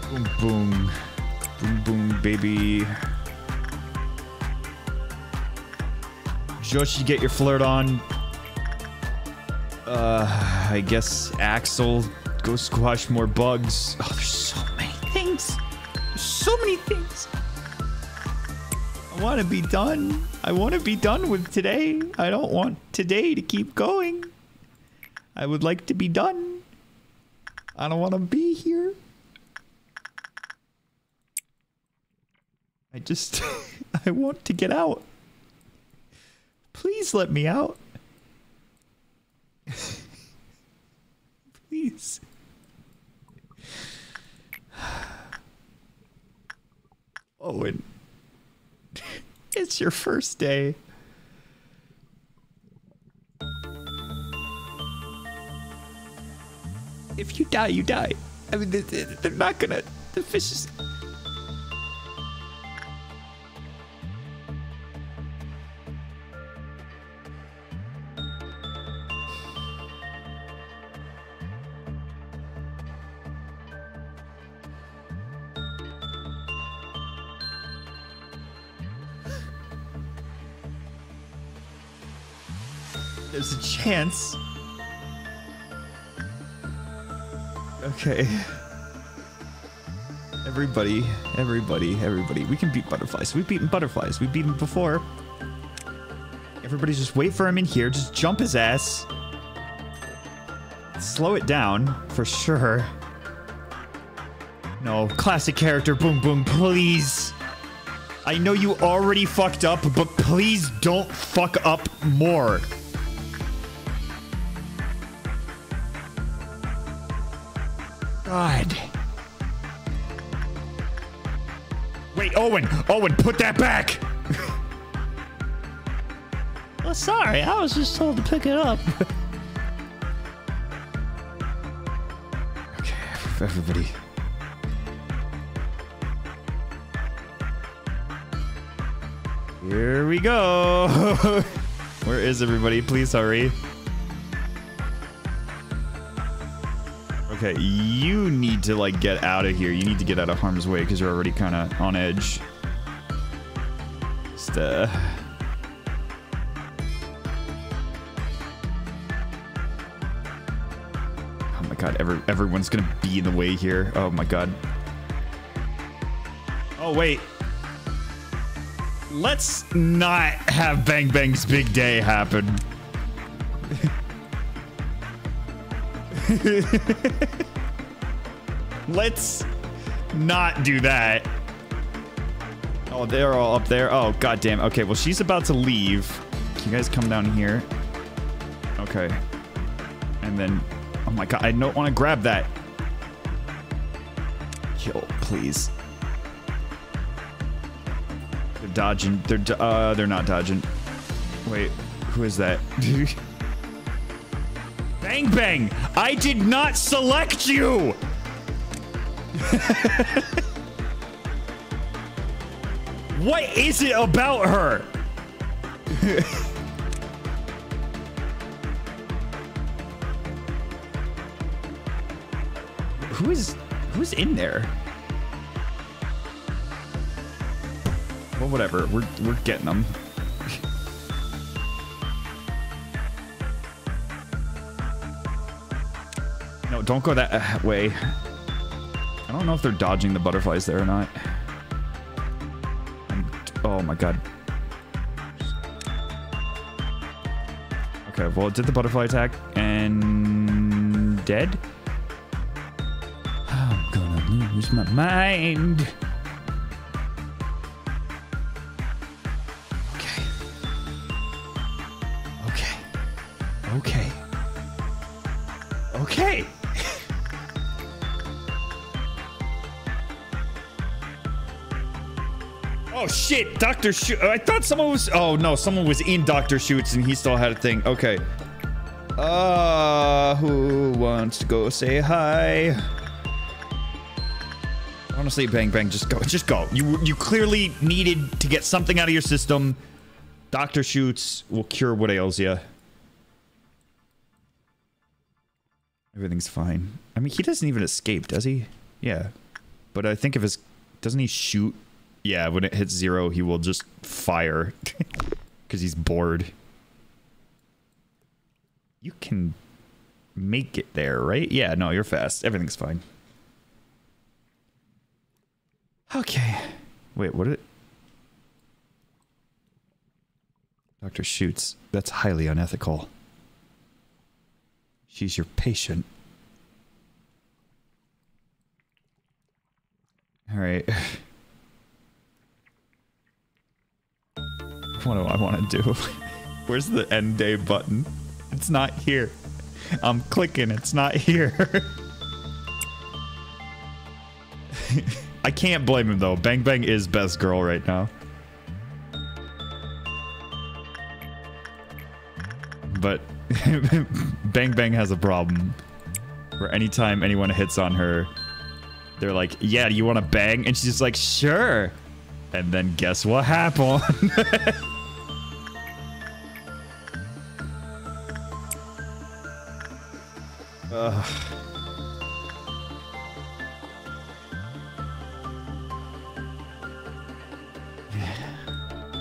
Boom, boom. Boom, boom, baby. Yoshi, get your flirt on. Uh, I guess Axel, go squash more bugs. Oh, there's so many things. There's so many things. I want to be done. I want to be done with today. I don't want today to keep going. I would like to be done. I don't want to be here. I just, I want to get out. Please let me out. Please. Oh, Owen, it's your first day. If you die, you die. I mean, they- they- they're not gonna. The fish is. Okay. Everybody, everybody, everybody. We can beat butterflies. We've beaten butterflies. We've beaten before. Everybody just wait for him in here. Just jump his ass. Slow it down, for sure. No, classic character, boom boom, please. I know you already fucked up, but please don't fuck up more. Owen! Owen, put that back! Well, sorry, I was just told to pick it up. Okay, everybody. Here we go. Where is everybody? Please hurry. Okay, you need to like get out of here. You need to get out of harm's way because you're already kind of on edge. Just, uh... Oh my god, every, everyone's gonna be in the way here. Oh my god. Oh wait. Let's not have Bang Bang's big day happen. Let's not do that. Oh, they're all up there. Oh, goddamn. Okay, well, she's about to leave. Can you guys come down here? Okay. And then, oh my god, I don't want to grab that. Kill, please. They're dodging. They're uh, they're not dodging. Wait, who is that? bang bang! I did not select you. what is it about her? who is who's in there? Well, whatever. We're we're getting them. Don't go that uh, way. I don't know if they're dodging the butterflies there or not. I'm- oh my god. Okay, well, it did the butterfly attack and dead. I'm gonna lose my mind. Dr. Shoot. I thought someone was. Oh no, someone was in Dr. Shoots and he still had a thing. Okay. Uh, who wants to go say hi? Honestly, bang bang, just go, just go. You you clearly needed to get something out of your system. Doctor Shoots will cure what ails you. Everything's fine. I mean, he doesn't even escape, does he? Yeah, but I think if his doesn't he shoot? Yeah, when it hits zero, he will just fire because he's bored. You can make it there, right? Yeah, no, you're fast. Everything's fine. Okay. Wait, what it? Doctor shoots. That's highly unethical. She's your patient. All right. What do I want to do? Where's the end day button? It's not here. I'm clicking. It's not here. I can't blame him though. Bang Bang is best girl right now. But Bang Bang has a problem. Where anytime anyone hits on her, they're like, yeah, do you want to bang? And she's just like, sure. And then guess what happened?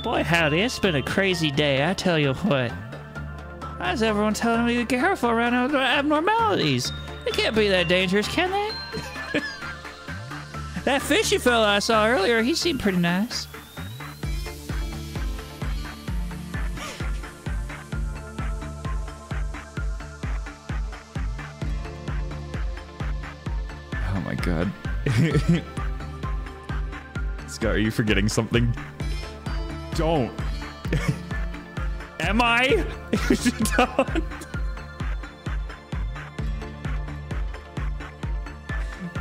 Boy, howdy, it's been a crazy day, I tell you what. Why is everyone telling me to be careful around abnormalities? They can't be that dangerous, can they? that fishy fella I saw earlier, he seemed pretty nice. Scott, are you forgetting something? Don't. Am I? Don't.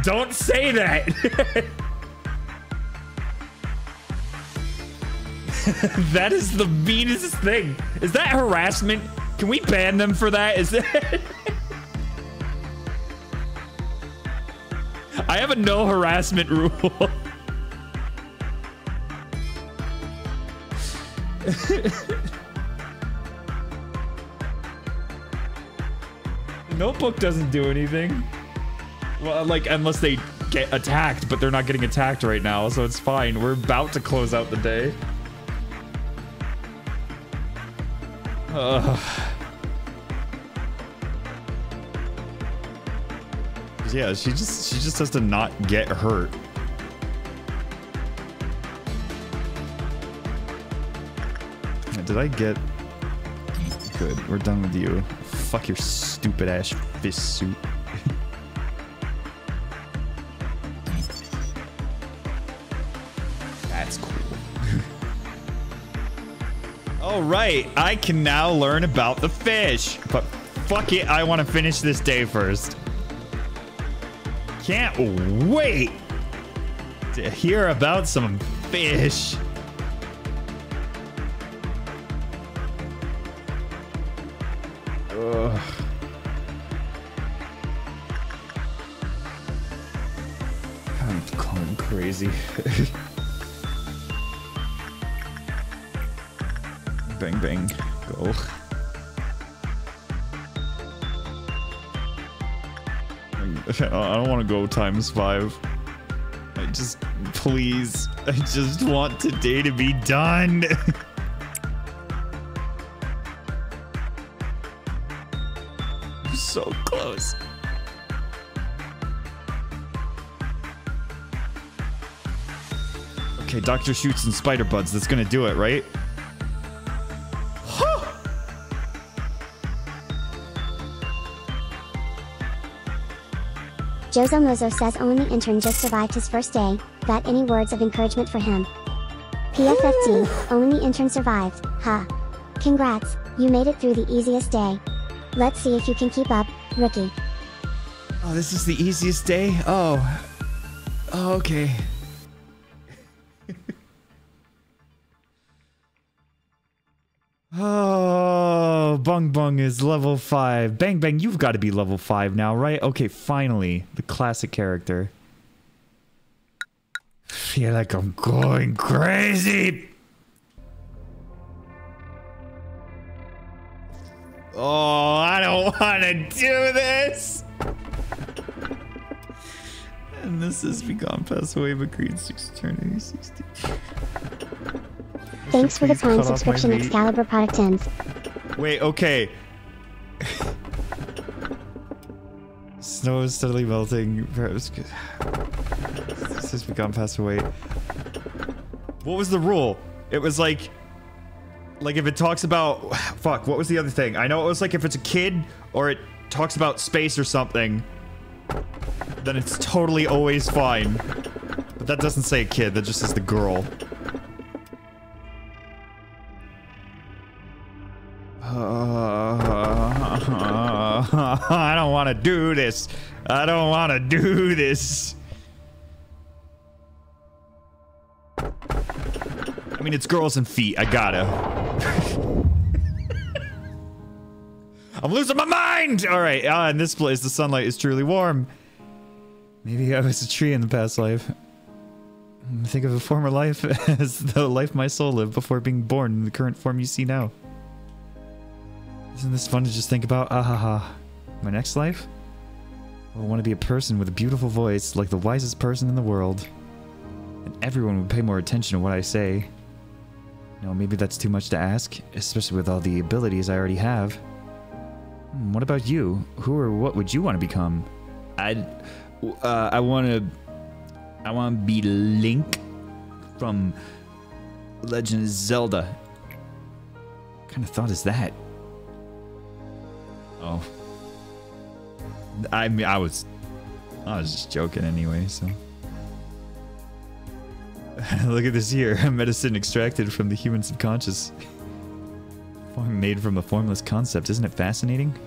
Don't say that. that is the meanest thing. Is that harassment? Can we ban them for that? Is that? I have a no harassment rule. Notebook doesn't do anything. Well, like, unless they get attacked, but they're not getting attacked right now, so it's fine. We're about to close out the day. Ugh. Yeah, she just she just has to not get hurt. Did I get good? We're done with you. Fuck your stupid ass fish suit. That's cool. All right, I can now learn about the fish. But fuck it, I want to finish this day first. Can't wait to hear about some fish. Ugh. I'm going crazy. I don't want to go times five. I just, please, I just want today to be done. so close. Okay, Doctor shoots and spider buds. That's gonna do it, right? Jozo Mozo says only intern just survived his first day. Got any words of encouragement for him? PFFD, only intern survived. Ha. Congrats, you made it through the easiest day. Let's see if you can keep up, rookie. Oh, this is the easiest day? Oh. Oh, okay. Oh, Bung Bung is level 5. Bang Bang, you've got to be level 5 now, right? Okay, finally. The classic character. Feel like I'm going crazy. Oh, I don't want to do this. And this has begun pass away, but Creed 6 eternity 60. Thanks for the Prime cut off my subscription. Excalibur Product Ends. Wait, okay. Snow is steadily melting. This has begun pass away. What was the rule? It was like, like if it talks about, fuck. What was the other thing? I know it was like if it's a kid or it talks about space or something, then it's totally always fine. But that doesn't say a kid. That just says the girl. I don't want to do this. I don't want to do this. I mean, it's girls and feet. I gotta. I'm losing my mind! All right, ah, in this place, the sunlight is truly warm. Maybe I was a tree in the past life. Think of a former life as the life my soul lived before being born in the current form you see now. Isn't this fun to just think about? Ah ha ha. My next life? I want to be a person with a beautiful voice, like the wisest person in the world. And everyone would pay more attention to what I say. No, maybe that's too much to ask, especially with all the abilities I already have. Hmm, What about you? Who or what would you want to become? I, uh, I want to, I want to be Link from Legend of Zelda. What kind of thought is that? Oh. I mean, I was I was just joking anyway, so. Look at this here. Medicine extracted from the human subconscious. Made from a formless concept. Isn't it fascinating?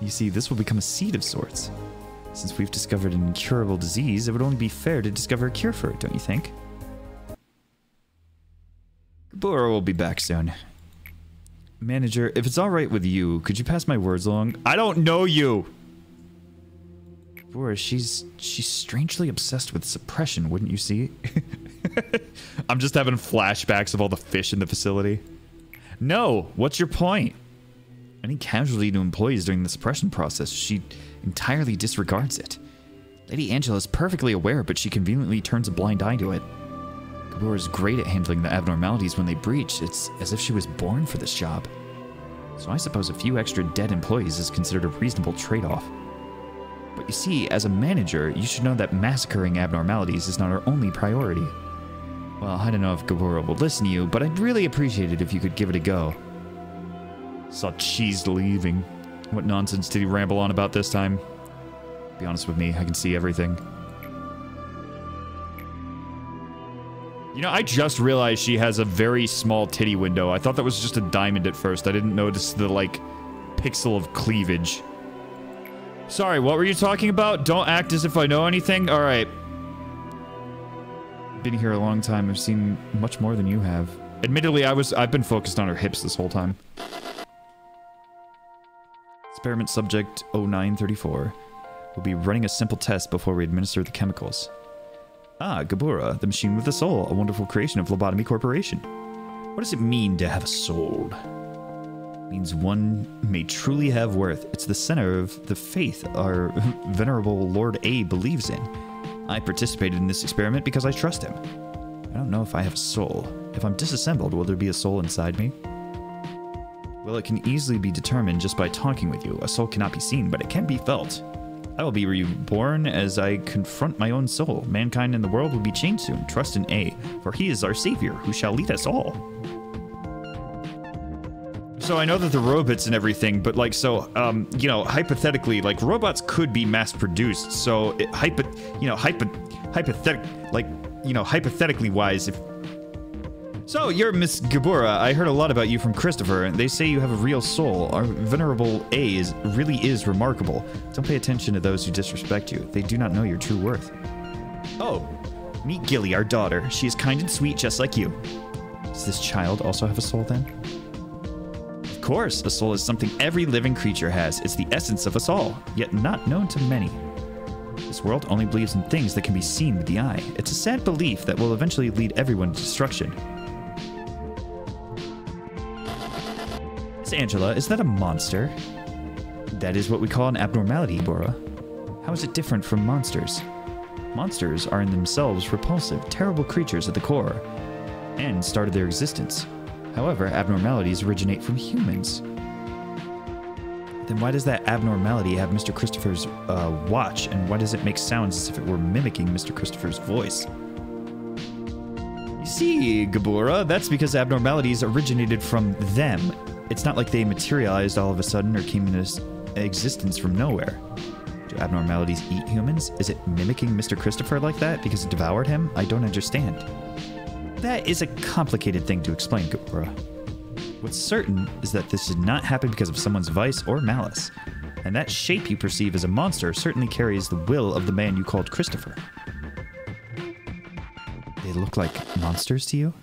You see, this will become a seed of sorts. Since we've discovered an incurable disease, it would only be fair to discover a cure for it, don't you think? Bora will be back soon. Manager, if it's alright with you, could you pass my words along? I don't know you! Bora, she's she's strangely obsessed with suppression, wouldn't you see? I'm just having flashbacks of all the fish in the facility. No, what's your point? Any casualty to employees during the suppression process, she entirely disregards it. Lady Angela is perfectly aware, but she conveniently turns a blind eye to it. Gebura is great at handling the abnormalities when they breach. It's as if she was born for this job. So I suppose a few extra dead employees is considered a reasonable trade-off. But you see, as a manager, you should know that massacring abnormalities is not our only priority. Well, I don't know if Gebura will listen to you, but I'd really appreciate it if you could give it a go. Saw Chesed leaving. What nonsense did he ramble on about this time? Be honest with me, I can see everything. You know, I just realized she has a very small titty window. I thought that was just a diamond at first. I didn't notice the, like, pixel of cleavage. Sorry, what were you talking about? Don't act as if I know anything? Alright. Been here a long time. I've seen much more than you have. Admittedly, I was I've been focused on her hips this whole time. Experiment subject 0934 We'll be running a simple test before we administer the chemicals. Ah, Gebura, the machine with a soul, a wonderful creation of Lobotomy Corporation. What does it mean to have a soul? It means one may truly have worth. It's the center of the faith our venerable Lord A believes in. I participated in this experiment because I trust him. I don't know if I have a soul. If I'm disassembled, will there be a soul inside me? Well, it can easily be determined just by talking with you. A soul cannot be seen, but it can be felt. I will be reborn as I confront my own soul. Mankind and the world will be changed soon. Trust in A, for he is our savior, who shall lead us all. So I know that the robots and everything, but like, so, um, you know, hypothetically, like robots could be mass produced. So, it, hypo, you know, hypo, hypothetic, like, you know, hypothetically wise, if so, you're Miss Gebura. I heard a lot about you from Christopher. They say you have a real soul. Our venerable A is really is remarkable. Don't pay attention to those who disrespect you. They do not know your true worth. Oh, meet Gilly, our daughter. She is kind and sweet, just like you. Does this child also have a soul then? Of course, a soul is something every living creature has. It's the essence of us all, yet not known to many. This world only believes in things that can be seen with the eye. It's a sad belief that will eventually lead everyone to destruction. Angela, is that a monster? That is what we call an abnormality, Bora. How is it different from monsters? Monsters are in themselves repulsive, terrible creatures at the core, and started their existence. However, abnormalities originate from humans. Then why does that abnormality have Mr. Christopher's uh, watch, and why does it make sounds as if it were mimicking Mr. Christopher's voice? You see, Gebura, that's because abnormalities originated from them. It's not like they materialized all of a sudden or came into existence from nowhere. Do abnormalities eat humans? Is it mimicking Mr. Christopher like that because it devoured him? I don't understand. That is a complicated thing to explain, Gebura. What's certain is that this did not happen because of someone's vice or malice, and that shape you perceive as a monster certainly carries the will of the man you called Christopher. They look like monsters to you?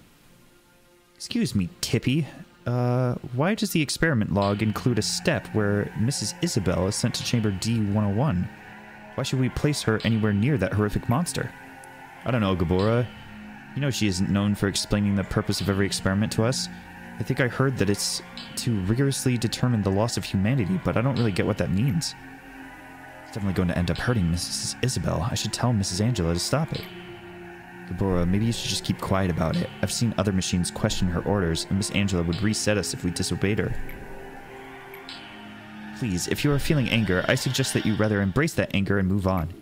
Excuse me, Tippy. Uh, why does the experiment log include a step where Mrs. Isabel is sent to chamber D101? Why should we place her anywhere near that horrific monster? I don't know, Gebura. You know she isn't known for explaining the purpose of every experiment to us. I think I heard that it's to rigorously determine the loss of humanity, but I don't really get what that means. It's definitely going to end up hurting Mrs. Isabel. I should tell Mrs. Angela to stop it. Gebura, maybe you should just keep quiet about it. I've seen other machines question her orders, and Miss Angela would reset us if we disobeyed her. Please, if you are feeling anger, I suggest that you rather embrace that anger and move on.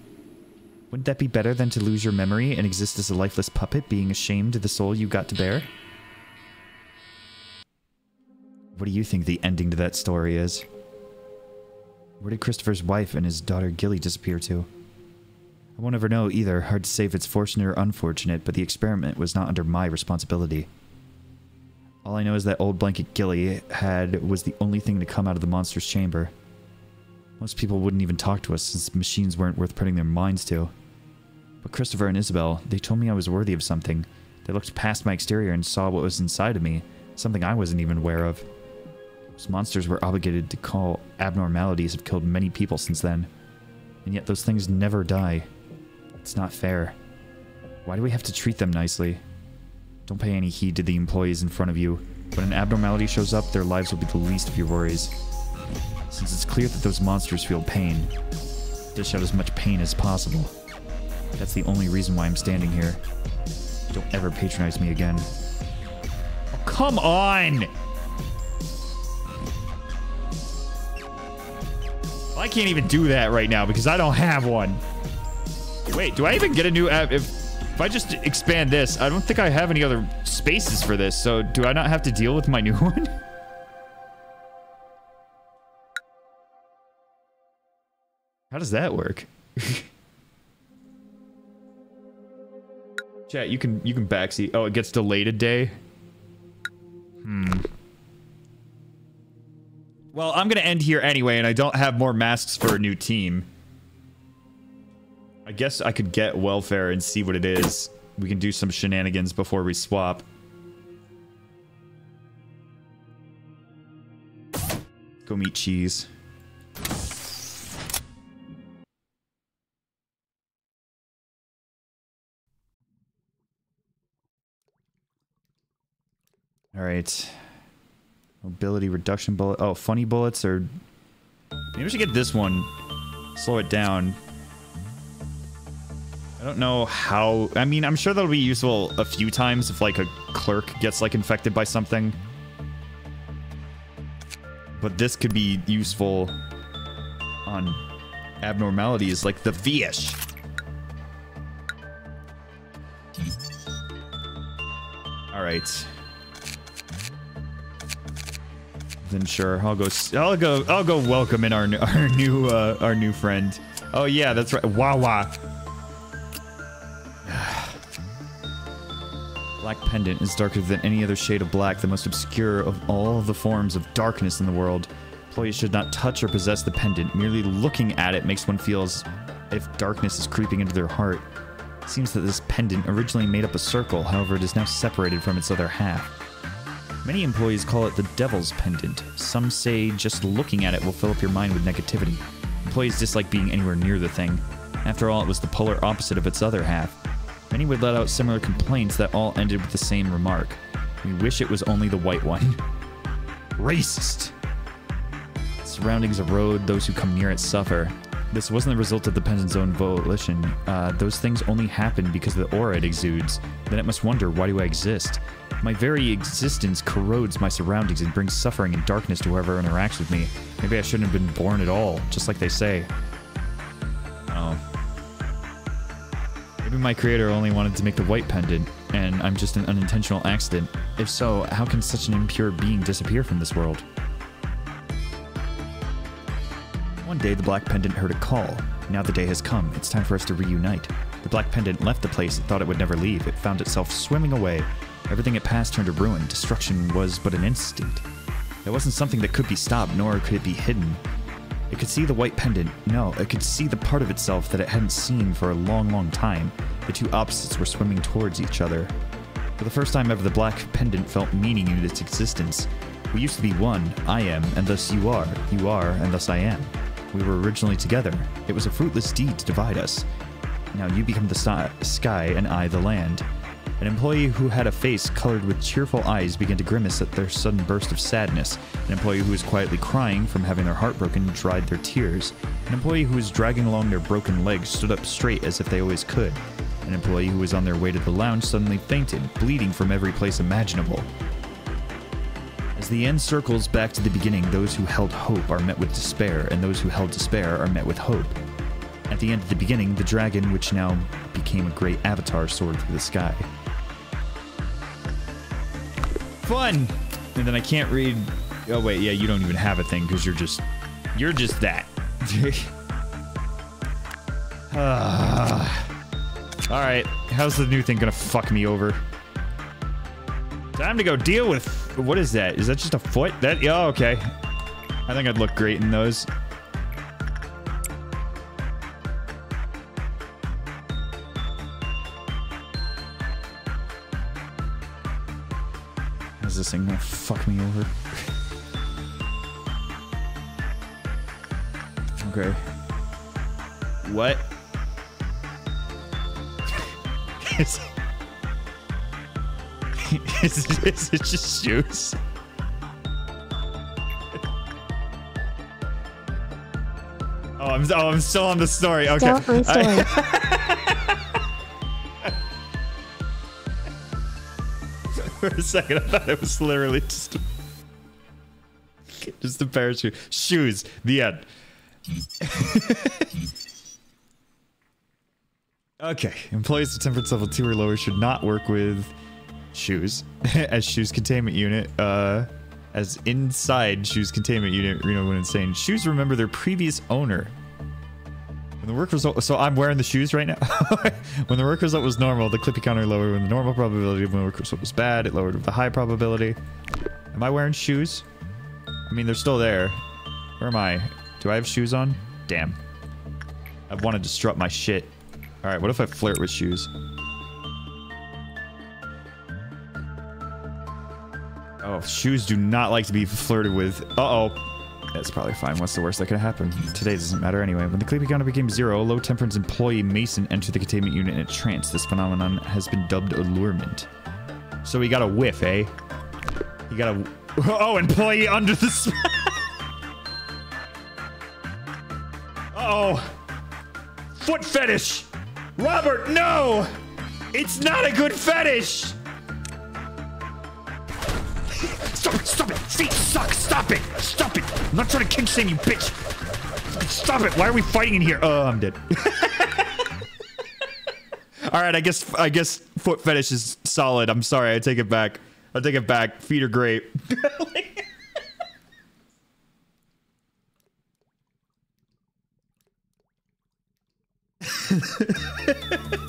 Wouldn't that be better than to lose your memory and exist as a lifeless puppet, being ashamed of the soul you got to bear? What do you think the ending to that story is? Where did Christopher's wife and his daughter Gilly disappear to? I won't ever know either. Hard to say if it's fortunate or unfortunate, but the experiment was not under my responsibility. All I know is that old blanket Gilly had was the only thing to come out of the monster's chamber. Most people wouldn't even talk to us since machines weren't worth putting their minds to. But Christopher and Isabel, they told me I was worthy of something. They looked past my exterior and saw what was inside of me, something I wasn't even aware of. Those monsters were obligated to call abnormalities have killed many people since then. And yet those things never die. It's not fair. Why do we have to treat them nicely? Don't pay any heed to the employees in front of you. When an abnormality shows up, their lives will be the least of your worries. Since it's clear that those monsters feel pain, dish out as much pain as possible. That's the only reason why I'm standing here. Don't ever patronize me again. Oh, come on! I can't even do that right now because I don't have one. Wait, do I even get a new app? If, if I just expand this, I don't think I have any other spaces for this. So do I not have to deal with my new one? How does that work? Chat, you can you can backseat. Oh, it gets delayed a day. Hmm. Well, I'm gonna end here anyway, and I don't have more masks for a new team. I guess I could get welfare and see what it is. We can do some shenanigans before we swap. Go meet cheese. All right. Mobility reduction bullet. Oh, funny bullets or... Maybe we should get this one. Slow it down. I don't know how... I mean, I'm sure that'll be useful a few times if, like, a clerk gets, like, infected by something. But this could be useful on abnormalities like the fish. All right. Then sure, I'll go. I'll go. I'll go. Welcome in our our new uh, our new friend. Oh yeah, that's right. Wawa. Black pendant is darker than any other shade of black, the most obscure of all the forms of darkness in the world. Employees should not touch or possess the pendant. Merely looking at it makes one feel as if darkness is creeping into their heart. It seems that this pendant originally made up a circle, however, it is now separated from its other half. Many employees call it the Devil's Pendant. Some say just looking at it will fill up your mind with negativity. Employees dislike being anywhere near the thing. After all, it was the polar opposite of its other half. Many would let out similar complaints that all ended with the same remark. We wish it was only the white one. Racist! Surroundings erode, those who come near it suffer. This wasn't the result of the pendant's own volition. Uh, those things only happen because of the aura it exudes. Then it must wonder, why do I exist? My very existence corrodes my surroundings and brings suffering and darkness to whoever interacts with me. Maybe I shouldn't have been born at all, just like they say. Oh. Maybe my creator only wanted to make the white pendant, and I'm just an unintentional accident. If so, how can such an impure being disappear from this world? One day, the Black Pendant heard a call. Now the day has come. It's time for us to reunite. The Black Pendant left the place it thought it would never leave. It found itself swimming away. Everything it passed turned to ruin. Destruction was but an instinct. It wasn't something that could be stopped, nor could it be hidden. It could see the white pendant. No, it could see the part of itself that it hadn't seen for a long, long time. The two opposites were swimming towards each other. For the first time ever, the black pendant felt meaning in its existence. We used to be one. I am, and thus you are. You are, and thus I am. We were originally together. It was a fruitless deed to divide us. Now you become the sky, and I the land. An employee who had a face colored with cheerful eyes began to grimace at their sudden burst of sadness. An employee who was quietly crying from having their heart broken dried their tears. An employee who was dragging along their broken legs stood up straight as if they always could. An employee who was on their way to the lounge suddenly fainted, bleeding from every place imaginable. As the end circles back to the beginning, those who held hope are met with despair, and those who held despair are met with hope. At the end of the beginning, the dragon, which now became a great avatar, soared through the sky. Fun! And then I can't read. Oh, wait, yeah, you don't even have a thing because you're just. You're just that. Ah. All right, how's the new thing gonna fuck me over? Time to go deal with. What is that? Is that just a foot? That? Yeah, okay. I think I'd look great in those. This thing gonna fuck me over? okay. What? is, is, is it just shoes? Oh, I'm oh, I'm still on the story. Okay. Still on story. For a second, I thought it was literally just just a pair of shoes. Shoes. The end. okay. Employees of temperance level two or lower should not work with shoes as shoes containment unit. Uh, as inside shoes containment unit. Know when insane. Shoes remember their previous owner. When the work result, so I'm wearing the shoes right now. when the work result was normal, the Qliphoth counter lowered when the normal probability of when the work result was bad. It lowered with the high probability. Am I wearing shoes? I mean, they're still there. Where am I? Do I have shoes on? Damn. I want to disrupt my shit. All right, what if I flirt with shoes? Oh, shoes do not like to be flirted with. Uh-oh. That's probably fine. What's the worst that could happen? Today doesn't matter anyway. When the Qliphoth counter became zero, low temperance employee Mason entered the containment unit in a trance. This phenomenon has been dubbed allurement. So he got a whiff, eh? He got a... Oh, employee under the... sp- Uh-oh. Foot fetish! Robert, no! It's not a good fetish! Stop it! Stop it! Feet suck! Stop it! Stop it! I'm not trying to kink shame you, bitch! Stop it! Why are we fighting in here? Oh, I'm dead. All right, I guess I guess foot fetish is solid. I'm sorry. I take it back. I take it back. Feet are great.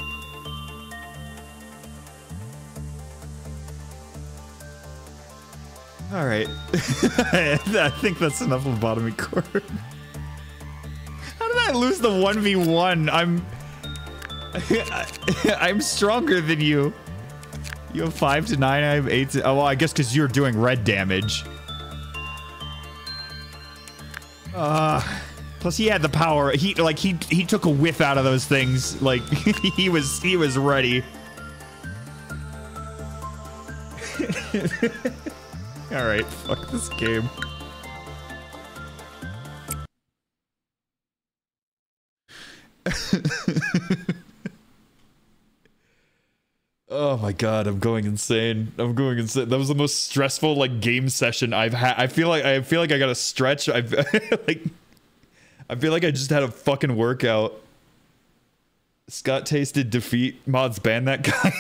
All right. I think that's enough Lobotomy Corp. How did I lose the 1v1? I'm... I'm stronger than you. You have 5 to 9, I have 8 to... Oh, well, I guess because you're doing red damage. Uh, plus, he had the power. He, like, he he took a whiff out of those things. Like, he was he was ready. All right, fuck this game. oh my god, I'm going insane. I'm going insane. That was the most stressful like game session I've had. I feel like I feel like I got to stretch. I like I feel like I just had a fucking workout. Scott tasted defeat. Mods ban that guy.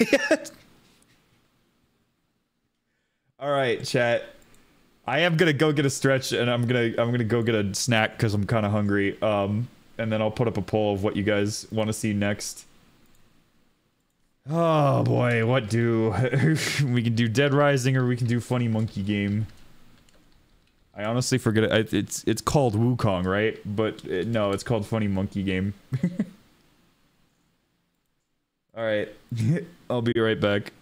All right, chat. I am gonna go get a stretch, and I'm gonna I'm gonna go get a snack because I'm kind of hungry. Um, and then I'll put up a poll of what you guys want to see next. Oh boy, what do we can do? Dead Rising, or we can do Funny Monkey Game. I honestly forget it. It's it's called Wukong, right? But uh, no, it's called Funny Monkey Game. All right, I'll be right back.